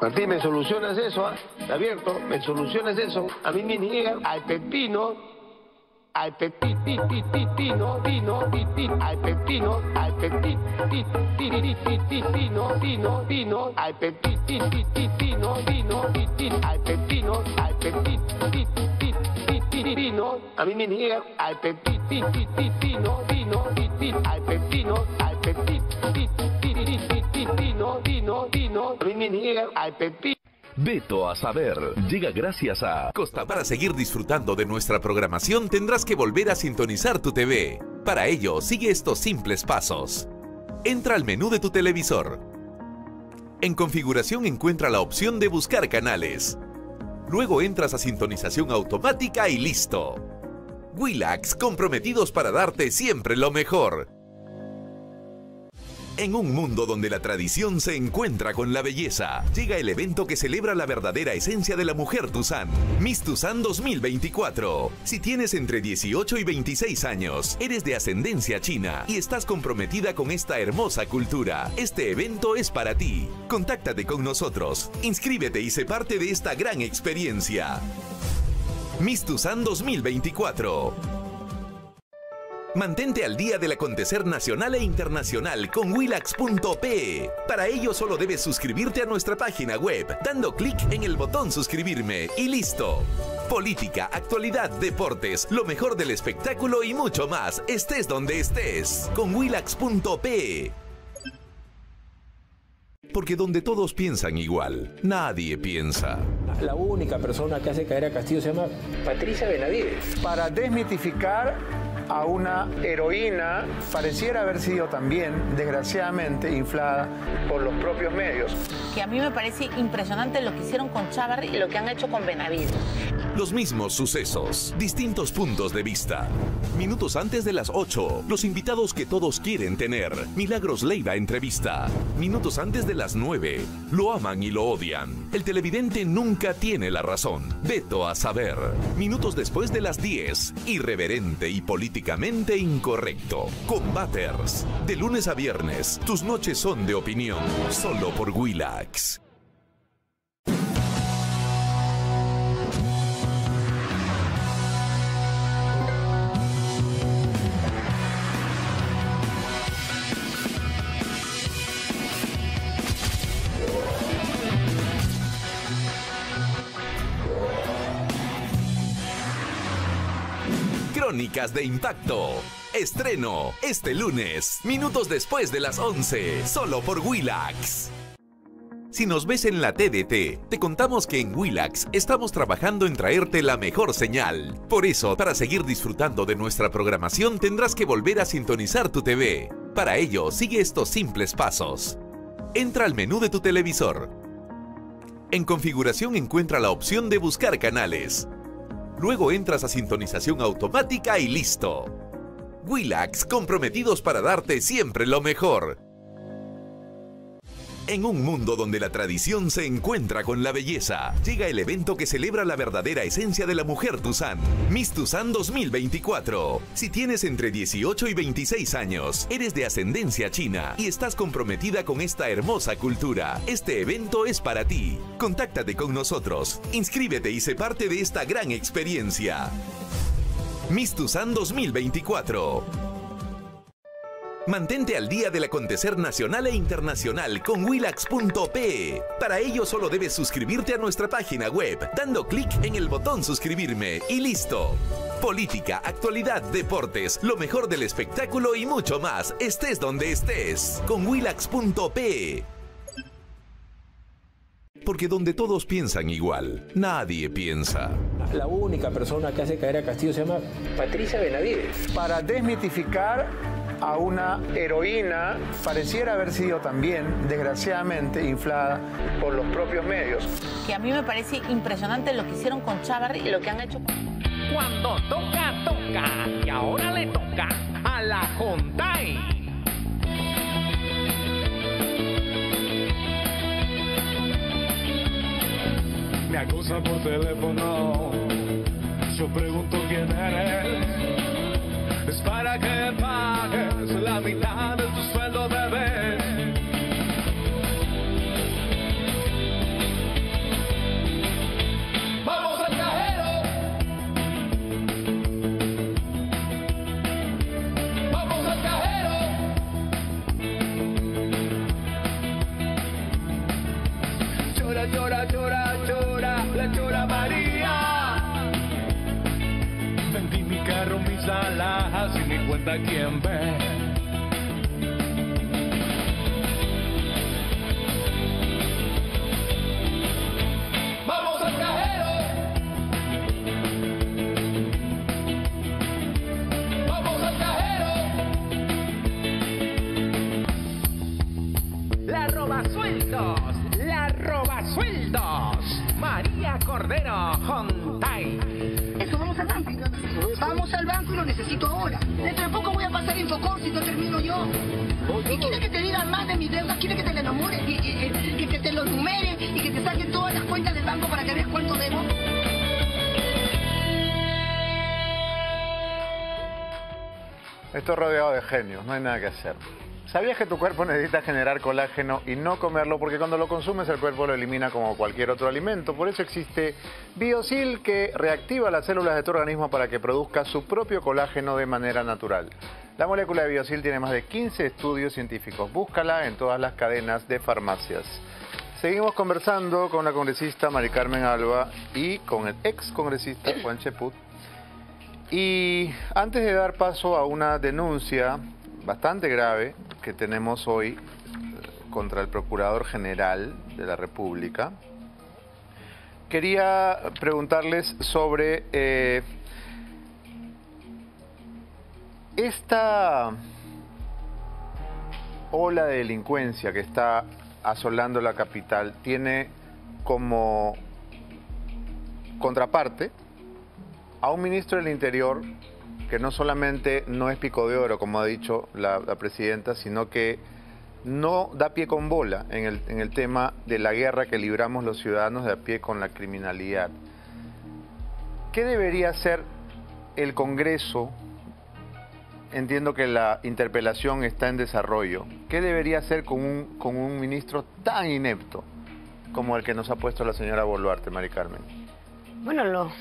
Martín, ¿me solucionas eso? ah? Abierto, ¿me solucionas eso? A mí me niegan al pepino, al pepino, pino, pino, al pepino, al pepino, pino, pino, al pepino, pino, pino, al pepino, al pepino, pino, a mí me niegan al pepino, pino, pino, al pepino, al pepino, pino, pino, pino, a mí me niegan al pepino. Veto a saber llega gracias a Costa. Para seguir disfrutando de nuestra programación tendrás que volver a sintonizar tu TV. Para ello, sigue estos simples pasos. Entra al menú de tu televisor. En configuración encuentra la opción de buscar canales. Luego entras a sintonización automática y listo. Willax, comprometidos para darte siempre lo mejor. En un mundo donde la tradición se encuentra con la belleza, llega el evento que celebra la verdadera esencia de la mujer Tuzán, Miss Tuzán 2024. Si tienes entre 18 y 26 años, eres de ascendencia china y estás comprometida con esta hermosa cultura, este evento es para ti. Contáctate con nosotros, inscríbete y sé parte de esta gran experiencia. Miss Tuzán 2024. Mantente al día del acontecer nacional e internacional con Willax.pe. Para ello solo debes suscribirte a nuestra página web, dando clic en el botón suscribirme y listo. Política, actualidad, deportes, lo mejor del espectáculo y mucho más, estés donde estés, con Willax.pe. Porque donde todos piensan igual, nadie piensa. La única persona que hace caer a Castillo se llama Patricia Benavides. Para desmitificar a una heroína, pareciera haber sido también, desgraciadamente, inflada por los propios medios. que a mí me parece impresionante lo que hicieron con Chávarri y lo que han hecho con Benavides. Los mismos sucesos, distintos puntos de vista. Minutos antes de las 8, los invitados que todos quieren tener. Milagros Leiva entrevista. Minutos antes de las 9, lo aman y lo odian. El televidente nunca tiene la razón. Veto a saber. Minutos después de las 10, irreverente y políticamente incorrecto. Combaters. De lunes a viernes, tus noches son de opinión. Solo por Willax. De Impacto. Estreno este lunes, minutos después de las 11, solo por Willax. Si nos ves en la TDT, te contamos que en Willax estamos trabajando en traerte la mejor señal. Por eso, para seguir disfrutando de nuestra programación tendrás que volver a sintonizar tu TV. Para ello, sigue estos simples pasos. Entra al menú de tu televisor. En configuración encuentra la opción de buscar canales. Luego entras a sintonización automática y listo. Willax, comprometidos para darte siempre lo mejor. En un mundo donde la tradición se encuentra con la belleza, llega el evento que celebra la verdadera esencia de la mujer Tuzán, Miss Tuzán 2024. Si tienes entre 18 y 26 años, eres de ascendencia china y estás comprometida con esta hermosa cultura, este evento es para ti. Contáctate con nosotros, inscríbete y sé parte de esta gran experiencia. Miss Tuzán 2024. Mantente al día del acontecer nacional e internacional con Willax.pe. Para ello solo debes suscribirte a nuestra página web, dando clic en el botón suscribirme y listo. Política, actualidad, deportes, lo mejor del espectáculo y mucho más, estés donde estés, con Willax.pe. Porque donde todos piensan igual, nadie piensa. La única persona que hace caer a Castillo se llama Patricia Benavides. Para desmitificar a una heroína pareciera haber sido también, desgraciadamente, inflada por los propios medios. Que a mí me parece impresionante lo que hicieron con Chávarri y lo que han hecho con... Cuando toca, toca. Y ahora le toca a la Hontai. Me acusa por teléfono. Yo pregunto quién eres. Para que pagues la mitad Vamos al cajero. Vamos al cajero. La roba sueldos. La roba sueldos. María Cordero Hontai. Al banco y lo necesito ahora. Dentro de poco voy a pasar Infocor si no termino yo. ¿Y quiere que te digan más de mis deudas? ¿Quiere que te le enamore? ¿Y, y- y- y que te lo numere? ¿Y que te saquen todas las cuentas del banco para que veas cuánto debo? Estoy rodeado de genios, no hay nada que hacer. ¿Sabías que tu cuerpo necesita generar colágeno y no comerlo? Porque cuando lo consumes el cuerpo lo elimina como cualquier otro alimento. Por eso existe Biosil que reactiva las células de tu organismo para que produzca su propio colágeno de manera natural. La molécula de Biosil tiene más de 15 estudios científicos. Búscala en todas las cadenas de farmacias. Seguimos conversando con la congresista Mari Carmen Alba y con el ex congresista Juan Cheput. Y antes de dar paso a una denuncia bastante grave que tenemos hoy eh, contra el Procurador General de la República, quería preguntarles sobre eh, esta ola de delincuencia que está asolando la capital tiene como contraparte a un ministro del Interior que no solamente no es pico de oro, como ha dicho la, presidenta, sino que no da pie con bola en el, en el tema de la guerra que libramos los ciudadanos de a pie con la criminalidad. ¿Qué debería hacer el Congreso? Entiendo que la interpelación está en desarrollo. ¿Qué debería hacer con un, con un ministro tan inepto como el que nos ha puesto la señora Boluarte, Mari Carmen? Bueno, lo,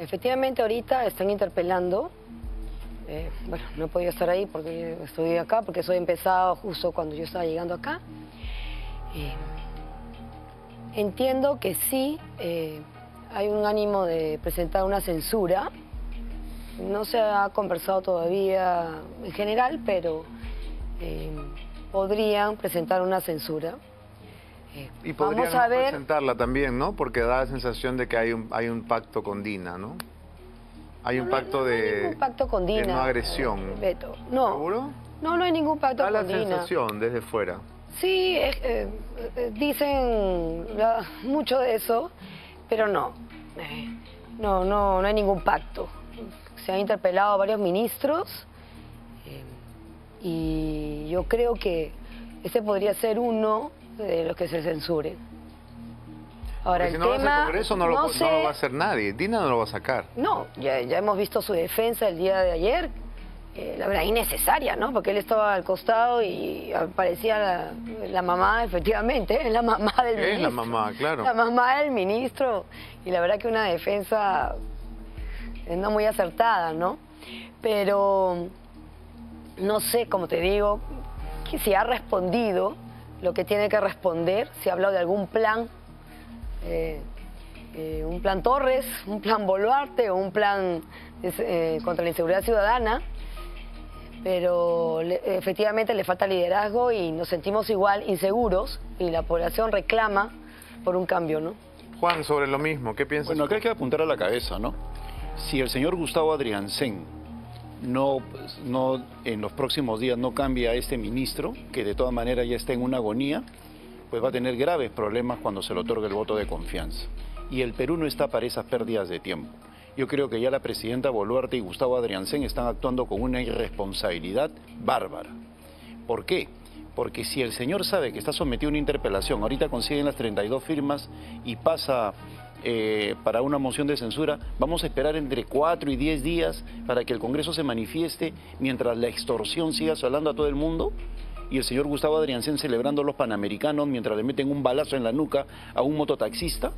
efectivamente ahorita están interpelando. Eh, bueno, no he podido estar ahí porque estoy acá, porque soy empezado justo cuando yo estaba llegando acá. Eh, entiendo que sí eh, hay un ánimo de presentar una censura. No se ha conversado todavía en general, pero podrían presentar una censura. Y ver. presentarla también, ¿no? Porque da la sensación de que hay un, hay un pacto con Dina, ¿no? Hay un pacto de, Un pacto con de Dina. no agresión. Beto. No. ¿Seguro? No, no hay ningún pacto Da la con Dina. sensación desde fuera. Sí, eh, eh, dicen la- mucho de eso, pero no. Eh, no, no, no hay ningún pacto. Se han interpelado a varios ministros y yo creo que ese podría ser uno de los que se censuren. Ahora, Porque si el no lo hace tema, el Congreso, no, lo, no no sé- lo va a hacer nadie. Dina no lo va a sacar. no, ya, ya hemos visto su defensa el día de ayer, eh, la verdad innecesaria, ¿no? Porque él estaba al costado y parecía la, la mamá, efectivamente, es la mamá del Es la ministro. mamá, claro. La mamá del ministro. Y la verdad que una defensa eh, no muy acertada, ¿no? Pero no sé, como te digo, que si ha respondido lo que tiene que responder, si ha hablado de algún plan, eh, eh, un plan Torres, un plan Boluarte o un plan eh, contra la inseguridad ciudadana, pero le- efectivamente le falta liderazgo y nos sentimos igual inseguros y la población reclama por un cambio, ¿no? Juan, sobre lo mismo, ¿qué piensas? Bueno, acá hay que apuntar a la cabeza, ¿no? Si el señor Gustavo Adriancén no, no en los próximos días no cambia a este ministro, que de todas maneras ya está en una agonía, pues va a tener graves problemas cuando se le otorgue el voto de confianza. Y el Perú no está para esas pérdidas de tiempo. Yo creo que ya la presidenta Boluarte y Gustavo Adriancén están actuando con una irresponsabilidad bárbara. ¿Por qué? Porque si el señor sabe que está sometido a una interpelación, ahorita consiguen las 32 firmas y pasa eh, para una moción de censura, vamos a esperar entre 4 y 10 días para que el Congreso se manifieste mientras la extorsión siga asolando a todo el mundo y el señor Gustavo Adriancén celebrando los Panamericanos mientras le meten un balazo en la nuca a un mototaxista.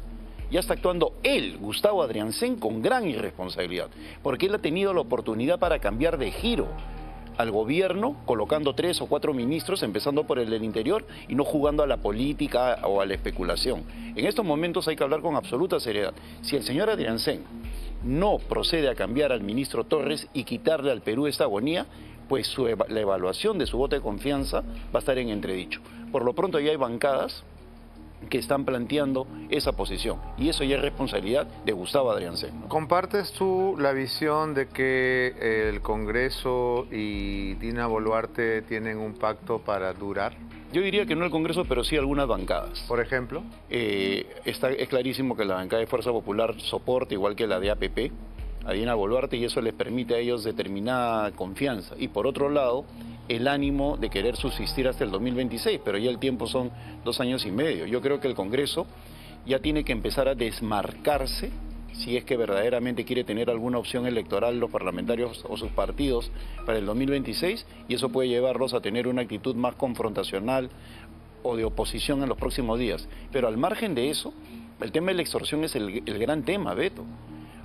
Ya está actuando él, Gustavo Adriancén, con gran irresponsabilidad, porque él ha tenido la oportunidad para cambiar de giro al gobierno, colocando tres o cuatro ministros, empezando por el del interior y no jugando a la política o a la especulación. En estos momentos hay que hablar con absoluta seriedad. Si el señor Adriancén no procede a cambiar al ministro Torres y quitarle al Perú esta agonía, pues su la evaluación de su voto de confianza va a estar en entredicho. Por lo pronto ya hay bancadas que están planteando esa posición y eso ya es responsabilidad de Gustavo Adriancén. ¿no? ¿Compartes tú la visión de que el Congreso y Dina Boluarte tienen un pacto para durar? Yo diría que no el Congreso, pero sí algunas bancadas. Por ejemplo. Eh, está, es clarísimo que la bancada de Fuerza Popular soporta, igual que la de APP, a Dina Boluarte, y eso les permite a ellos determinada confianza. Y por otro lado, el ánimo de querer subsistir hasta el 2026, pero ya el tiempo son dos años y medio. Yo creo que el Congreso ya tiene que empezar a desmarcarse si es que verdaderamente quiere tener alguna opción electoral los parlamentarios o sus partidos para el 2026 y eso puede llevarlos a tener una actitud más confrontacional o de oposición en los próximos días. Pero al margen de eso, el tema de la extorsión es el, el gran tema, Beto.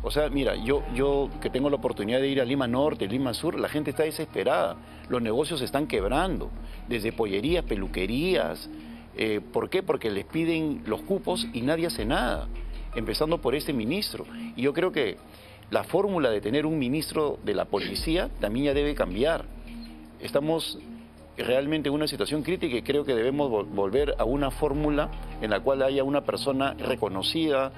O sea, mira, yo, yo que tengo la oportunidad de ir a Lima Norte, Lima Sur, la gente está desesperada, los negocios están quebrando, desde pollerías, peluquerías. Eh, ¿Por qué? Porque les piden los cupos y nadie hace nada, empezando por este ministro. Y yo creo que la fórmula de tener un ministro de la policía también ya debe cambiar. Estamos realmente en una situación crítica y creo que debemos vol- volver a una fórmula en la cual haya una persona reconocida,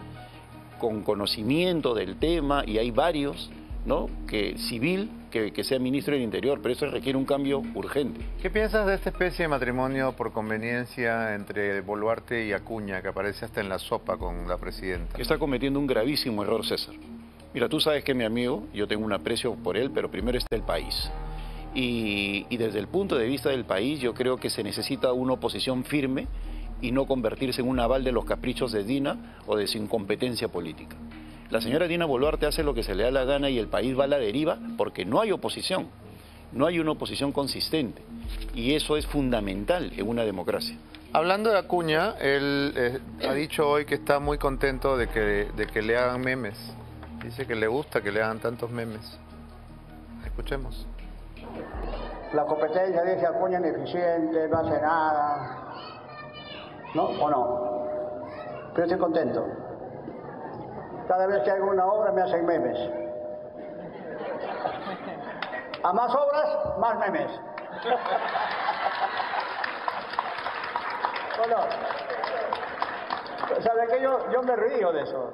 con conocimiento del tema, y hay varios, ¿no? Que civil, que, que sea ministro del Interior, pero eso requiere un cambio urgente. ¿Qué piensas de esta especie de matrimonio por conveniencia entre Boluarte y Acuña, que aparece hasta en la sopa con la presidenta? está cometiendo un gravísimo error, César. Mira, tú sabes que mi amigo, yo tengo un aprecio por él, pero primero está el país. Y, y desde el punto de vista del país, yo creo que se necesita una oposición firme y no convertirse en un aval de los caprichos de Dina o de su incompetencia política. La señora Dina Boluarte hace lo que se le da la gana y el país va a la deriva porque no hay oposición, no hay una oposición consistente. Y eso es fundamental en una democracia. Hablando de Acuña, él eh, ha dicho hoy que está muy contento de que, de que le hagan memes. Dice que le gusta que le hagan tantos memes. Escuchemos. La competencia dice Acuña ineficiente, no hace nada. ¿No? ¿O no? Pero estoy contento. Cada vez que hago una obra me hacen memes. A más obras, más memes. ¿O no? ¿Sabe qué? Yo, yo me río de eso.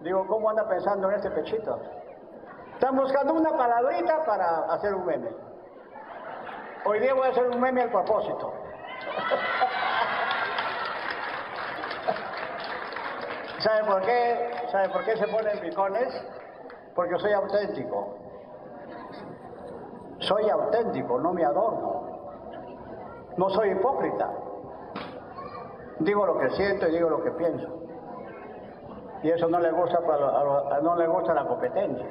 Digo, ¿cómo anda pensando en este pechito? Están buscando una palabrita para hacer un meme. Hoy día voy a hacer un meme al propósito. ¿Sabe por qué? ¿Sabe por qué se ponen picones? Porque soy auténtico. Soy auténtico, no me adorno. No soy hipócrita. Digo lo que siento y digo lo que pienso. Y eso no le gusta, no le gusta la competencia.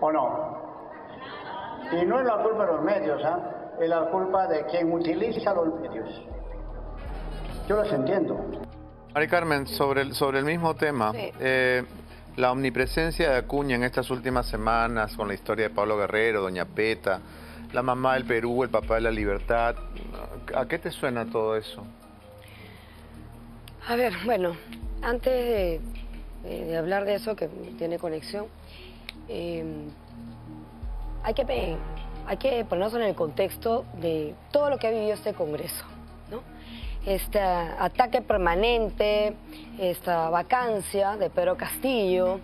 ¿O no? Y no es la culpa de los medios, ¿ah? es la culpa de quien utiliza los medios. Yo los entiendo. Mari Carmen, sobre el, sobre el mismo tema, Sí. eh, la omnipresencia de Acuña en estas últimas semanas con la historia de Pablo Guerrero, Doña Peta, la mamá del Perú, el papá de la libertad, ¿a qué te suena todo eso? A ver, bueno, antes de, hablar de eso, que tiene conexión, eh, hay, que, hay que ponernos en el contexto de todo lo que ha vivido este Congreso. Este ataque permanente, esta vacancia de Pedro Castillo,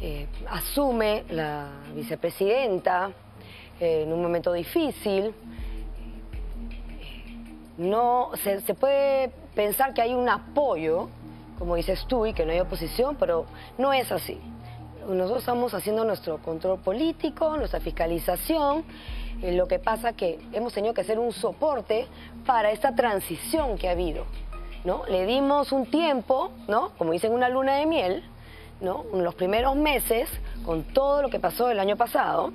eh, asume la vicepresidenta eh, en un momento difícil, no se, se puede pensar que hay un apoyo, como dices tú, y que no hay oposición, pero no es así. Nosotros estamos haciendo nuestro control político, nuestra fiscalización. Eh, lo que pasa que hemos tenido que hacer un soporte para esta transición que ha habido. ¿no? Le dimos un tiempo, ¿no? como dicen, una luna de miel, ¿no? los primeros meses, con todo lo que pasó el año pasado,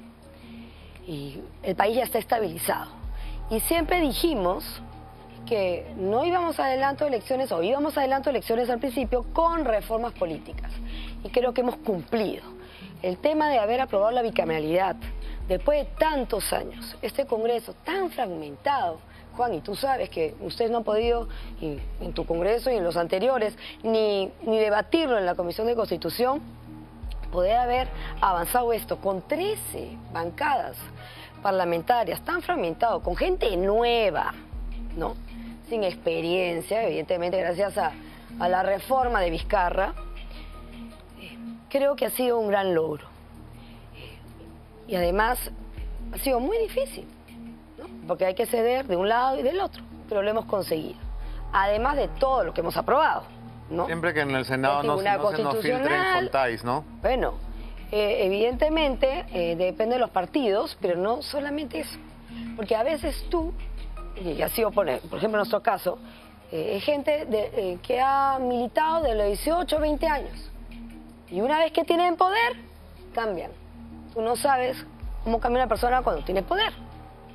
y el país ya está estabilizado. Y siempre dijimos que no íbamos adelanto elecciones o íbamos adelanto elecciones al principio con reformas políticas. Y creo que hemos cumplido. El tema de haber aprobado la bicameralidad después de tantos años, este Congreso tan fragmentado, Juan, y tú sabes que ustedes no han podido, y en tu Congreso y en los anteriores, ni, ni debatirlo en la Comisión de Constitución, poder haber avanzado esto con 13 bancadas parlamentarias tan fragmentado, con gente nueva, ¿no? Sin experiencia, evidentemente gracias a, a la reforma de Vizcarra, eh, creo que ha sido un gran logro. Y además ha sido muy difícil, ¿no? Porque hay que ceder de un lado y del otro, pero lo hemos conseguido. Además de todo lo que hemos aprobado, ¿no? Siempre que en el Senado El no, Tribunal no se nos filtren contáis, ¿no? Bueno, eh, evidentemente eh, depende de los partidos, pero no solamente eso. Porque a veces tú, y así sido por, ejemplo en nuestro caso, eh, es gente de- eh, que ha militado de los 18 20 años. Y una vez que tienen poder, cambian. Tú no sabes cómo cambia una persona cuando tiene poder.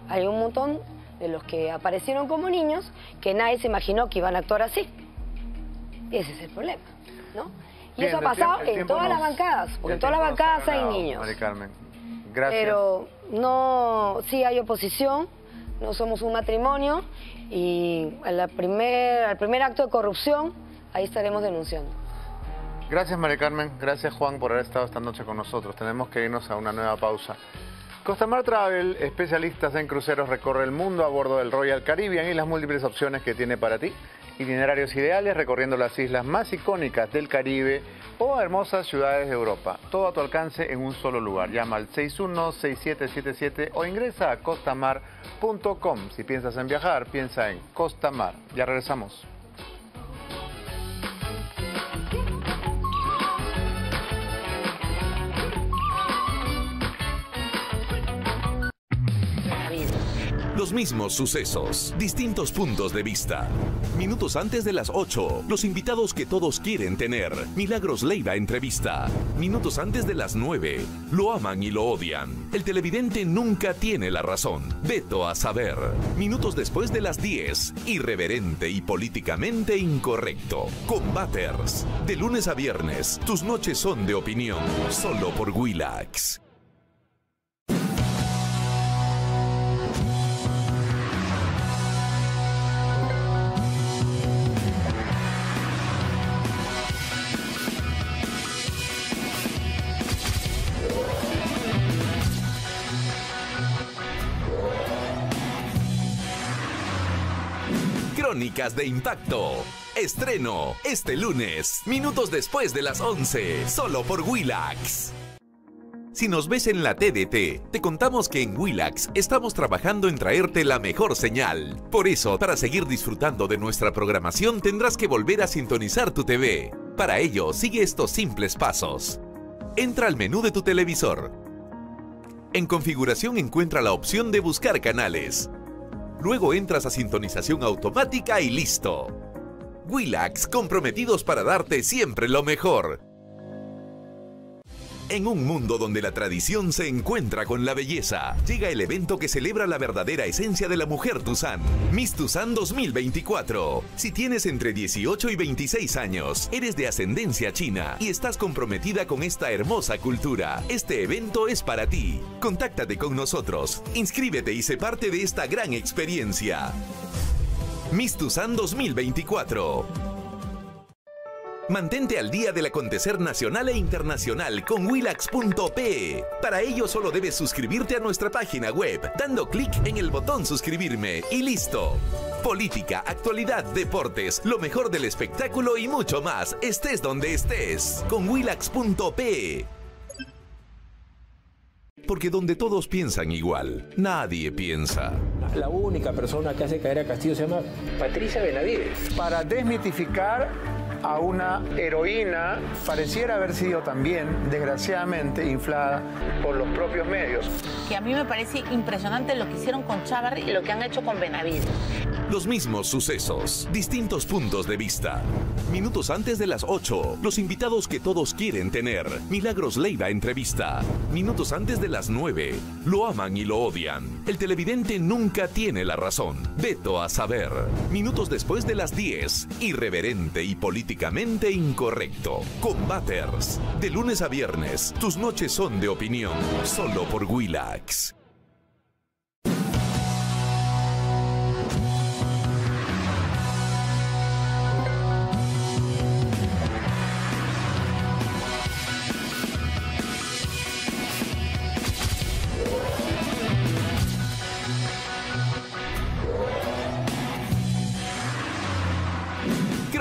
Hay un montón de los que aparecieron como niños que nadie se imaginó que iban a actuar así. Y ese es el problema, ¿no? Y Bien, eso ha pasado tiempo- en todas las bancadas, porque en todas las bancadas hay niños. Mari Carmen, gracias. Pero no, sí hay oposición, no somos un matrimonio y a la primer, al primer acto de corrupción, ahí estaremos denunciando. Gracias, María Carmen. Gracias, Juan, por haber estado esta noche con nosotros. Tenemos que irnos a una nueva pausa. Costamar Travel, especialistas en cruceros, recorre el mundo a bordo del Royal Caribbean y las múltiples opciones que tiene para ti. Itinerarios ideales recorriendo las islas más icónicas del Caribe o hermosas ciudades de Europa. Todo a tu alcance en un solo lugar. Llama al 616777 o ingresa a costamar.com. Si piensas en viajar, piensa en Costamar. Ya regresamos. Los mismos sucesos, distintos puntos de vista. Minutos antes de las 8, los invitados que todos quieren tener. Milagros Leiva entrevista. Minutos antes de las 9, lo aman y lo odian. El televidente nunca tiene la razón. Veto a saber. Minutos después de las 10, irreverente y políticamente incorrecto. Combaters. De lunes a viernes, tus noches son de opinión. Solo por Willax. De Impacto. Estreno este lunes, minutos después de las 11, solo por Willax. Si nos ves en la TDT, te contamos que en Willax estamos trabajando en traerte la mejor señal. Por eso, para seguir disfrutando de nuestra programación tendrás que volver a sintonizar tu TV. Para ello, sigue estos simples pasos. Entra al menú de tu televisor. En configuración encuentra la opción de buscar canales. Luego entras a sintonización automática y listo. Willax, comprometidos para darte siempre lo mejor. En un mundo donde la tradición se encuentra con la belleza, llega el evento que celebra la verdadera esencia de la mujer Tuzán, Miss Tuzán 2024. Si tienes entre 18 y 26 años, eres de ascendencia china y estás comprometida con esta hermosa cultura, este evento es para ti. Contáctate con nosotros, inscríbete y sé parte de esta gran experiencia. Miss Tuzán 2024. Mantente al día del acontecer nacional e internacional con willax.pe. Para ello solo debes suscribirte a nuestra página web, dando clic en el botón suscribirme y listo. Política, actualidad, deportes, lo mejor del espectáculo y mucho más, estés donde estés, con willax.pe. Porque donde todos piensan igual, nadie piensa. La única persona que hace caer a Castillo se llama Patricia Benavides. Para desmitificar a una heroína pareciera haber sido también, desgraciadamente, inflada por los propios medios. Que a mí me parece impresionante lo que hicieron con Chávarri y lo que han hecho con Benavides. Los mismos sucesos, distintos puntos de vista. Minutos antes de las 8, los invitados que todos quieren tener. Milagros Leiva entrevista. Minutos antes de las 9, lo aman y lo odian. El televidente nunca tiene la razón. Veto a saber. Minutos después de las 10, irreverente y políticamente incorrecto. Combaters. De lunes a viernes, tus noches son de opinión. Solo por Willax.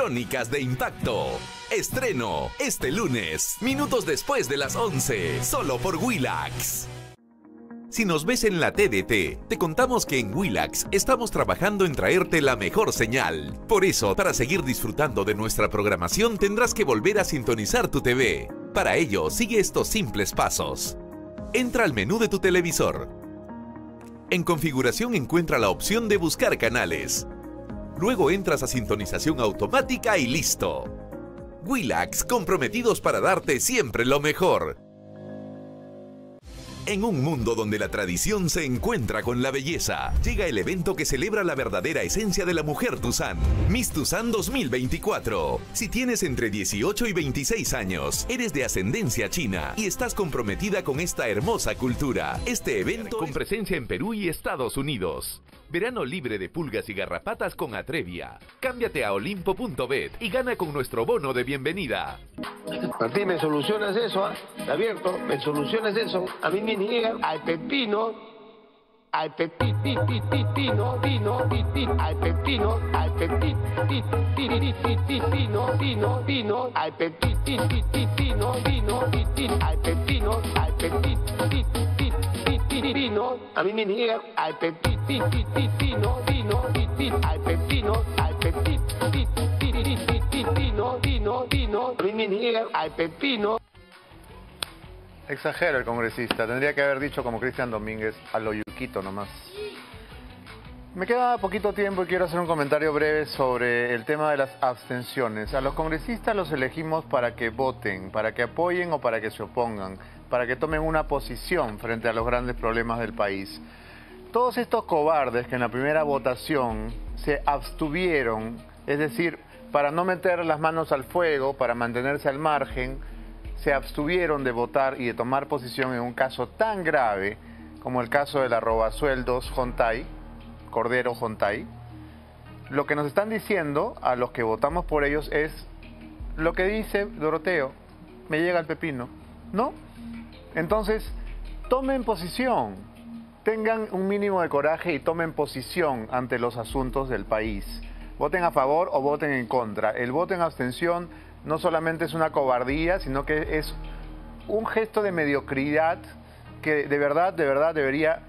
Crónicas de Impacto. Estreno este lunes, minutos después de las 11, solo por Willax. Si nos ves en la TDT, te contamos que en Willax estamos trabajando en traerte la mejor señal. Por eso, para seguir disfrutando de nuestra programación tendrás que volver a sintonizar tu TV. Para ello, sigue estos simples pasos. Entra al menú de tu televisor. En configuración encuentra la opción de buscar canales. Luego entras a sintonización automática y listo. Willax, comprometidos para darte siempre lo mejor. En un mundo donde la tradición se encuentra con la belleza, llega el evento que celebra la verdadera esencia de la mujer Tuzán, Miss Tuzán 2024. Si tienes entre 18 y 26 años, eres de ascendencia china y estás comprometida con esta hermosa cultura, este evento con presencia en Perú y Estados Unidos. Verano libre de pulgas y garrapatas con Atrevia. Cámbiate a olimpo.bet y gana con nuestro bono de bienvenida. Martín, ¿me solucionas eso? ah? Abierto, ¿me solucionas eso? A mí me niegan al pepino, al pepino, pino, pino, pino, al pepino, al pepino, pino, pino, pino, al pepino, pino, pino, al pepino, al pepino, pepino, el congresista, tendría que haber dicho como Cristian Domínguez a lo yuquito nomás. Me queda poquito tiempo y quiero hacer un comentario breve sobre el tema de las abstenciones. A los congresistas los elegimos para que voten, para que apoyen o para que se opongan, para que tomen una posición frente a los grandes problemas del país. Todos estos cobardes que en la primera votación se abstuvieron, es decir, para no meter las manos al fuego, para mantenerse al margen, se abstuvieron de votar y de tomar posición en un caso tan grave como el caso de la robasueldos Jontay, Cordero Jontay, lo que nos están diciendo a los que votamos por ellos es lo que dice Doroteo, me llega el pepino, ¿no? Entonces, tomen posición, tengan un mínimo de coraje y tomen posición ante los asuntos del país. Voten a favor o voten en contra. El voto en abstención no solamente es una cobardía, sino que es un gesto de mediocridad que de verdad, de verdad debería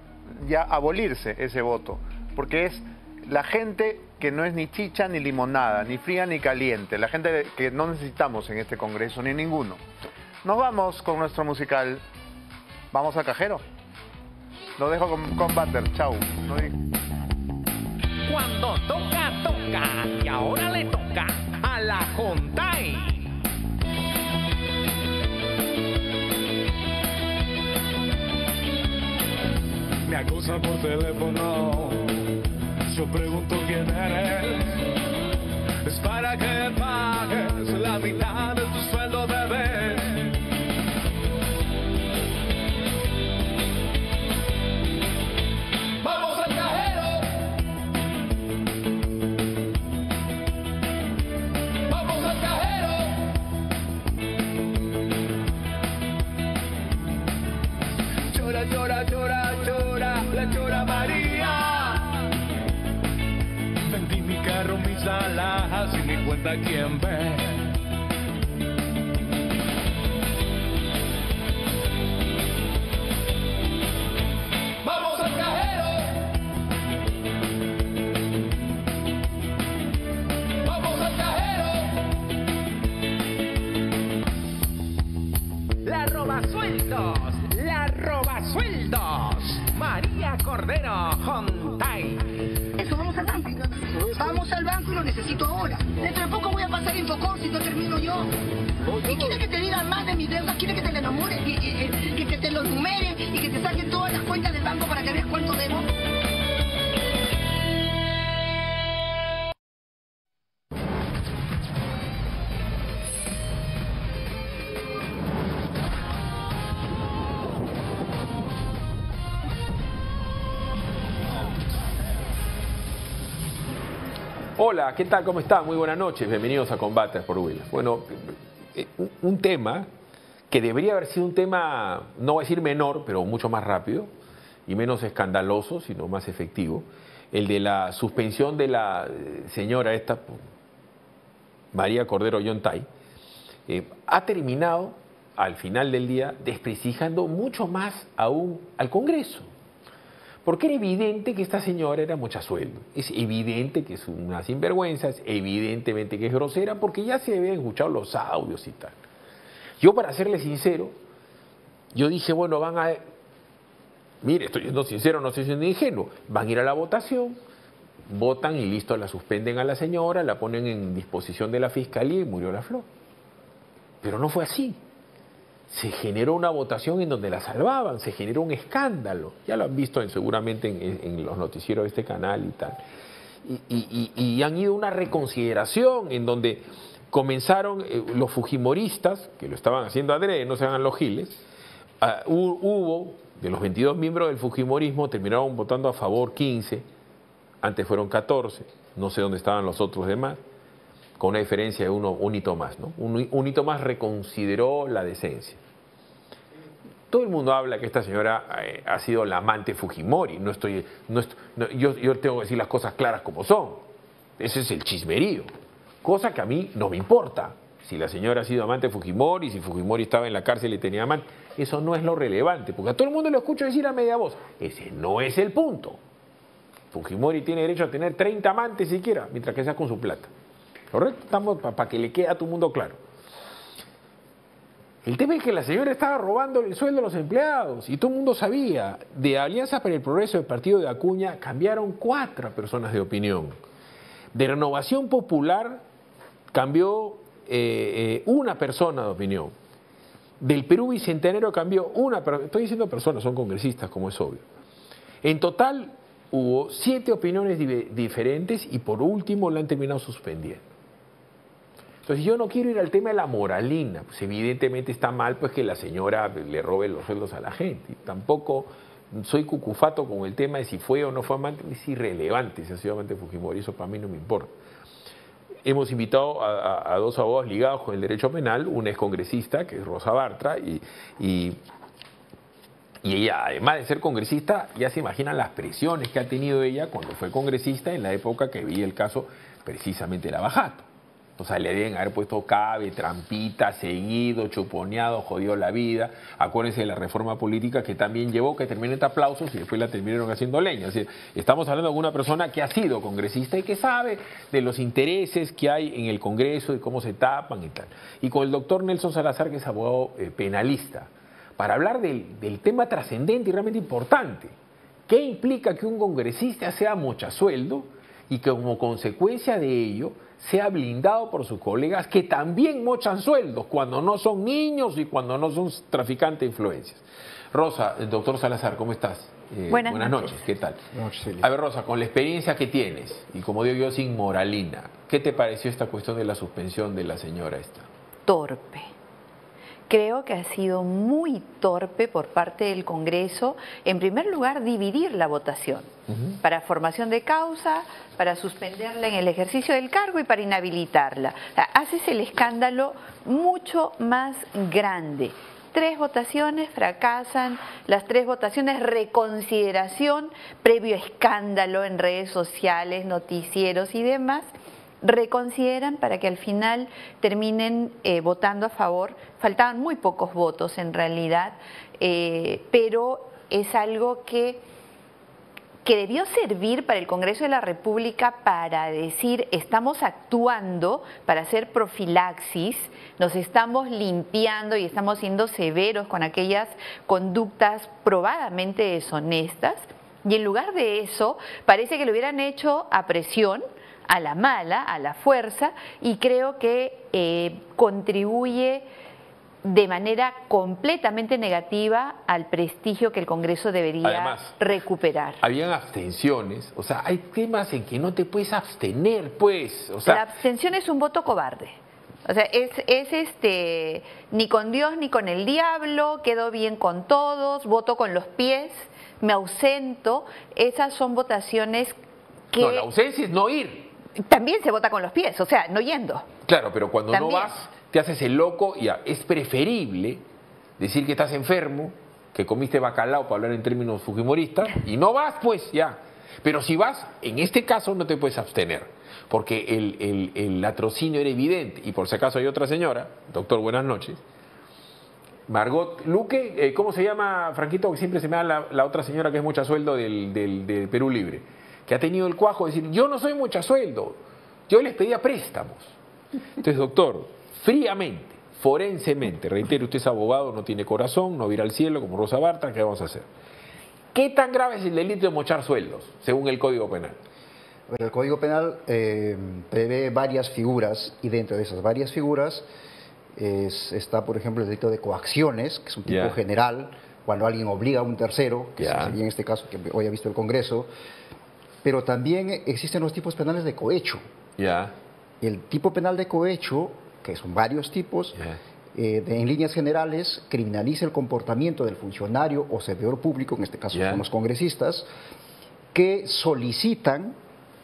ya abolirse ese voto, porque es la gente que no es ni chicha ni limonada, ni fría ni caliente, la gente que no necesitamos en este Congreso, ni ninguno. Nos vamos con nuestro musical. Vamos al cajero. Lo dejo con, con Butter. Chau. Cuando toca, toca. Y ahora le toca a la Hyundai. Me acusa por teléfono. Yo pregunto quién eres. Es para que pagues la mitad de tu carro, mis alas y mi cuenta quién ve. Infocor si no termino yo. Y ¿qué tal? ¿Cómo están? Muy buenas noches. Bienvenidos a Combates por Williams. Bueno, eh, un- un tema que debería haber sido un tema, no voy a decir menor, pero mucho más rápido y menos escandaloso, sino más efectivo, el de la suspensión de la eh, señora esta, María Cordero Yontay, eh, ha terminado al final del día desprestigiando mucho más aún al Congreso. Porque era evidente que esta señora era mucha sueldo. Es evidente que es una sinvergüenza, es evidentemente que es grosera, porque ya se habían escuchado los audios y tal. Yo, para serle sincero, yo dije, bueno, van a. Mire, estoy siendo sincero, no estoy siendo ingenuo. Van a ir a la votación, votan y listo, la suspenden a la señora, la ponen en disposición de la fiscalía y murió la flor. Pero no fue así se generó una votación en donde la salvaban, se generó un escándalo. Ya lo han visto en- seguramente en, los noticieros de este canal y tal. Y, han ido a una reconsideración en donde comenzaron eh, los fujimoristas, que lo estaban haciendo adrede, no se hagan los giles, ah, hu- hubo, de los 22 miembros del fujimorismo, terminaron votando a favor 15, antes fueron 14, no sé dónde estaban los otros demás con una diferencia de uno, un hito más. ¿no? Un hito más reconsideró la decencia. Todo el mundo habla que esta señora eh, ha sido la amante Fujimori. No estoy, no est- no, yo, yo tengo que decir las cosas claras como son. Ese es el chismerío. Cosa que a mí no me importa. Si la señora ha sido amante Fujimori, si Fujimori estaba en la cárcel y tenía amante, eso no es lo relevante, porque a todo el mundo lo escucho decir a media voz. Ese no es el punto. Fujimori tiene derecho a tener 30 amantes siquiera, mientras que sea con su plata. ¿Correcto? Estamos para que le quede a tu mundo claro. El tema es que la señora estaba robando el sueldo a los empleados y todo el mundo sabía. De Alianza para el Progreso del partido de Acuña cambiaron cuatro personas de opinión. De Renovación Popular cambió eh, eh, una persona de opinión. Del Perú Bicentenario cambió una persona. Estoy diciendo personas, son congresistas, como es obvio. En total hubo siete opiniones di- diferentes y por último la han terminado suspendiendo. Entonces yo no quiero ir al tema de la moralina, pues evidentemente está mal pues que la señora le robe los sueldos a la gente. Tampoco soy cucufato con el tema de si fue o no fue amante, es irrelevante si ha sido amante de Fujimori, eso para mí no me importa. Hemos invitado a, dos abogados ligados con el derecho penal, una es congresista, que es Rosa Bartra, y, ella, además de ser congresista, ya se imaginan las presiones que ha tenido ella cuando fue congresista en la época que vi el caso precisamente la Bajato. O sea, le deben haber puesto cabe, trampita, seguido, chuponeado, jodido la vida. Acuérdense de la reforma política que también llevó que terminen aplausos y después la terminaron haciendo leña. Estamos hablando de una persona que ha sido congresista y que sabe de los intereses que hay en el Congreso y cómo se tapan y tal. Y con el doctor Nelson Salazar, que es abogado eh, penalista, para hablar del, del tema trascendente y realmente importante. ¿Qué implica que un congresista sea mochasueldo y que como consecuencia de ello sea blindado por sus colegas que también mochan sueldos cuando no son niños y cuando no son traficantes de influencias. Rosa, el doctor Salazar, ¿cómo estás? Eh, Buenas noches. noches. ¿qué tal? A ver, Rosa, con la experiencia que tienes, y como digo yo, sin moralina, ¿qué te pareció esta cuestión de la suspensión de la señora esta? torpe. Creo que ha sido muy torpe por parte del Congreso, en primer lugar, dividir la votación para formación de causa, para suspenderla en el ejercicio del cargo y para inhabilitarla. Haces el escándalo mucho más grande. Tres votaciones fracasan, las tres votaciones reconsideración, previo escándalo en redes sociales, noticieros y demás reconsideran para que al final terminen eh, votando a favor. Faltaban muy pocos votos en realidad, eh, pero es algo que, que debió servir para el Congreso de la República para decir estamos actuando para hacer profilaxis, nos estamos limpiando y estamos siendo severos con aquellas conductas probadamente deshonestas. Y en lugar de eso, parece que lo hubieran hecho a presión, a la mala, a la fuerza, y creo que eh, contribuye de manera completamente negativa al prestigio que el Congreso debería Además, recuperar. Habían abstenciones, o sea, hay temas en que no te puedes abstener, pues. O la abstención es un voto cobarde. O sea, es, es este, ni con Dios ni con el diablo, quedo bien con todos, voto con los pies, me ausento. Esas son votaciones que no, la ausencia es no ir. también se vota con los pies, o sea, no yendo. Claro, pero cuando no vas, te haces el loco y es preferible decir que estás enfermo, que comiste bacalao para hablar en términos fujimoristas, y no vas, pues ya. Pero si vas, en este caso no te puedes abstener, porque el, el- el latrocinio era evidente. Y por si acaso hay otra señora, doctor, buenas noches. Margot Luque, eh, ¿cómo se llama, Franquito? Que siempre se me da la, la otra señora que es mucha sueldo del, del- del Perú Libre, que ha tenido el cuajo de decir, yo no soy mucha sueldo, yo les pedía préstamos. Entonces, doctor, fríamente, forensemente, reitero, usted es abogado, no tiene corazón, no va a ir al cielo como Rosa Bartra, ¿qué vamos a hacer? ¿Qué tan grave es el delito de mochar sueldos, según el Código Penal? El Código Penal eh, prevé varias figuras y dentro de esas varias figuras es- está, por ejemplo, el delito de coacciones, que es un tipo general, cuando alguien obliga a un tercero, que Ya. sería en este caso que hoy ha visto el Congreso, pero también existen los tipos penales de cohecho. El tipo penal de cohecho, que son varios tipos, eh, de- en líneas generales criminaliza el comportamiento del funcionario o servidor público, en este caso son los congresistas, que solicitan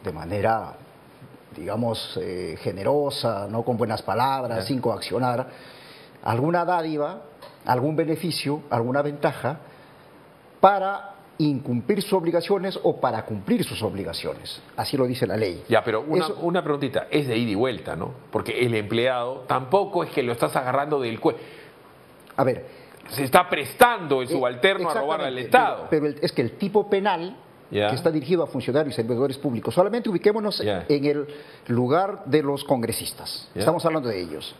de manera, digamos, eh, generosa, no con buenas palabras, sin coaccionar, alguna dádiva, algún beneficio, alguna ventaja para incumplir sus obligaciones o para cumplir sus obligaciones. Así lo dice la ley. Ya, pero una, Eso- una preguntita, es de ida y vuelta, ¿no? Porque el empleado tampoco es que lo estás agarrando del cuello. A ver. Se está prestando el subalterno a robar al Estado. Pero, es que el tipo penal que está dirigido a funcionarios y servidores públicos, solamente ubiquémonos en el lugar de los congresistas. Estamos hablando de ellos.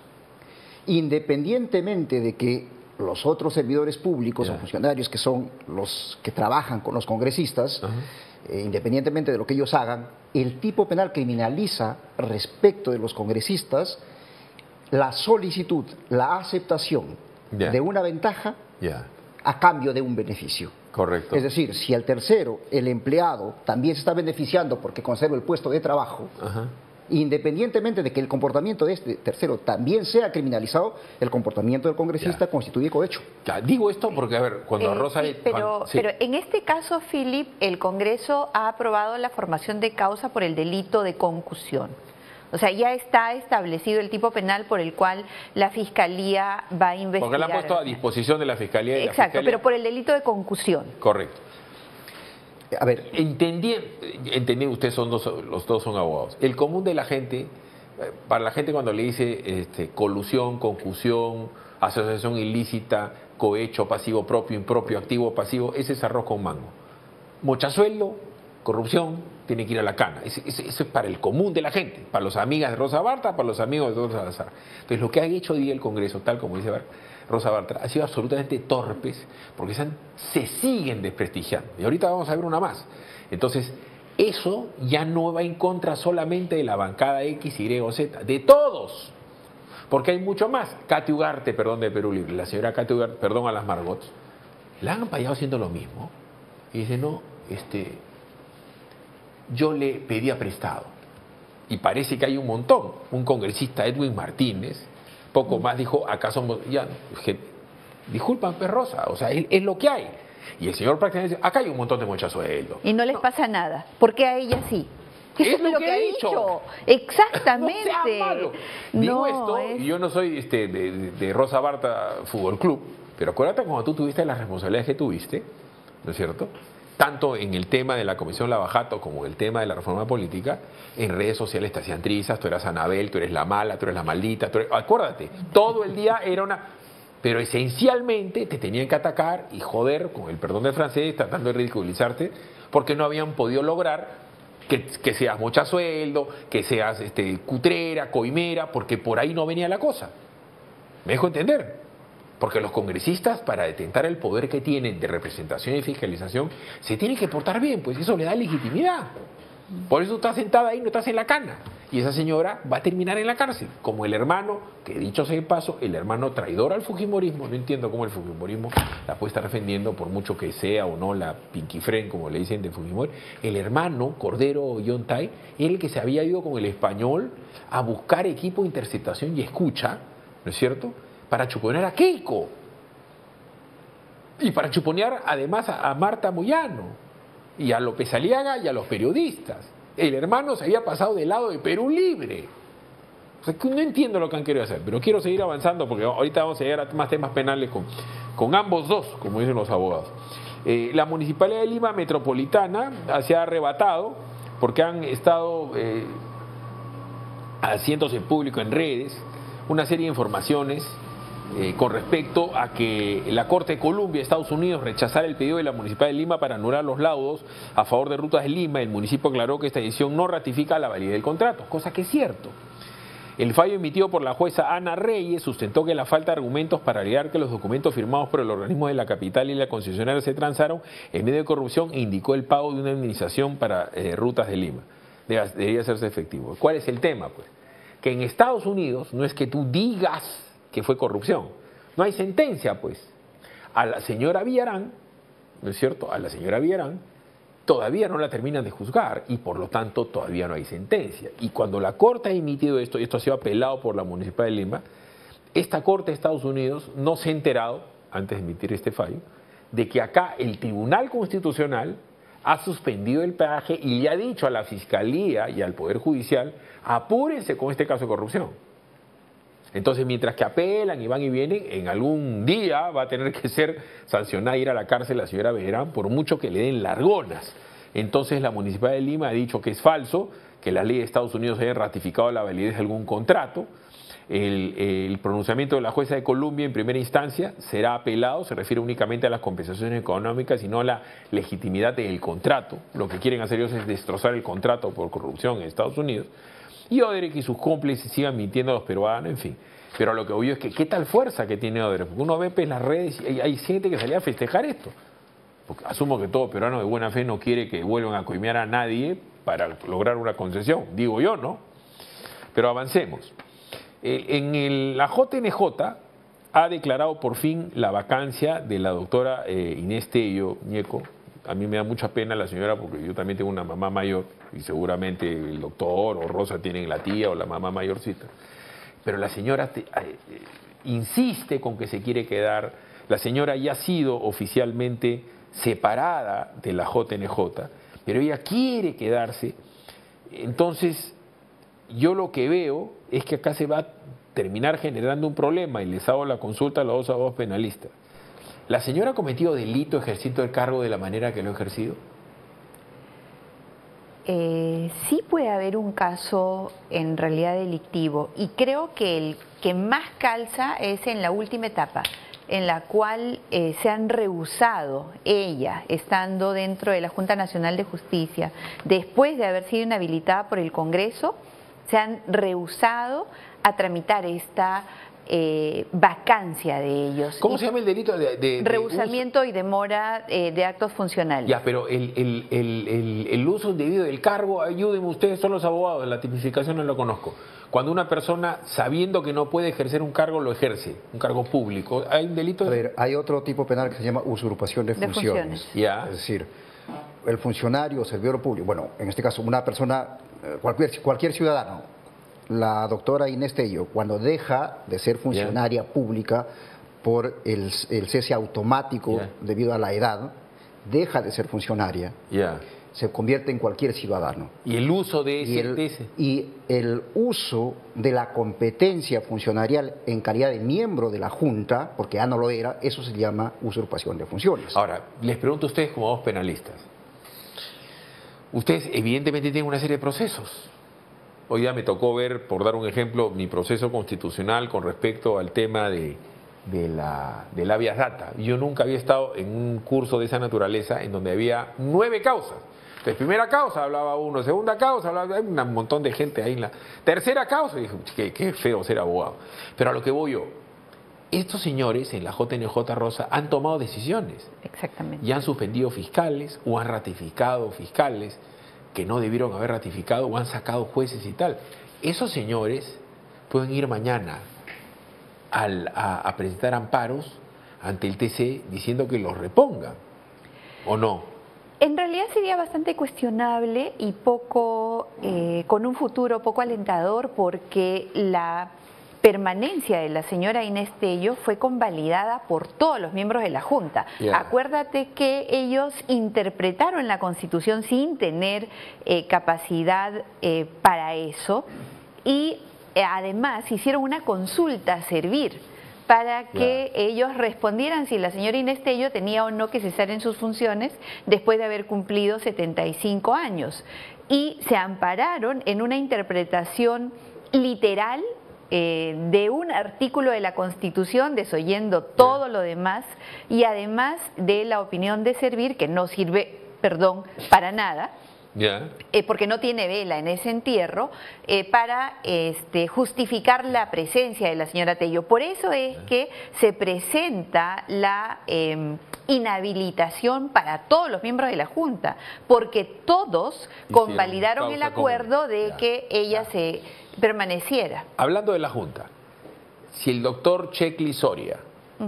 Independientemente de que los otros servidores públicos o funcionarios que son los que trabajan con los congresistas, eh, independientemente de lo que ellos hagan, el tipo penal criminaliza respecto de los congresistas la solicitud, la aceptación de una ventaja a cambio de un beneficio. correcto. Es decir, si al tercero, el empleado, también se está beneficiando porque conserva el puesto de trabajo. Independientemente de que el comportamiento de este tercero también sea criminalizado, el comportamiento del congresista constituye cohecho. Ya, digo esto porque, a ver, cuando Eh, Rosa... sí, pero, sí. pero en este caso, Philip, el Congreso ha aprobado la formación de causa por el delito de concusión. O sea, ya está establecido el tipo penal por el cual la Fiscalía va a investigar. Porque la han puesto a disposición de la Fiscalía y la Exacto, Fiscalía- pero por el delito de concusión. Correcto. A ver. Entendí, entendí, ustedes son dos, los dos son abogados. El común de la gente, eh, para la gente cuando le dice este, colusión, concusión, asociación ilícita, cohecho, pasivo propio, impropio, activo, pasivo, ese es arroz con mango. Mochasueldo, corrupción, tiene que ir a la cana. Eso, es para el común de la gente, para los amigas de Rosa Barta, para los amigos de Rosa Salazar. Entonces, lo que ha hecho hoy día el Congreso, tal como dice Rosa Bartra, ha sido absolutamente torpes porque se, siguen desprestigiando. Y ahorita vamos a ver una más. Entonces, eso ya no va en contra solamente de la bancada X, Y o Z, de todos. Porque hay mucho más. Katy Ugarte, perdón, de Perú Libre, la señora Katy Ugarte, perdón a las Margots, la han ampallado haciendo lo mismo. Y dice, no, este, yo le pedía prestado. Y parece que hay un montón. Un congresista, Edwin Martínez, poco más dijo, acá somos, ya, disculpan, perrosa, o sea, es, lo que hay. Y el señor prácticamente dice, acá hay un montón de mochasueldo. Y no les pasa nada, porque a ella sí. es lo, que, ha dicho. Exactamente. No Digo esto, y yo no soy este, de, de, Rosa Barta Fútbol Club, pero acuérdate cuando tú tuviste las responsabilidades que tuviste, ¿no es cierto? Tanto en el tema de la Comisión Lavajato como en el tema de la reforma política, en redes sociales te hacían trizas, tú eras Anabel, tú eres la mala, tú eres la maldita, acuérdate, todo el día era una... Pero esencialmente te tenían que atacar y joder, con el perdón del francés, tratando de ridiculizarte, porque no habían podido lograr que, que seas mochasueldo, que seas este, cutrera, coimera, porque por ahí no venía la cosa. ¿Me dejo entender? Porque los congresistas, para detentar el poder que tienen de representación y fiscalización, se tienen que portar bien, pues eso le da legitimidad. Por eso está sentada ahí, no estás en la cana. Y esa señora va a terminar en la cárcel, como el hermano, que dicho sea de paso, el hermano traidor al Fujimorismo. No entiendo cómo el Fujimorismo la puede estar defendiendo, por mucho que sea o no la Pinky Friend, como le dicen de Fujimori. El hermano, Cordero Yontay, era el que se había ido con el español a buscar equipo de interceptación y escucha, ¿no es cierto? Para chuponear a Keiko. Y para chuponear además a, Marta Moyano, y a López Aliaga y a los periodistas. El hermano se había pasado del lado de Perú Libre. O sea, no entiendo lo que han querido hacer, pero quiero seguir avanzando porque ahorita vamos a llegar a más temas penales con, con ambos dos, como dicen los abogados. Eh, la Municipalidad de Lima Metropolitana se ha arrebatado porque han estado eh, haciéndose público en redes una serie de informaciones eh, con respecto a que la Corte de Columbia, Estados Unidos, rechazara el pedido de la Municipalidad de Lima para anular los laudos a favor de Rutas de Lima, el municipio aclaró que esta decisión no ratifica la validez del contrato, cosa que es cierto. El fallo emitido por la jueza Ana Reyes sustentó que la falta de argumentos para alegar que los documentos firmados por el organismo de la capital y la concesionaria se transaron en medio de corrupción e indicó el pago de una administración para eh, rutas de Lima. Debería hacerse efectivo. ¿Cuál es el tema? Pues que en Estados Unidos no es que tú digas que fue corrupción. No hay sentencia, pues. A la señora Villarán, ¿no es cierto? A la señora Villarán todavía no la terminan de juzgar y por lo tanto todavía no hay sentencia. Y cuando la Corte ha emitido esto, y esto ha sido apelado por la Municipal de Lima, esta Corte de Estados Unidos no se ha enterado, antes de emitir este fallo, de que acá el Tribunal Constitucional ha suspendido el peaje y le ha dicho a la Fiscalía y al Poder Judicial, apúrense con este caso de corrupción. Entonces, mientras que apelan y van y vienen, en algún día va a tener que ser sancionada ir a la cárcel la señora Bejerán por mucho que le den largonas. Entonces, la Municipalidad de Lima ha dicho que es falso, que la ley de Estados Unidos haya ratificado la validez de algún contrato. El, el, pronunciamiento de la jueza de Colombia en primera instancia será apelado, se refiere únicamente a las compensaciones económicas y no a la legitimidad del contrato. Lo que quieren hacer ellos es destrozar el contrato por corrupción en Estados Unidos y Oderet y sus cómplices sigan mintiendo a los peruanos, en fin. Pero lo que obvio es que qué tal fuerza que tiene Oderet, porque uno ve en pues, las redes y hay, gente que salía a festejar esto. Porque asumo que todo peruano de buena fe no quiere que vuelvan a coimear a nadie para lograr una concesión, digo yo, ¿no? Pero avancemos. En la JNJ ha declarado por fin la vacancia de la doctora eh, Inés Tello Ñeco. A mí me da mucha pena la señora porque yo también tengo una mamá mayor y seguramente el doctor o Rosa tienen la tía o la mamá mayorcita. Pero la señora eh, insiste con que se quiere quedar. La señora ya ha sido oficialmente separada de la JNJ, pero ella quiere quedarse. Entonces, yo lo que veo es que acá se va a terminar generando un problema y les hago la consulta a los dos abogados penalistas. ¿La señora ha cometido delito ejerciendo el cargo de la manera que lo ha ejercido? Eh, sí puede haber un caso en realidad delictivo y creo que el que más calza es en la última etapa, en la cual eh, se han rehusado ella, estando dentro de la Junta Nacional de Justicia, después de haber sido inhabilitada por el Congreso, se han rehusado a tramitar esta eh, vacancia de ellos. ¿Cómo se llama el delito de, de- de Rehusamiento y demora eh, de actos funcionales. Ya, pero el, el- el- el- el uso indebido del cargo, ayúdenme ustedes, son los abogados, la tipificación no lo conozco. Cuando una persona, sabiendo que no puede ejercer un cargo, lo ejerce, un cargo público, ¿hay un delito? A ver, hay otro tipo penal que se llama usurpación de, De funciones. funciones. Ya. Es decir, el funcionario servidor público, bueno, en este caso una persona, eh, cualquier, cualquier ciudadano, la doctora Inés Tello, cuando deja de ser funcionaria pública por el, el cese automático debido a la edad, deja de ser funcionaria, se convierte en cualquier ciudadano. Y el uso de ese... Y el, de ese- y el uso de la competencia funcionarial en calidad de miembro de la Junta, porque ya no lo era, eso se llama usurpación de funciones. Ahora, les pregunto a ustedes como dos penalistas. Ustedes evidentemente tienen una serie de procesos. Hoy día me tocó ver, por dar un ejemplo, mi proceso constitucional con respecto al tema de, de la, del habeas data. Yo nunca había estado en un curso de esa naturaleza en donde había nueve causas. Entonces, primera causa hablaba uno, segunda causa hablaba hay un montón de gente ahí en la tercera causa. Y dije, qué, qué feo ser abogado. Pero a lo que voy yo, estos señores en la JNJ Rosa han tomado decisiones Exactamente. y han suspendido fiscales o han ratificado fiscales que no debieron haber ratificado o han sacado jueces y tal. Esos señores pueden ir mañana al- a, presentar amparos ante el TC diciendo que los repongan, ¿o no? En realidad sería bastante cuestionable y poco, eh, con un futuro poco alentador porque la permanencia de la señora Inés Tello fue convalidada por todos los miembros de la Junta. Acuérdate que ellos interpretaron la Constitución sin tener eh, capacidad eh, para eso y eh, además hicieron una consulta a servir para que ellos respondieran si la señora Inés Tello tenía o no que cesar en sus funciones después de haber cumplido 75 años. Y se ampararon en una interpretación literal eh, de un artículo de la Constitución, desoyendo todo lo demás, y además de la opinión de servir, que no sirve, perdón, para nada, Eh, porque no tiene vela en ese entierro, eh, para este, justificar la presencia de la señora Tello. Por eso es que se presenta la eh, inhabilitación para todos los miembros de la Junta, porque todos convalidaron el común. acuerdo de que ella se permaneciera. Hablando de la Junta, si el doctor Checli Soria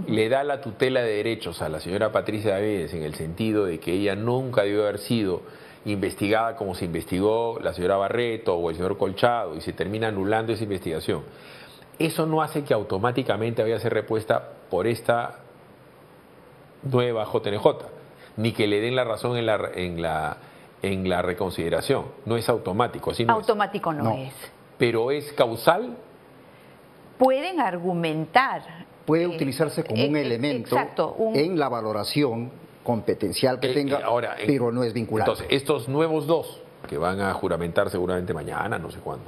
le da la tutela de derechos a la señora Patricia Davides en el sentido de que ella nunca debió haber sido investigada como se investigó la señora Barreto o el señor Colchado y se termina anulando esa investigación, eso no hace que automáticamente vaya a ser repuesta por esta nueva JNJ, ni que le den la razón en la, en la, en la reconsideración. No es automático, así no es. Automático no, es. Pero es causal Pueden argumentar. Puede utilizarse como un eh, eh, elemento exacto, un- en la valoración competencial que tenga, ahora, en- pero no es vinculante. Entonces, estos nuevos dos, que van a juramentar seguramente mañana, no sé cuándo,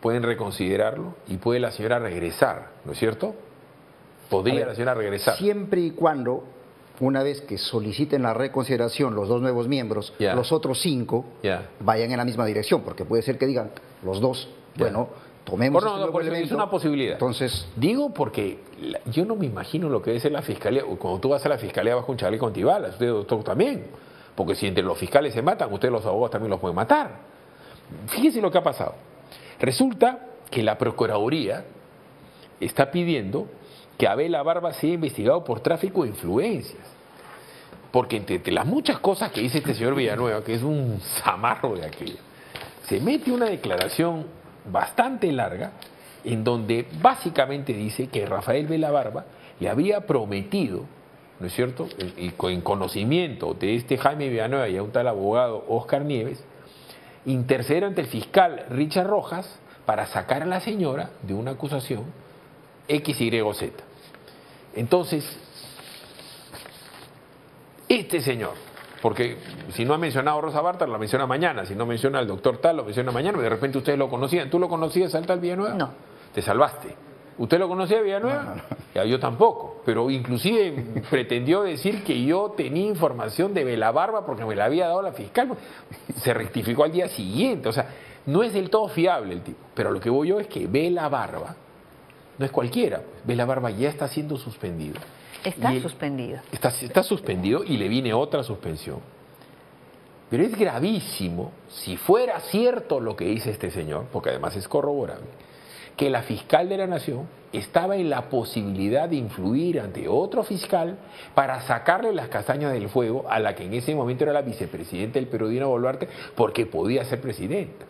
pueden reconsiderarlo y puede la señora regresar, ¿no es cierto? Podría ver, la señora regresar. Siempre y cuando, una vez que soliciten la reconsideración los dos nuevos miembros, Ya. los otros cinco Ya. vayan en la misma dirección, porque puede ser que digan los dos, bueno, tomemos no, este no, es una posibilidad. Entonces, Digo porque la- yo no me imagino lo que debe ser la fiscalía. Cuando tú vas a la fiscalía bajo un chaleco antibalas, usted doctor también. Porque si entre los fiscales se matan, ustedes los abogados también los pueden matar. Fíjese lo que ha pasado. Resulta que la Procuraduría está pidiendo que Abela Barba sea investigado por tráfico de influencias. Porque entre, entre las muchas cosas que dice este señor Villanueva, que es un zamarro de aquello, se mete una declaración bastante larga en donde básicamente dice que Rafael Vela Barba le había prometido, ¿no es cierto?, y con conocimiento de este Jaime Villanueva y a un tal abogado Oscar Nieves, interceder ante el fiscal Richard Rojas para sacar a la señora de una acusación X, Y, Z. Entonces, este señor, Porque si no ha mencionado a Rosa Barta, lo menciona mañana. Si no menciona al doctor tal, lo menciona mañana. De repente ustedes lo conocían. ¿Tú lo conocías al tal Villanueva? No. Te salvaste. ¿Usted lo conocía Villanueva? Ya, yo tampoco. Pero inclusive pretendió decir que yo tenía información de Belabarba porque me la había dado la fiscal. Se rectificó al día siguiente. O sea, no es del todo fiable el tipo. Pero lo que voy yo es que Belabarba no es cualquiera. Belabarba ya está siendo suspendido. Está Y suspendido. Está, está suspendido y le viene otra suspensión. Pero es gravísimo, si fuera cierto lo que dice este señor, porque además es corroborable, que la fiscal de la Nación estaba en la posibilidad de influir ante otro fiscal para sacarle las castañas del fuego a la que en ese momento era la vicepresidenta del Perú, Dina Boluarte, porque podía ser presidenta.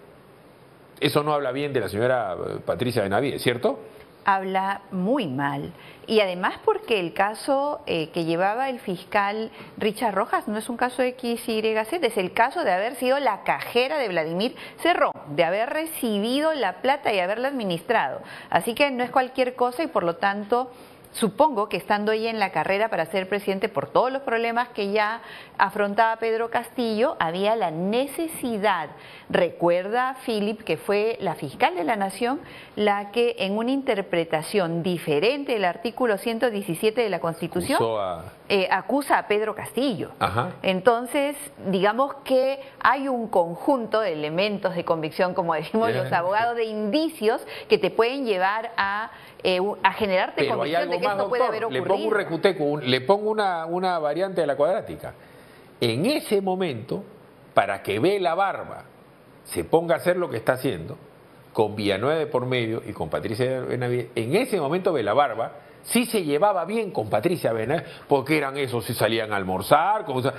Eso no habla bien de la señora eh, Patricia Benavides, ¿cierto? habla muy mal. Y además porque el caso eh, que llevaba el fiscal Richard Rojas no es un caso XYZ, es el caso de haber sido la cajera de Vladimir Cerrón, de haber recibido la plata y haberla administrado. Así que no es cualquier cosa y por lo tanto... Supongo que estando ella en la carrera para ser presidente por todos los problemas que ya afrontaba Pedro Castillo, había la necesidad. Recuerda, Philip, que fue la fiscal de la Nación la que en una interpretación diferente del artículo 117 de la Constitución a- eh, acusa a Pedro Castillo. Ajá. Entonces, digamos que hay un conjunto de elementos de convicción, como decimos los abogados, de indicios que te pueden llevar a, eh, a generarte Pero convicción de que más, esto puede haber Le ocurrido. pongo un recuteco, le pongo una, una variante de la cuadrática. En ese momento, para que ve la barba se ponga a hacer lo que está haciendo, con Villanueva de por medio y con Patricia Benavides, en ese momento ve la barba sí se llevaba bien con Patricia Benavides, porque eran esos, si salían a almorzar, como, o sea,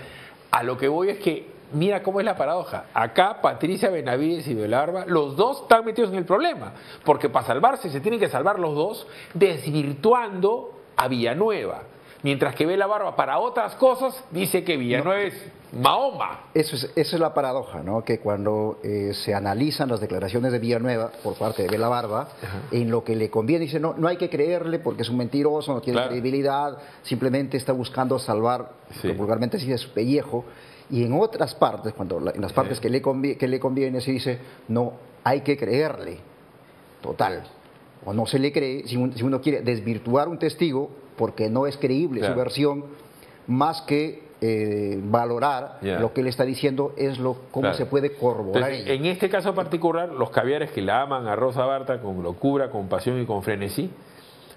a lo que voy es que Mira cómo es la paradoja. Acá Patricia Benavides y Belarba, los dos están metidos en el problema, porque para salvarse se tienen que salvar los dos, desvirtuando a Villanueva. Mientras que Bela Barba para otras cosas dice que Villanueva es Mahoma. Eso es, esa es la paradoja, ¿no? Que cuando eh, se analizan las declaraciones de Villanueva por parte de Bela Barba, en lo que le conviene, dice, no, no hay que creerle porque es un mentiroso, no tiene Claro. credibilidad, simplemente está buscando salvar, vulgarmente se dice, su pellejo. Y en otras partes, cuando en las partes que le, convi- que le conviene, se dice, no, hay que creerle. Total. O no se le cree, si, un- si uno quiere desvirtuar un testigo porque no es creíble Claro. su versión, más que eh, valorar lo que él está diciendo es lo cómo Claro. se puede corroborar. Entonces, en este caso particular, los caviares que la aman a Rosa Barta con locura, con pasión y con frenesí,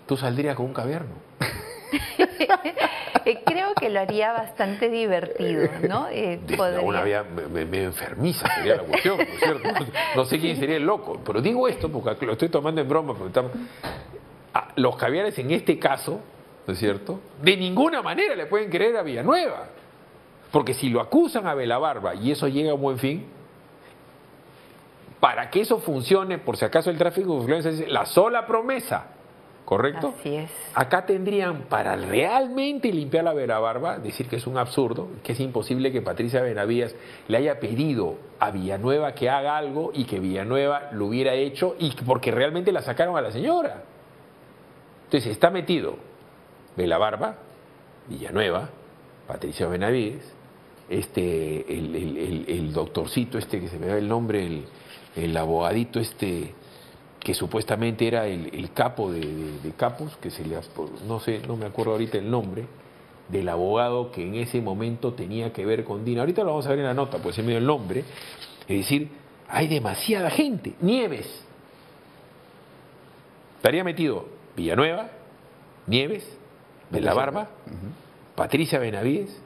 tú saldrías con un caviar, ¿no? Eh, Creo que lo haría bastante divertido, ¿no? Eh, podría- una vía me, enfermiza sería la cuestión, ¿no es cierto? No sé quién sería el loco, pero digo esto porque lo estoy tomando en broma, porque estamos- Ah, los caviares en este caso, ¿no es cierto? De ninguna manera le pueden creer a Villanueva, porque si lo acusan a Belabarba y eso llega a un buen fin, para que eso funcione, por si acaso el tráfico de influencias es la sola promesa, ¿correcto? Así es. Acá tendrían para realmente limpiar la Belabarba, decir que es un absurdo, que es imposible que Patricia Benavides le haya pedido a Villanueva que haga algo y que Villanueva lo hubiera hecho y porque realmente la sacaron a la señora. Entonces está metido Belabarba, Villanueva, Patricia Benavides, este, el, el- el- el doctorcito este que se me da el nombre, el abogadito este que supuestamente era el, el capo de, de- de capos, que se le, no sé, no me acuerdo ahorita el nombre, del abogado que en ese momento tenía que ver con Dina. Ahorita lo vamos a ver en la nota, pues se me dio el nombre. Es decir, hay demasiada gente. Nieves. Estaría metido Villanueva, Nieves, de la Barba, Patricia Benavides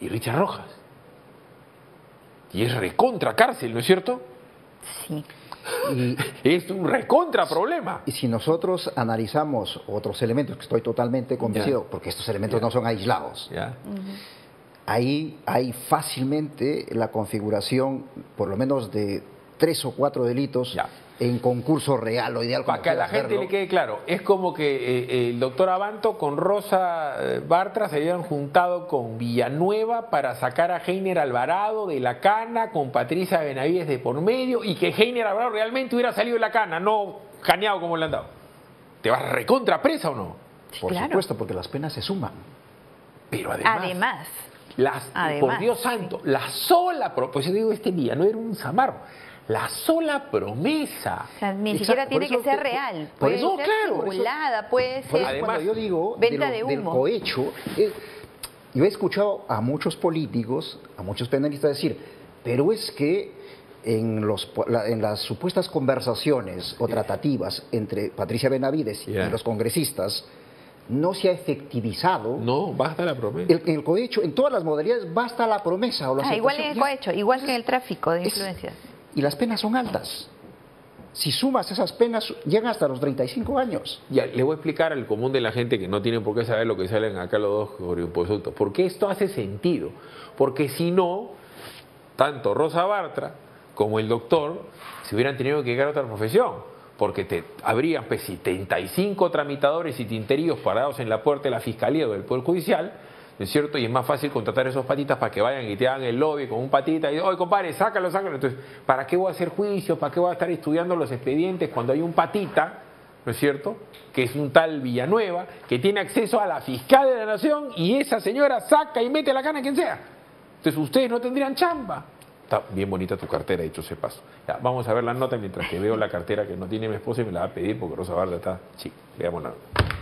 y Richard Rojas. Y es recontra cárcel, ¿no es cierto? Sí. Es un recontra problema. Y si nosotros analizamos otros elementos, que estoy totalmente convencido, porque estos elementos no son aislados, ahí hay fácilmente la configuración, por lo menos de tres o cuatro delitos en concurso real o ideal. Para que a la gente le quede claro, es como que eh, el doctor Abanto con Rosa eh, Bartra se habían juntado con Villanueva para sacar a Heiner Alvarado de la cana, con Patricia Benavides de por medio, y que Heiner Alvarado realmente hubiera salido de la cana, no caneado como le han dado. ¿Te vas recontra presa o no? Por claro. supuesto, porque las penas se suman. Pero además, Además, Las, por Dios santo, la sola, pro- pues yo digo, este día no era un zamarro, la sola promesa. O sea, ni siquiera tiene eso que ser real. por Puede eso, ser claro, eso- simulada, puede ser cuando yo digo venta lo- de del cohecho, eh, yo he escuchado a muchos políticos, a muchos penalistas decir, pero es que en, los, la- en las supuestas conversaciones o tratativas entre Patricia Benavides y los congresistas, no se ha efectivizado. No, basta la promesa. El, el cohecho, en todas las modalidades, basta la promesa o la Ah, igual en el cohecho, igual que en el tráfico de influencias. Y las penas son altas. Si sumas esas penas, llegan hasta los 35 años. Ya, le voy a explicar al común de la gente que no tiene por qué saber lo que salen acá los dos coriopositos. Porque esto hace sentido. Porque si no, tanto Rosa Bartra como el doctor se hubieran tenido que llegar a otra profesión. Porque te habrían pues, 75 tramitadores y tinteríos parados en la puerta de la fiscalía o del Poder Judicial. ¿No es cierto? Y es más fácil contratar a esos patitas para que vayan y te hagan el lobby con un patita y, oye, compadre, sácalo, sácalo. Entonces, ¿para qué voy a hacer juicio? ¿Para qué voy a estar estudiando los expedientes cuando hay un patita ¿no es cierto? Que es un tal Villanueva, que tiene acceso a la fiscal de la nación y esa señora saca y mete la cana a quien sea. Entonces ustedes no tendrían chamba. Está bien bonita tu cartera, dicho ese paso. Ya, vamos a ver la nota mientras que veo la cartera que no tiene mi esposa y me la va a pedir porque Rosa Barda está... Sí, veamos la nota.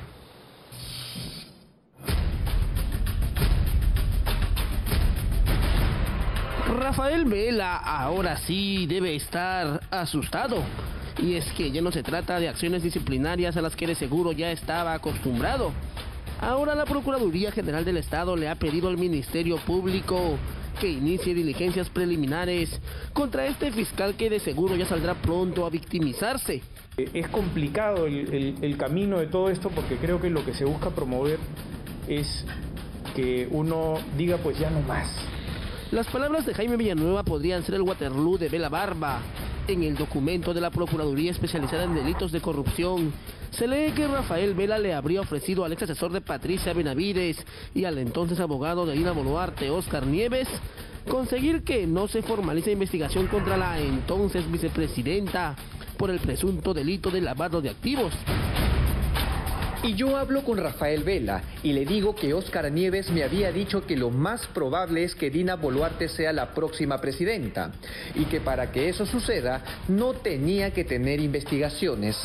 Rafael Vela ahora sí debe estar asustado. Y es que ya no se trata de acciones disciplinarias a las que de seguro ya estaba acostumbrado. Ahora la Procuraduría General del Estado le ha pedido al Ministerio Público que inicie diligencias preliminares contra este fiscal que de seguro ya saldrá pronto a victimizarse. Eh, Es complicado el, camino de todo esto porque creo que lo que se busca promover es que uno diga pues ya no más. Las palabras de Jaime Villanueva podrían ser el Waterloo de Vela Barba. En el documento de la Procuraduría Especializada en Delitos de Corrupción, se lee que Rafael Vela le habría ofrecido al ex asesor de Patricia Benavides y al entonces abogado de Dina Boluarte, Oscar Nieves, conseguir que no se formalice investigación contra la entonces vicepresidenta por el presunto delito de lavado de activos. Y yo hablo con Rafael Vela y le digo que Óscar Nieves me había dicho que lo más probable es que Dina Boluarte sea la próxima presidenta y que para que eso suceda no tenía que tener investigaciones.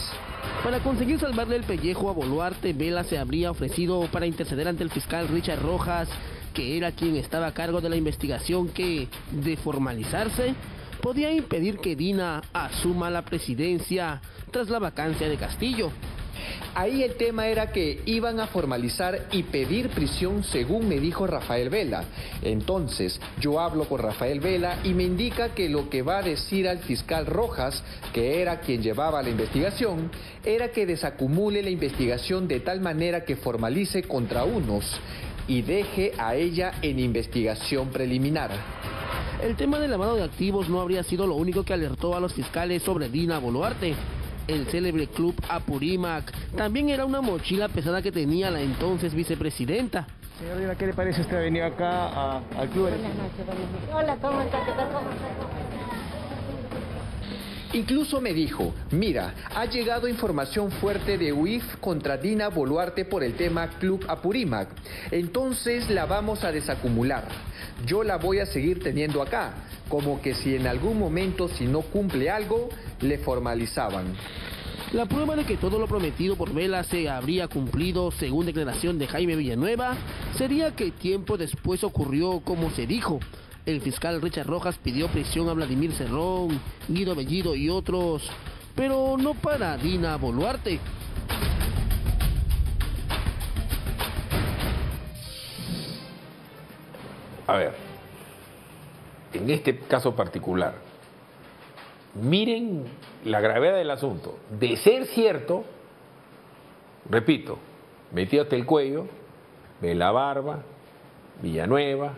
Para conseguir salvarle el pellejo a Boluarte, Vela se habría ofrecido para interceder ante el fiscal Richard Rojas, que era quien estaba a cargo de la investigación que, de formalizarse, podía impedir que Dina asuma la presidencia tras la vacancia de Castillo. Ahí el tema era que iban a formalizar y pedir prisión según me dijo Rafael Vela. Entonces yo hablo con Rafael Vela y me indica que lo que va a decir al fiscal Rojas, que era quien llevaba la investigación, era que desacumule la investigación de tal manera que formalice contra unos y deje a ella en investigación preliminar. El tema del lavado de activos no habría sido lo único que alertó a los fiscales sobre Dina Boluarte. El célebre club Apurímac también era una mochila pesada que tenía la entonces vicepresidenta. Señor Dina, ¿qué le parece usted venir acá a- al club? Hola, ¿cómo estás? ¿Qué tal? Incluso me dijo, mira, ha llegado información fuerte de UIF contra Dina Boluarte por el tema Club Apurímac. Entonces la vamos a desacumular. Yo la voy a seguir teniendo acá, como que si en algún momento si no cumple algo, le formalizaban. La prueba de que todo lo prometido por Vela se habría cumplido, según declaración de Jaime Villanueva, sería que tiempo después ocurrió como se dijo. El fiscal Richard Rojas pidió prisión a Vladimir Cerrón, Guido Bellido y otros, pero no para Dina Boluarte. A ver, en este caso particular, miren la gravedad del asunto. De ser cierto, repito, metido hasta el cuello, de la barba, Villanueva,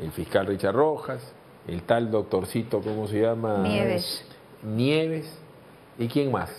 el fiscal Richard Rojas, el tal doctorcito, ¿cómo se llama? Nieves. Nieves. ¿Y quién más?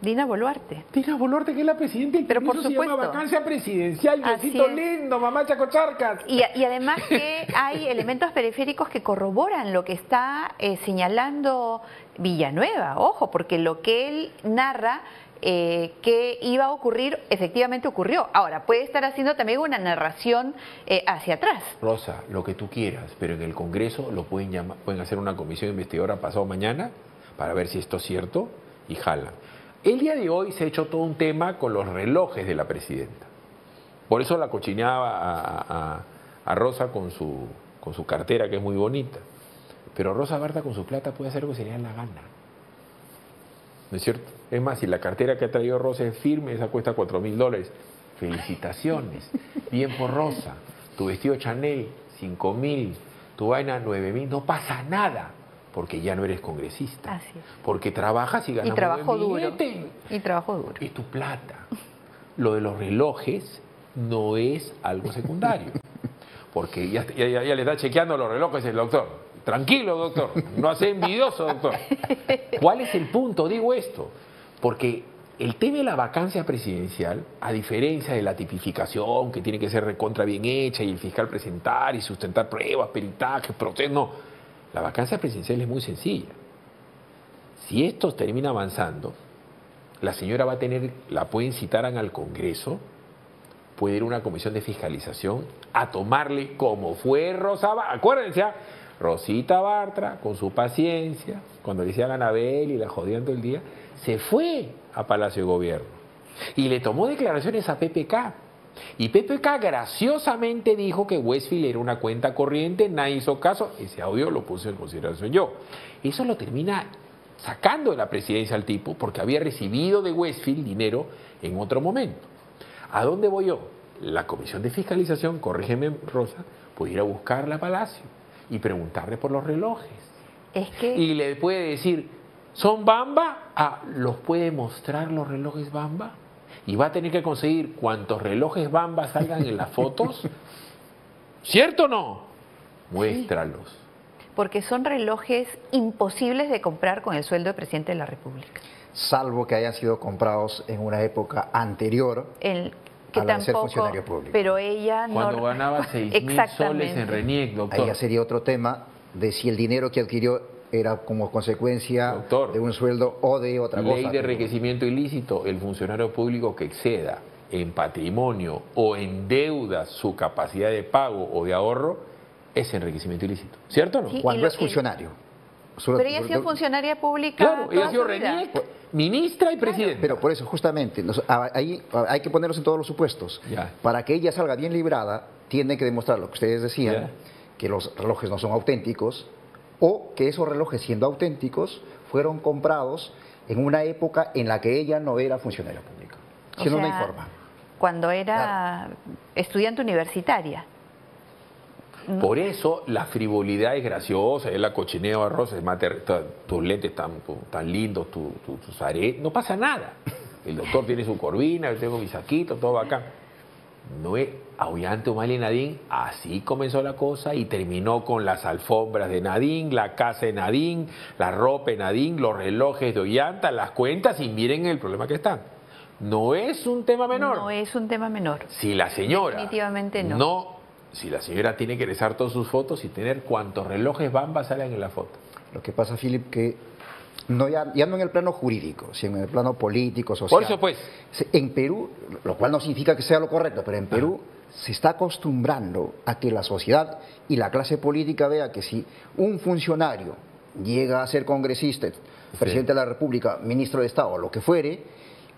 Dina Boluarte. Dina Boluarte, que es la presidenta del Pero por Congreso, se llama supuesto. vacancia presidencial, es. lindo, mamá Chacocharcas. Y, y además que hay elementos periféricos que corroboran lo que está eh, señalando Villanueva, ojo, porque lo que él narra eh, que iba a ocurrir, efectivamente ocurrió. Ahora, puede estar haciendo también una narración eh, hacia atrás. Rosa, lo que tú quieras, pero en el Congreso lo pueden llamar, pueden hacer una comisión investigadora pasado mañana para ver si esto es cierto y jala. El día de hoy se ha hecho todo un tema con los relojes de la presidenta. Por eso la cochineaba a, Rosa con su, con su cartera, que es muy bonita. Pero Rosa Barta con su plata puede hacer lo que se le dé la gana. ¿No es cierto? Es más, si la cartera que ha traído Rosa es firme, esa cuesta 4 mil dólares. Felicitaciones. Bien por Rosa. Tu vestido Chanel, 5 mil. Tu vaina, 9 mil. No pasa nada. Porque ya no eres congresista. Así es. Porque trabajas y ganas Y trabajo duro. Y trabajo duro. Es tu plata. Lo de los relojes no es algo secundario. Porque ya, ya, ya- ya le está chequeando los relojes el doctor. Tranquilo, doctor. No hace envidioso, doctor. ¿Cuál es el punto? Digo esto. Porque el tema de la vacancia presidencial, a diferencia de la tipificación, que tiene que ser recontra bien hecha y el fiscal presentar y sustentar pruebas, peritajes, procesos, no. La vacancia presidencial es muy sencilla. Si esto termina avanzando, la señora va a tener, la pueden citar al Congreso, puede ir a una comisión de fiscalización a tomarle como fue Rosa Ba- Acuérdense, ¿ah? Rosita Bartra, con su paciencia, cuando le decían a Anabel y la jodían todo el día, se fue a Palacio de Gobierno y le tomó declaraciones a PPK. Y PPK graciosamente dijo que Westfield era una cuenta corriente, nadie hizo caso, ese audio lo puse en consideración yo. Eso lo termina sacando de la presidencia al tipo porque había recibido de Westfield dinero en otro momento. ¿A dónde voy yo? La comisión de fiscalización, corrígeme Rosa, puede ir a buscarla a Palacio y preguntarle por los relojes. Es que Y le puede decir, ¿son Bamba? Ah, ¿los puede mostrar los relojes Bamba? Y va a tener que conseguir cuantos relojes Bamba salgan en las fotos. ¿Cierto o no? Muéstralos. porque son relojes imposibles de comprar con el sueldo del presidente de la República. salvo que hayan sido comprados en una época anterior El, que de ser tampoco, funcionario público. pero ella Cuando no... ganaba 6 mil soles en RENIEC, Ahí doctor. ya sería otro tema de si el dinero que adquirió era como consecuencia de un sueldo o de otra Ley cosa. de enriquecimiento ilícito, el funcionario público que exceda en patrimonio o en deuda su capacidad de pago o de ahorro es enriquecimiento ilícito. ¿Cierto o no? Sí, Cuando es funcionario. Pero ella ha sido funcionaria pública Claro, ella ha sido. RENIEC, ministra y presidenta. Pero por eso, justamente, nos- a- ahí a- hay que ponerlos en todos los supuestos. Ya. Para que ella salga bien librada, tiene que demostrar lo que ustedes decían, Ya. que los relojes no son auténticos, o que esos relojes, siendo auténticos, fueron comprados en una época en la que ella no era funcionaria pública. Si no, no sea, informa. Cuando era estudiante universitaria. Por eso la frivolidad es graciosa, es la cochineo arroz, es mater- ta- tus lentes tan, tan lindos, tu- tu- tus aretes, no pasa nada. El doctor tiene su corvina, yo tengo mi saquito, todo bacán. No es aullante O'Malley Nadine, así comenzó la cosa y terminó con las alfombras de Nadine, la casa de Nadine, la ropa de Nadine, los relojes de Ollanta, las cuentas y miren el problema que están. No es un tema menor. No es un tema menor. Si la señora Definitivamente no. Si la señora tiene que rezar todas sus fotos y tener cuántos relojes Bamba salen en la foto. Lo que pasa, Philip, que no ya, ya no en el plano jurídico, sino en el plano político, social. Por eso, pues. En Perú, lo cual no significa que sea lo correcto, pero en Perú se está acostumbrando a que la sociedad y la clase política vea que si un funcionario llega a ser congresista, presidente de la República, ministro de Estado, lo que fuere,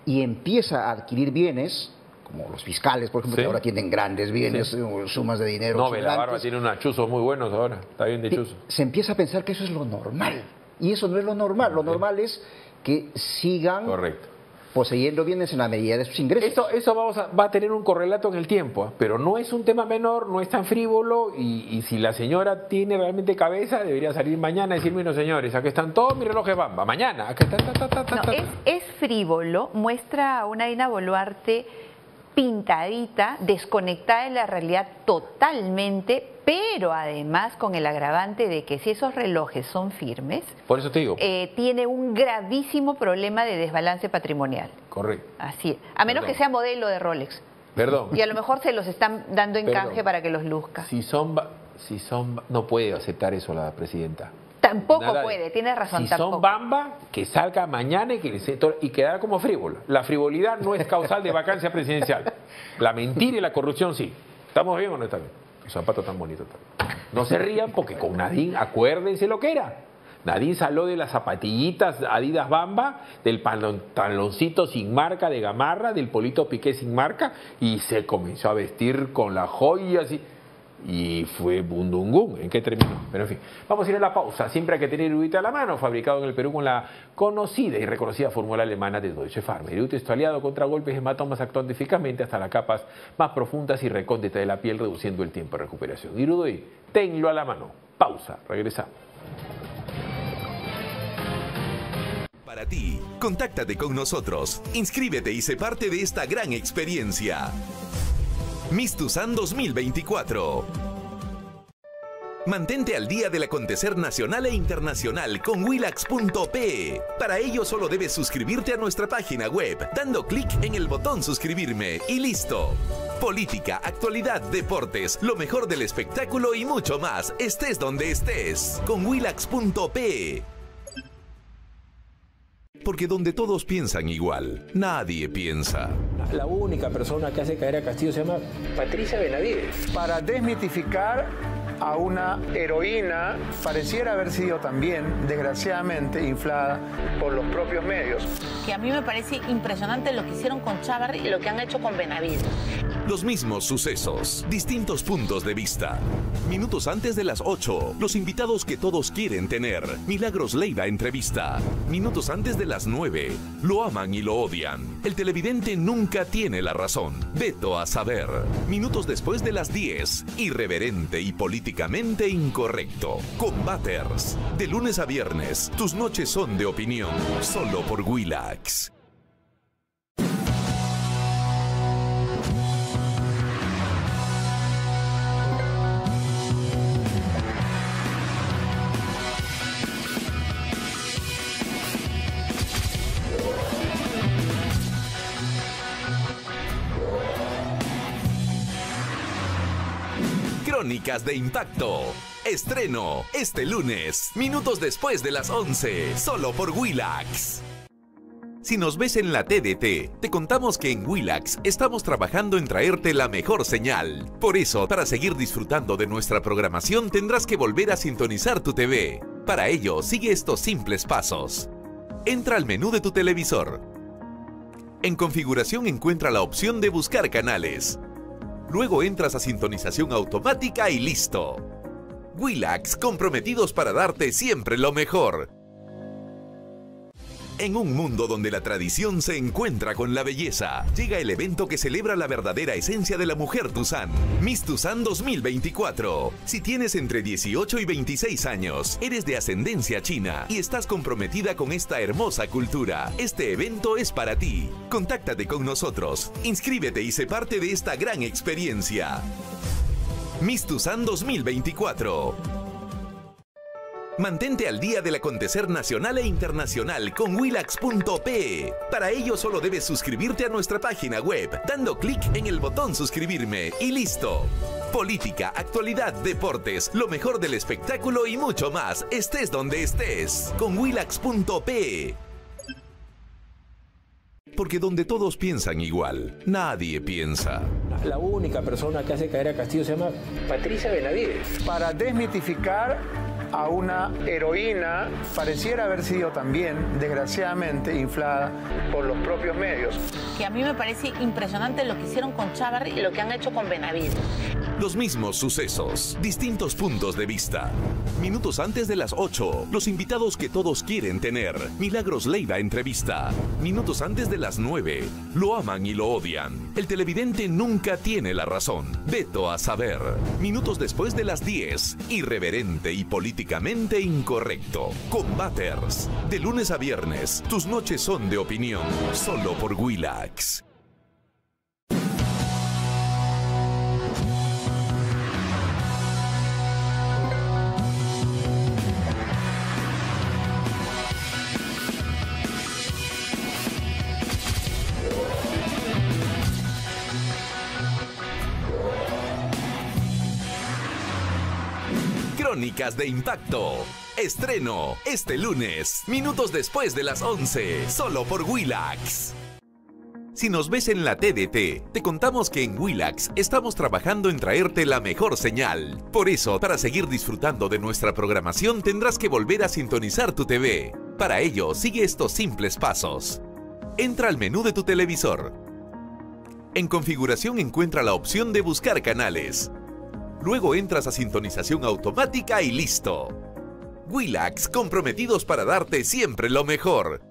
y empieza a adquirir bienes, como los fiscales, por ejemplo, Sí. que ahora tienen grandes bienes, Sí. eh, sumas de dinero. No, la barba gigantes, tiene unos chuzos muy buenos ahora. Está bien de chuzos. se empieza a pensar que eso es lo normal. Y eso no es lo normal. Lo normal es que sigan poseyendo bienes en la medida de sus ingresos. Eso, eso vamos a- va a tener un correlato en el tiempo, ¿ah? pero no es un tema menor, no es tan frívolo y, y si la señora tiene realmente cabeza debería salir mañana y decir, bueno señores, aquí están todos mis relojes Bamba, mañana, acá está, ta, ta, ta, ta, No, ta, es, es frívolo, muestra a una Dina Boluarte pintadita, desconectada de la realidad totalmente, pero además con el agravante de que si esos relojes son firmes, Por eso te digo, eh, tiene un gravísimo problema de desbalance patrimonial. correcto. Así es. A menos Perdón. que sea modelo de Rolex. Perdón. Y a lo mejor se los están dando en Perdón. canje para que los luzca. Si son, si son, no puede aceptar eso la presidenta. Tampoco Nada de- puede, tienes razón, Si tampoco. son bamba, que salga mañana y que y quedar como frívolo. La frivolidad no es causal de vacancia presidencial. La mentira y la corrupción sí. ¿Estamos bien o no estamos bien? Los zapatos tan bonitos también. No se rían porque con Nadine, acuérdense lo que era. Nadine salió de las zapatillitas Adidas Bamba, del pantaloncito sin marca de Gamarra, del polito Piqué sin marca, y se comenzó a vestir con las joyas y, y fue bundungún. ¿En qué terminó? Pero en fin, vamos a ir a la pausa. Siempre hay que tener erudita a la mano, fabricado en el Perú con la conocida y reconocida fórmula alemana de Deutsche Pharma. Erudito es tu aliado contra golpes y hematomas, actuando eficazmente hasta las capas más profundas y recónditas de la piel, reduciendo el tiempo de recuperación. Irudoy, tenlo a la mano. Pausa, regresamos. Para ti, contáctate con nosotros, inscríbete y sé parte de esta gran experiencia. Miss Tucson 2024. Mantente al día del acontecer nacional e internacional con willax.pe. Para ello solo debes suscribirte a nuestra página web, dando clic en el botón suscribirme y listo. Política, actualidad, deportes, lo mejor del espectáculo y mucho más, estés donde estés, con willax.pe. Porque donde todos piensan igual, nadie piensa. La única persona que hace caer a Castillo se llama Patricia Benavides. Para desmitificar a una heroína, pareciera haber sido también, desgraciadamente, inflada por los propios medios. Que a mí me parece impresionante lo que hicieron con Chávarri y lo que han hecho con Benavides. Los mismos sucesos, distintos puntos de vista. Minutos antes de las 8, los invitados que todos quieren tener. Milagros Leiva entrevista. Minutos antes de las 9, lo aman y lo odian. El televidente nunca tiene la razón. Veto a saber. Minutos después de las 10, irreverente y políticamente incorrecto. Combaters. De lunes a viernes, tus noches son de opinión. Solo por Willax. De Impacto. Estreno este lunes, minutos después de las 11, solo por Willax. Si nos ves en la TDT, te contamos que en Willax estamos trabajando en traerte la mejor señal. Por eso, para seguir disfrutando de nuestra programación tendrás que volver a sintonizar tu TV. Para ello, sigue estos simples pasos. Entra al menú de tu televisor. En configuración encuentra la opción de buscar canales. Luego entras a sintonización automática y listo. Willax, comprometidos para darte siempre lo mejor. En un mundo donde la tradición se encuentra con la belleza, llega el evento que celebra la verdadera esencia de la mujer Tuzán, Miss Tuzán 2024. Si tienes entre 18 y 26 años, eres de ascendencia china y estás comprometida con esta hermosa cultura, este evento es para ti. Contáctate con nosotros, inscríbete y sé parte de esta gran experiencia. Miss Tuzán 2024. Mantente al día del acontecer nacional e internacional con willax.pe. Para ello solo debes suscribirte a nuestra página web, dando clic en el botón suscribirme y listo. Política, actualidad, deportes, lo mejor del espectáculo y mucho más, estés donde estés, con willax.pe. Porque donde todos piensan igual, nadie piensa. La única persona que hace caer a Castillo se llama Patricia Benavides. Para desmitificar a una heroína, pareciera haber sido también, desgraciadamente, inflada por los propios medios. Que a mí me parece impresionante lo que hicieron con Chávarri y lo que han hecho con Benavides. Los mismos sucesos, distintos puntos de vista. Minutos antes de las 8, los invitados que todos quieren tener. Milagros Leiva entrevista. Minutos antes de las 9, lo aman y lo odian. El televidente nunca tiene la razón. Veto a saber. Minutos después de las 10, irreverente y políticamente incorrecto. Combaters. De lunes a viernes, tus noches son de opinión. Solo por Willax. Crónicas de Impacto. Estreno este lunes, minutos después de las 11, solo por Willax. Si nos ves en la TDT, te contamos que en Willax estamos trabajando en traerte la mejor señal. Por eso, para seguir disfrutando de nuestra programación, tendrás que volver a sintonizar tu TV. Para ello, sigue estos simples pasos. Entra al menú de tu televisor. En configuración encuentra la opción de buscar canales. Luego entras a sintonización automática y listo. Willax, comprometidos para darte siempre lo mejor.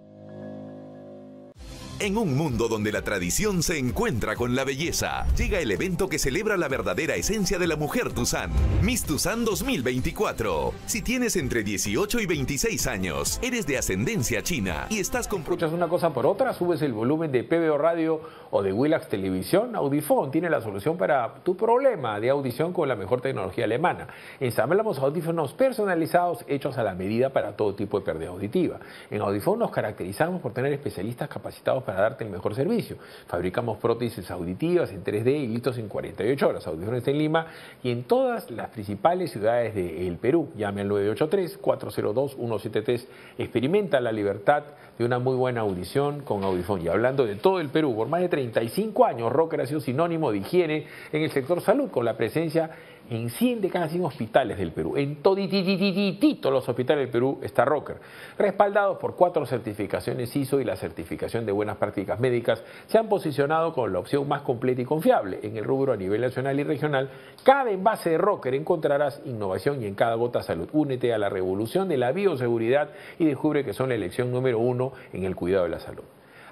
En un mundo donde la tradición se encuentra con la belleza, llega el evento que celebra la verdadera esencia de la mujer Tuzán, Miss Tuzán 2024. Si tienes entre 18 y 26 años, eres de ascendencia china y estás con... Escuchas una cosa por otra, subes el volumen de PBO Radio o de Willax Televisión, Audifone tiene la solución para tu problema de audición con la mejor tecnología alemana. Ensamblamos audífonos personalizados hechos a la medida para todo tipo de pérdida auditiva. En Audifone nos caracterizamos por tener especialistas capacitados para darte el mejor servicio. Fabricamos prótesis auditivas en 3D y listos en 48 horas. Audiciones en Lima y en todas las principales ciudades del Perú. Llame al 983-402-173. Experimenta la libertad de una muy buena audición con Audifón. Y hablando de todo el Perú, por más de 35 años, Rocker ha sido sinónimo de higiene en el sector salud, con la presencia en 100 de cada 100 hospitales del Perú. En toditititito los hospitales del Perú está Rocker. Respaldados por cuatro certificaciones ISO y la certificación de buenas prácticas médicas, se han posicionado con la opción más completa y confiable. En el rubro a nivel nacional y regional, cada envase de Rocker encontrarás innovación y en cada gota salud. Únete a la revolución de la bioseguridad y descubre que son la elección número uno en el cuidado de la salud.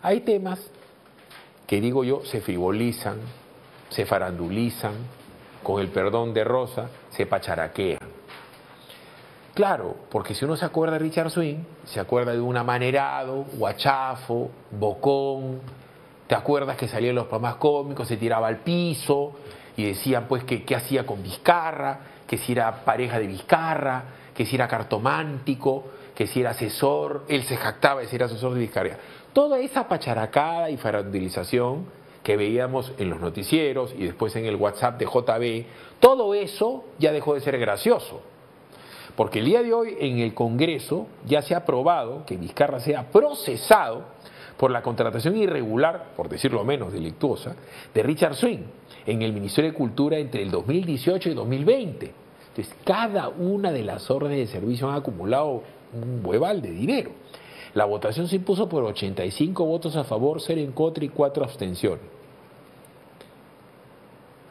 Hay temas que, digo yo, se frivolizan, se farandulizan, con el perdón de Rosa, se pacharaquean. Claro, porque si uno se acuerda de Richard Swing, se acuerda de un amanerado, guachafo, bocón, te acuerdas que salía en los programas cómicos, se tiraba al piso y decían pues que qué hacía con Vizcarra, que si era pareja de Vizcarra, que si era cartomántico, que si era asesor, él se jactaba de ser asesor de Vizcarra. Toda esa pacharacada y farandilización que veíamos en los noticieros y después en el WhatsApp de JB, todo eso ya dejó de ser gracioso. Porque el día de hoy en el Congreso ya se ha aprobado que Vizcarra sea procesado por la contratación irregular, por decirlo menos delictuosa, de Richard Swing en el Ministerio de Cultura entre el 2018 y 2020. Entonces, cada una de las órdenes de servicio han acumulado un hueval de dinero. La votación se impuso por 85 votos a favor, 0 en contra y 4 abstenciones.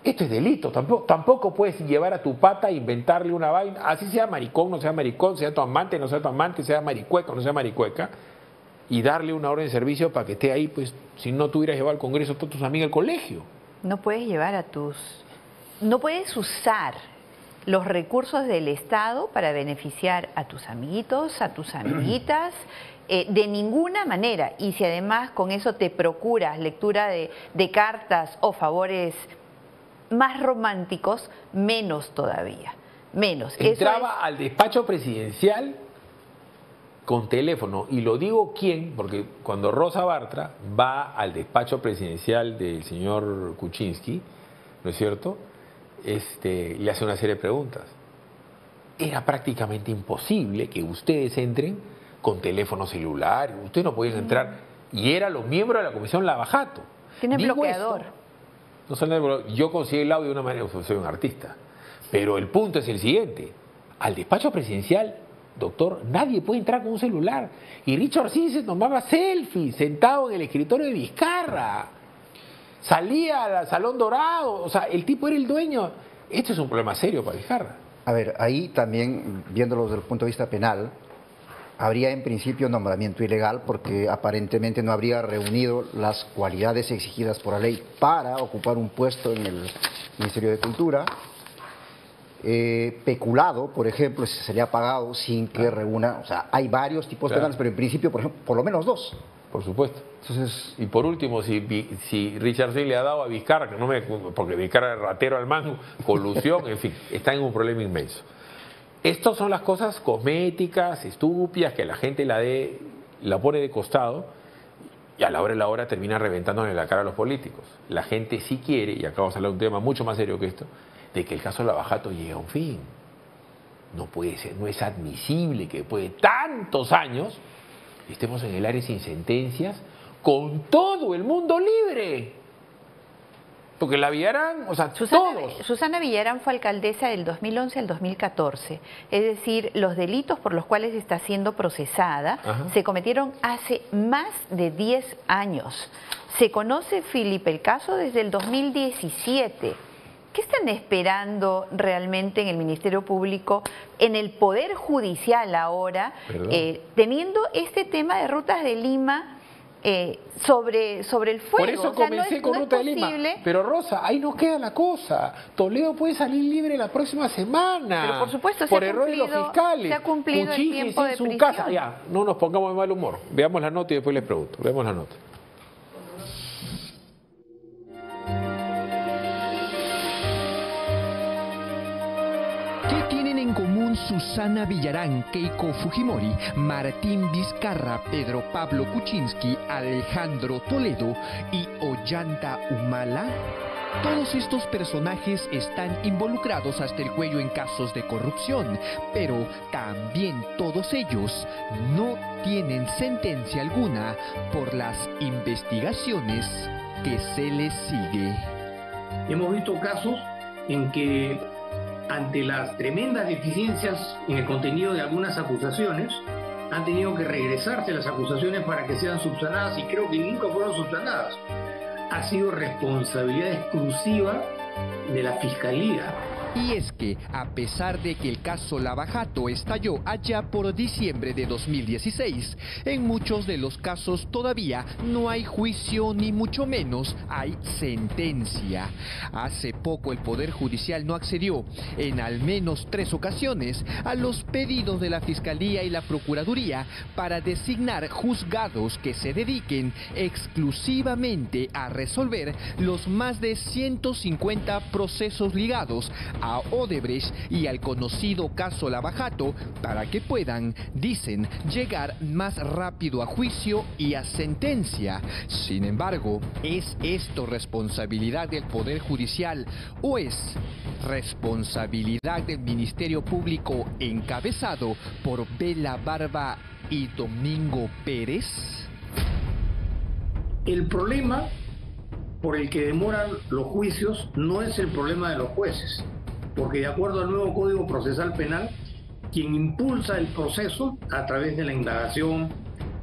Esto es delito, tampoco, tampoco puedes llevar a tu pata e inventarle una vaina, así sea maricón, no sea maricón, sea tu amante, no sea tu amante, sea maricueca, no sea maricueca, y darle una orden de servicio para que esté ahí, pues si no tuvieras llevado al Congreso a todos tus amigos al colegio. No puedes llevar a tus... No puedes usar los recursos del Estado para beneficiar a tus amiguitos, a tus amiguitas, eh, de ninguna manera. Y si además con eso te procuras lectura de, de cartas o favores más románticos, menos todavía. Menos. Entraba al despacho presidencial con teléfono, y lo digo quién, porque cuando Rosa Bartra va al despacho presidencial del señor Kuczynski, ¿no es cierto? Este, le hace una serie de preguntas. Era prácticamente imposible que ustedes entren con teléfono celular, ustedes no podían entrar, y era los miembros de la comisión Lavajato. Tiene bloqueador. No yo consigo el audio de una manera, soy un artista. Pero el punto es el siguiente. Al despacho presidencial, doctor, nadie puede entrar con un celular. Y Richard sí se tomaba selfies sentado en el escritorio de Vizcarra. Salía al Salón Dorado. O sea, el tipo era el dueño. Esto es un problema serio para Vizcarra. A ver, ahí también, viéndolo desde el punto de vista penal, habría en principio nombramiento ilegal porque aparentemente no habría reunido las cualidades exigidas por la ley para ocupar un puesto en el Ministerio de Cultura. Eh, peculado, por ejemplo, se sería pagado sin que reúna, o sea, hay varios tipos penales, pero en principio, por ejemplo, por lo menos dos. Por supuesto. Entonces, y por último, si, si Richard C. le ha dado a Vizcarra, que no me, porque Vizcarra es ratero al mango, colusión, en fin, está en un problema inmenso. Estas son las cosas cosméticas, estúpidas, que la gente la, de, la pone de costado y a la hora de la hora termina reventándole la cara a los políticos. La gente sí quiere, y acá a hablar de un tema mucho más serio que esto, de que el caso de Lavajato llegue a un fin. no puede ser, no es admisible que después de tantos años estemos en el área sin sentencias con todo el mundo libre. Porque la Villarán, o sea, Susana, todos. Susana Villarán fue alcaldesa del 2011 al 2014. Es decir, los delitos por los cuales está siendo procesada Ajá. se cometieron hace más de 10 años. Se conoce, Filipe, el caso desde el 2017. ¿Qué están esperando realmente en el Ministerio Público, en el Poder Judicial ahora, eh, teniendo este tema de rutas de Lima eh, sobre, sobre el fuego? Por eso O sea, no comencé es- con no Ruta de Lima. Pero Rosa, ahí nos queda la cosa. Toledo puede salir libre la próxima semana. Pero, por supuesto, se por ha error de los cumplido- fiscales. se ha cumplido el tiempo de su prisión. casa. Ya, no nos pongamos de mal humor. Veamos la nota y después les pregunto. Veamos la nota. En común Susana Villarán, Keiko Fujimori, Martín Vizcarra, Pedro Pablo Kuczynski, Alejandro Toledo y Ollanta Humala? Todos estos personajes están involucrados hasta el cuello en casos de corrupción, pero también todos ellos no tienen sentencia alguna por las investigaciones que se les sigue. Hemos visto casos en que ante las tremendas deficiencias en el contenido de algunas acusaciones, han tenido que regresarse las acusaciones para que sean subsanadas y creo que nunca fueron subsanadas. Ha sido responsabilidad exclusiva de la Fiscalía. Y es que, a pesar de que el caso Lavajato estalló allá por diciembre de 2016, en muchos de los casos todavía no hay juicio ni mucho menos hay sentencia. Hace poco el Poder Judicial no accedió, en al menos tres ocasiones, a los pedidos de la Fiscalía y la Procuraduría para designar juzgados que se dediquen exclusivamente a resolver los más de 150 procesos ligados a Odebrecht y al conocido caso Lavajato para que puedan, dicen, llegar más rápido a juicio y a sentencia. Sin embargo, ¿es esto responsabilidad del Poder Judicial o es responsabilidad del Ministerio Público encabezado por Bela Barba y Domingo Pérez? El problema por el que demoran los juicios no es el problema de los jueces, porque de acuerdo al nuevo Código Procesal Penal, quien impulsa el proceso a través de la indagación,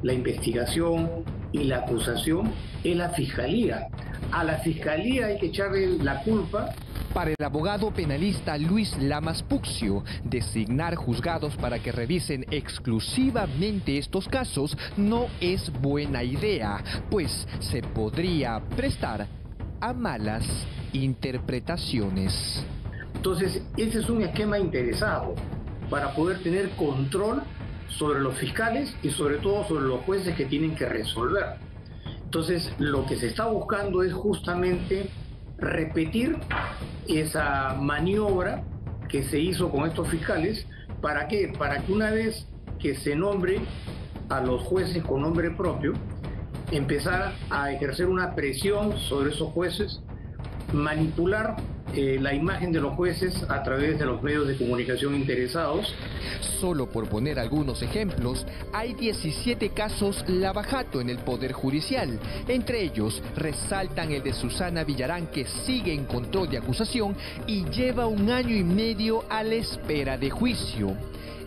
la investigación y la acusación es la Fiscalía. A la Fiscalía hay que echarle la culpa Para el abogado penalista Luis Lamas Puxio, designar juzgados para que revisen exclusivamente estos casos no es buena idea, pues se podría prestar a malas interpretaciones. Entonces, ese es un esquema interesado para poder tener control sobre los fiscales y sobre todo sobre los jueces que tienen que resolver. Entonces, lo que se está buscando es justamente repetir esa maniobra que se hizo con estos fiscales. ¿Para qué? Para que una vez que se nombre a los jueces con nombre propio, empezar a ejercer una presión sobre esos jueces, manipular eh, la imagen de los jueces a través de los medios de comunicación interesados. Solo por poner algunos ejemplos, hay 17 casos lavajato en el Poder Judicial. Entre ellos, resaltan el de Susana Villarán, que sigue en control de acusación y lleva un año y medio a la espera de juicio.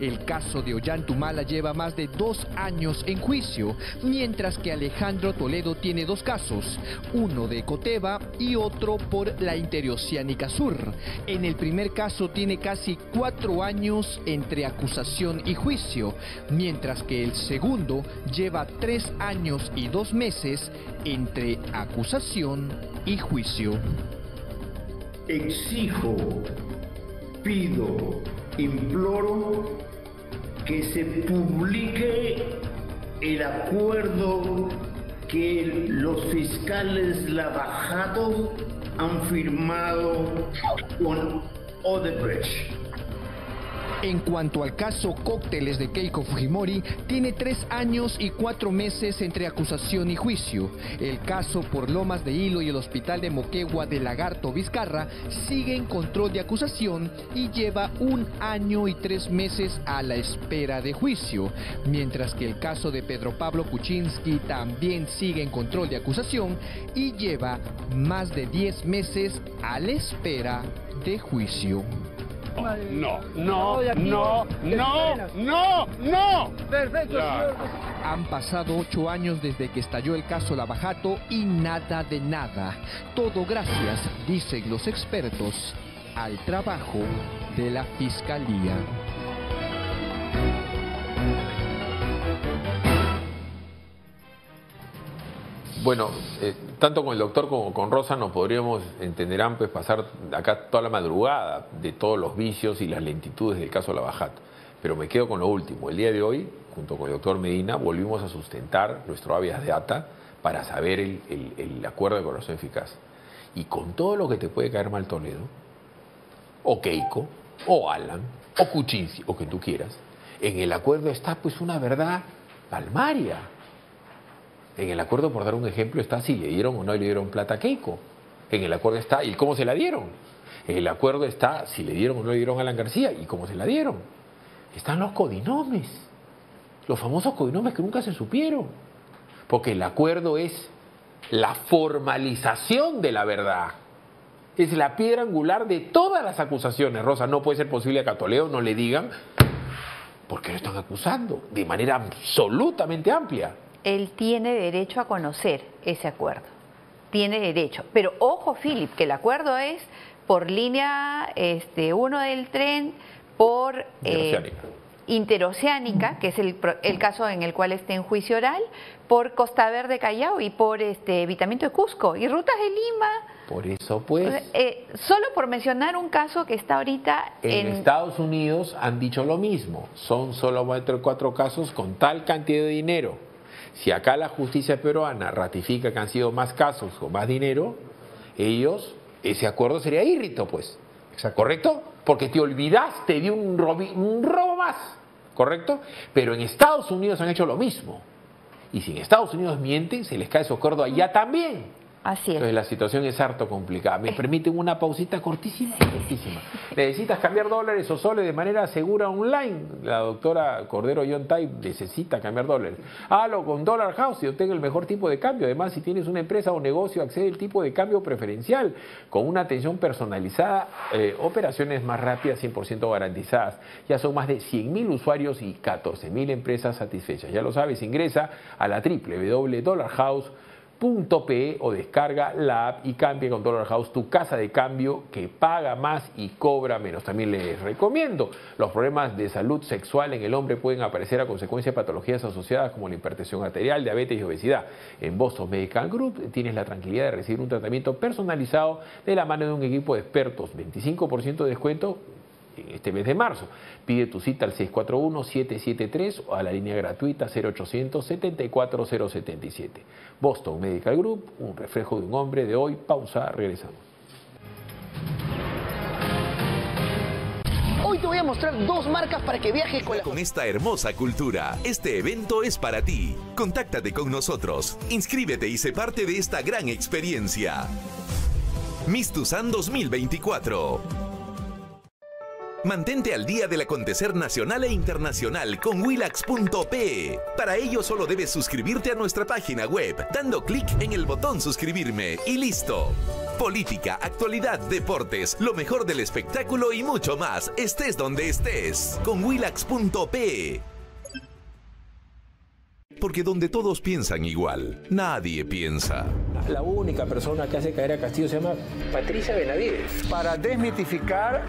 El caso de Ollantumala lleva más de dos años en juicio, mientras que Alejandro Toledo tiene dos casos, uno de Coteva y otro por la Interoceánica Sur. En el primer caso tiene casi cuatro años entre acusación y juicio, mientras que el segundo lleva tres años y dos meses entre acusación y juicio. Exijo, pido, imploro que se publique el acuerdo que los fiscales Lavajato han firmado con Odebrecht. En cuanto al caso Cócteles de Keiko Fujimori, tiene tres años y cuatro meses entre acusación y juicio. El caso por Lomas de Hilo y el Hospital de Moquegua de Lagarto Vizcarra sigue en control de acusación y lleva un año y tres meses a la espera de juicio, mientras que el caso de Pedro Pablo Kuczynski también sigue en control de acusación y lleva más de diez meses a la espera de juicio. No, no, no, no, no, no. Perfecto, Han pasado ocho años desde que estalló el caso Lavajato y nada de nada. Todo gracias, dicen los expertos, al trabajo de la Fiscalía. Bueno, eh, tanto con el doctor como con Rosa nos podríamos, entenderán, pues pasar acá toda la madrugada de todos los vicios y las lentitudes del caso Lavajato. Pero me quedo con lo último. El día de hoy, junto con el doctor Medina, volvimos a sustentar nuestro habeas de ATA para saber el, el acuerdo de colaboración eficaz. Y con todo lo que te puede caer mal Toledo, o Keiko, o Alan, o Kuczynski, o que tú quieras, en el acuerdo está pues una verdad palmaria en el acuerdo, por dar un ejemplo, está si le dieron o no le dieron plata a Keiko. En el acuerdo está y cómo se la dieron. En el acuerdo está si le dieron o no le dieron a Alan García y cómo se la dieron. Están los codinomes, los famosos codinomes que nunca se supieron. Porque el acuerdo es la formalización de la verdad. Es la piedra angular de todas las acusaciones. Rosa, no puede ser posible a Toledo no le digan por qué lo están acusando de manera absolutamente amplia él tiene derecho a conocer ese acuerdo. Tiene derecho. Pero ojo, Philip, que el acuerdo es por línea este, 1 del tren, por eh, interoceánica, que es el, el, caso en el cual está en juicio oral, por Costa Verde Callao y por este evitamiento de Cusco y rutas de Lima. Por eso, pues. Eh, solo por mencionar un caso que está ahorita en, en, Estados Unidos han dicho lo mismo. Son solo cuatro casos con tal cantidad de dinero. Si acá la justicia peruana ratifica que han sido más casos o más dinero, ellos, ese acuerdo sería írrito, pues. ¿Correcto? Porque te olvidaste de un, un robo más. ¿Correcto? Pero en Estados Unidos han hecho lo mismo. Y si en Estados Unidos mienten, se les cae su acuerdo allá también. Así es. Entonces la situación es harto complicada. ¿Me permiten una pausita cortísima? Cortísima. ¿Necesitas cambiar dólares o soles de manera segura online? La doctora Cordero Yontay necesita cambiar dólares. Halo con Dollar House y obtenga el mejor tipo de cambio. Además, si tienes una empresa o negocio, accede al tipo de cambio preferencial con una atención personalizada, eh, operaciones más rápidas, 100% garantizadas. Ya son más de 100.000 usuarios y 14.000 empresas satisfechas. Ya lo sabes, ingresa a la www.dollarhouse.com .pe o descarga la app y cambia con Dollar House tu casa de cambio que paga más y cobra menos. También les recomiendo, los problemas de salud sexual en el hombre pueden aparecer a consecuencia de patologías asociadas como la hipertensión arterial, diabetes y obesidad. En Boston Medical Group tienes la tranquilidad de recibir un tratamiento personalizado de la mano de un equipo de expertos, 25% de descuento este mes de marzo. Pide tu cita al 641-773 o a la línea gratuita 0800-74077. Boston Medical Group, un reflejo de un hombre de hoy. Pausa, regresamos. Hoy te voy a mostrar dos marcas para que viajes con, la... con esta hermosa cultura. Este evento es para ti. Contáctate con nosotros. Inscríbete y sé parte de esta gran experiencia. Mistusan 2024. Mantente al día del acontecer nacional e internacional con willax.pe. Para ello solo debes suscribirte a nuestra página web, dando clic en el botón suscribirme y listo. Política, actualidad, deportes, lo mejor del espectáculo y mucho más, estés donde estés, con willax.pe. Porque donde todos piensan igual, nadie piensa. La única persona que hace caer a Castillo se llama Patricia Benavides. Para desmitificar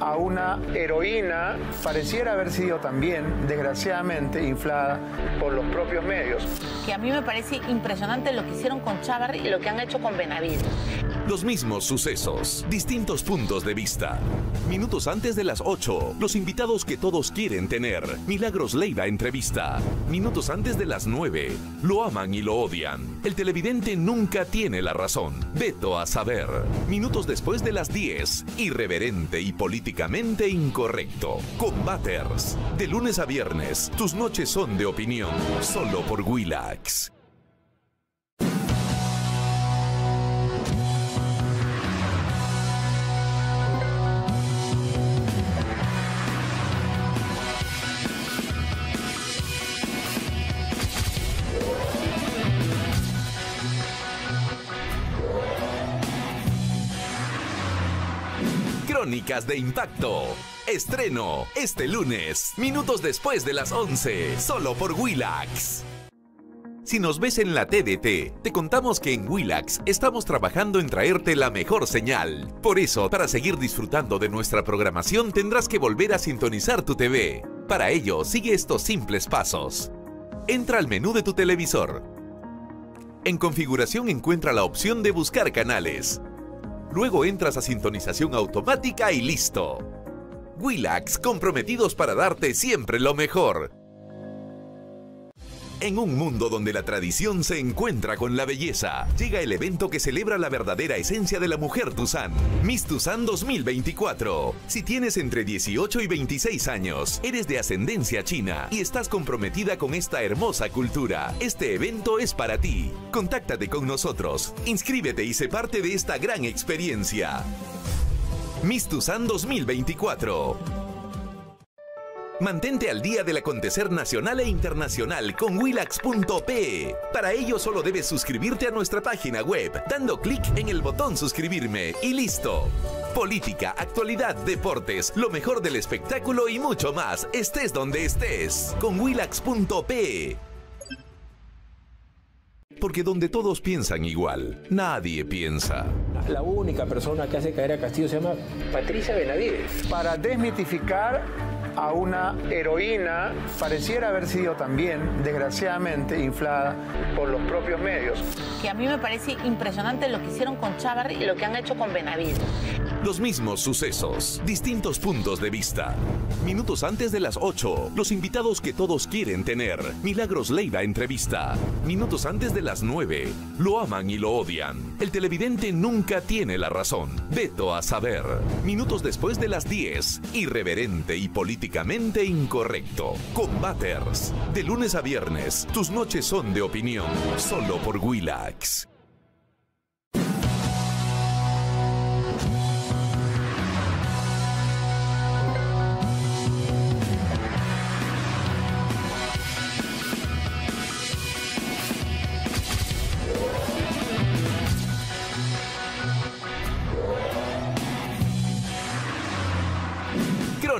a una heroína pareciera haber sido también, desgraciadamente, inflada por los propios medios. Que a mí me parece impresionante lo que hicieron con Chávarri y lo que han hecho con Benavides. Los mismos sucesos, distintos puntos de vista. Minutos antes de las 8, los invitados que todos quieren tener. Milagros Leiva entrevista. Minutos antes de las 9, lo aman y lo odian. El televidente nunca tiene la razón. Veto a saber. Minutos después de las 10, irreverente y políticamente incorrecto. Combaters. De lunes a viernes, tus noches son de opinión. Solo por Willax. De Impacto. Estreno este lunes, minutos después de las 11, solo por Willax. Si nos ves en la TDT, te contamos que en Willax estamos trabajando en traerte la mejor señal. Por eso, para seguir disfrutando de nuestra programación tendrás que volver a sintonizar tu TV. Para ello, sigue estos simples pasos. Entra al menú de tu televisor. En configuración encuentra la opción de buscar canales. Luego entras a sintonización automática y listo. Willax, comprometidos para darte siempre lo mejor. En un mundo donde la tradición se encuentra con la belleza, llega el evento que celebra la verdadera esencia de la mujer Tuzán, Miss Tuzán 2024. Si tienes entre 18 y 26 años, eres de ascendencia china y estás comprometida con esta hermosa cultura, este evento es para ti. Contáctate con nosotros, inscríbete y sé parte de esta gran experiencia. Miss Tuzán 2024. Mantente al día del acontecer nacional e internacional con willax.pe. Para ello solo debes suscribirte a nuestra página web, dando clic en el botón suscribirme y listo. Política, actualidad, deportes, lo mejor del espectáculo y mucho más, estés donde estés, con willax.pe. Porque donde todos piensan igual, nadie piensa. La única persona que hace caer a Castillo se llama Patricia Benavides. Para desmitificar a una heroína pareciera haber sido también, desgraciadamente, inflada por los propios medios. Que a mí me parece impresionante lo que hicieron con Chávarri y lo que han hecho con Benavides. Los mismos sucesos, distintos puntos de vista. Minutos antes de las 8, los invitados que todos quieren tener. Milagros Leiva entrevista. Minutos antes de las 9, lo aman y lo odian. El televidente nunca tiene la razón. Veto a saber. Minutos después de las 10, irreverente y políticamente incorrecto. Combaters. De lunes a viernes, tus noches son de opinión. Solo por Willax.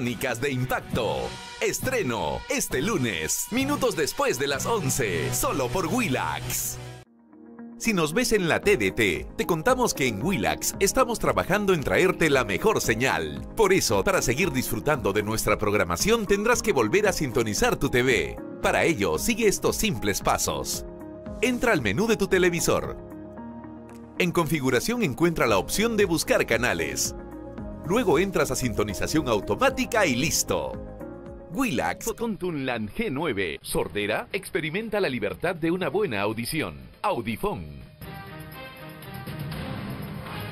De Impacto. Estreno este lunes, minutos después de las 11, solo por Willax. Si nos ves en la TDT, te contamos que en Willax estamos trabajando en traerte la mejor señal. Por eso, para seguir disfrutando de nuestra programación tendrás que volver a sintonizar tu TV. Para ello, sigue estos simples pasos. Entra al menú de tu televisor. En configuración encuentra la opción de buscar canales. Luego entras a sintonización automática y listo. Willax con Tunland G9. Sordera experimenta la libertad de una buena audición. Audifón.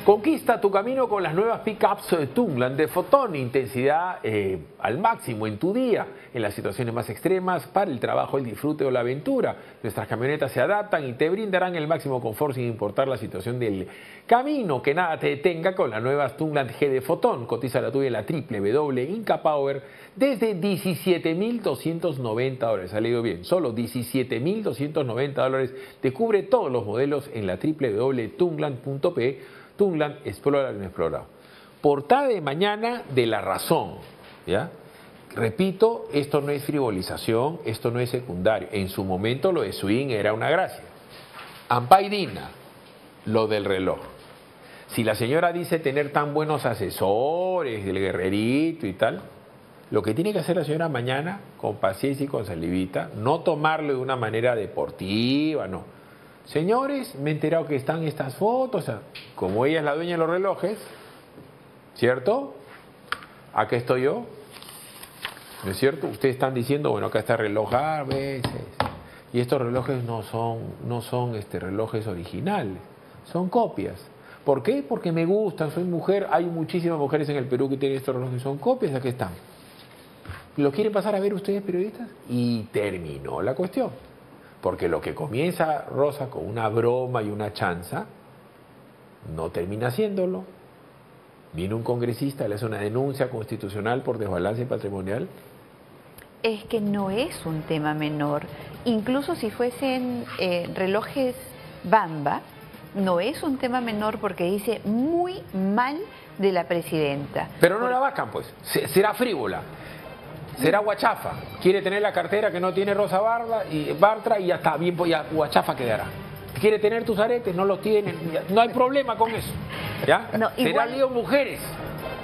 Conquista tu camino con las nuevas pickups Tungland de Fotón, intensidad eh, al máximo en tu día, en las situaciones más extremas, para el trabajo, el disfrute o la aventura. Nuestras camionetas se adaptan y te brindarán el máximo confort sin importar la situación del camino. Que nada te detenga con las nuevas Tungland G de Fotón. Cotiza la tuya en la www.incapower desde 17.290 dólares. Ha leído bien, solo 17.290 dólares te cubre todos los modelos en la www.tungland.pe Tungland explora lo inexplorado. Portada de mañana de La Razón, ¿ya? Repito, esto no es frivolización, esto no es secundario. En su momento lo de Swing era una gracia. Ampaidina, lo del reloj. Si la señora dice tener tan buenos asesores, el guerrerito y tal, lo que tiene que hacer la señora mañana, con paciencia y con salivita, no tomarlo de una manera deportiva, no señores, me he enterado que están estas fotos, como ella es la dueña de los relojes, ¿cierto? Aquí estoy yo, ¿no es cierto? Ustedes están diciendo, bueno, acá está el reloj a veces, y estos relojes no son, no son este, relojes originales, son copias. ¿Por qué? Porque me gustan, soy mujer, hay muchísimas mujeres en el Perú que tienen estos relojes, son copias, aquí están. ¿Lo quieren pasar a ver ustedes, periodistas? Y terminó la cuestión. Porque lo que comienza Rosa con una broma y una chanza, no termina haciéndolo. Viene un congresista, le hace una denuncia constitucional por desbalance patrimonial. Es que no es un tema menor. Incluso si fuesen eh, relojes Bamba, no es un tema menor porque dice muy mal de la presidenta. Pero no la vacan, pues. Será frívola. Será guachafa. Quiere tener la cartera que no tiene Rosa y Bartra y ya está bien, pues ya guachafa quedará. Quiere tener tus aretes, no los tiene. No hay problema con eso. ¿Ya? No, Será lío mujeres.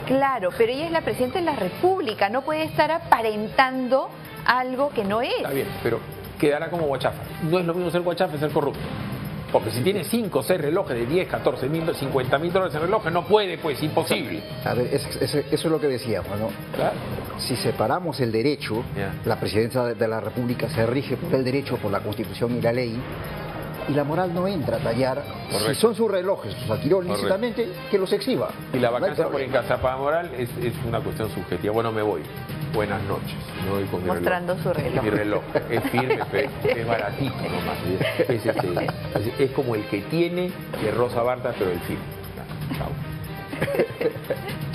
Claro, pero ella es la presidenta de la República, no puede estar aparentando algo que no es. Está bien, pero quedará como guachafa. No es lo mismo ser guachafa ser corrupto. Porque si tiene 5 o 6 relojes de 10, 14 mil, 50 mil dólares en relojes, no puede, pues, imposible. A ver, es- es- eso es lo que decíamos, ¿no? Si separamos el derecho, la presidencia de la República se rige por el derecho, por la Constitución y la ley, y la moral no entra a tallar. Si son sus relojes, los adquirió Correcto. lícitamente, que los exhiba. Y la No vacancia por problema. incapacitación moral es, es una cuestión subjetiva. Bueno, me voy. Buenas noches. Me voy con mi Mostrando reloj. su reloj. Mi reloj. Es firme, pero es baratito nomás. Es, es este, es- es como el que tiene de Rosa Barta, pero el firme. Chao.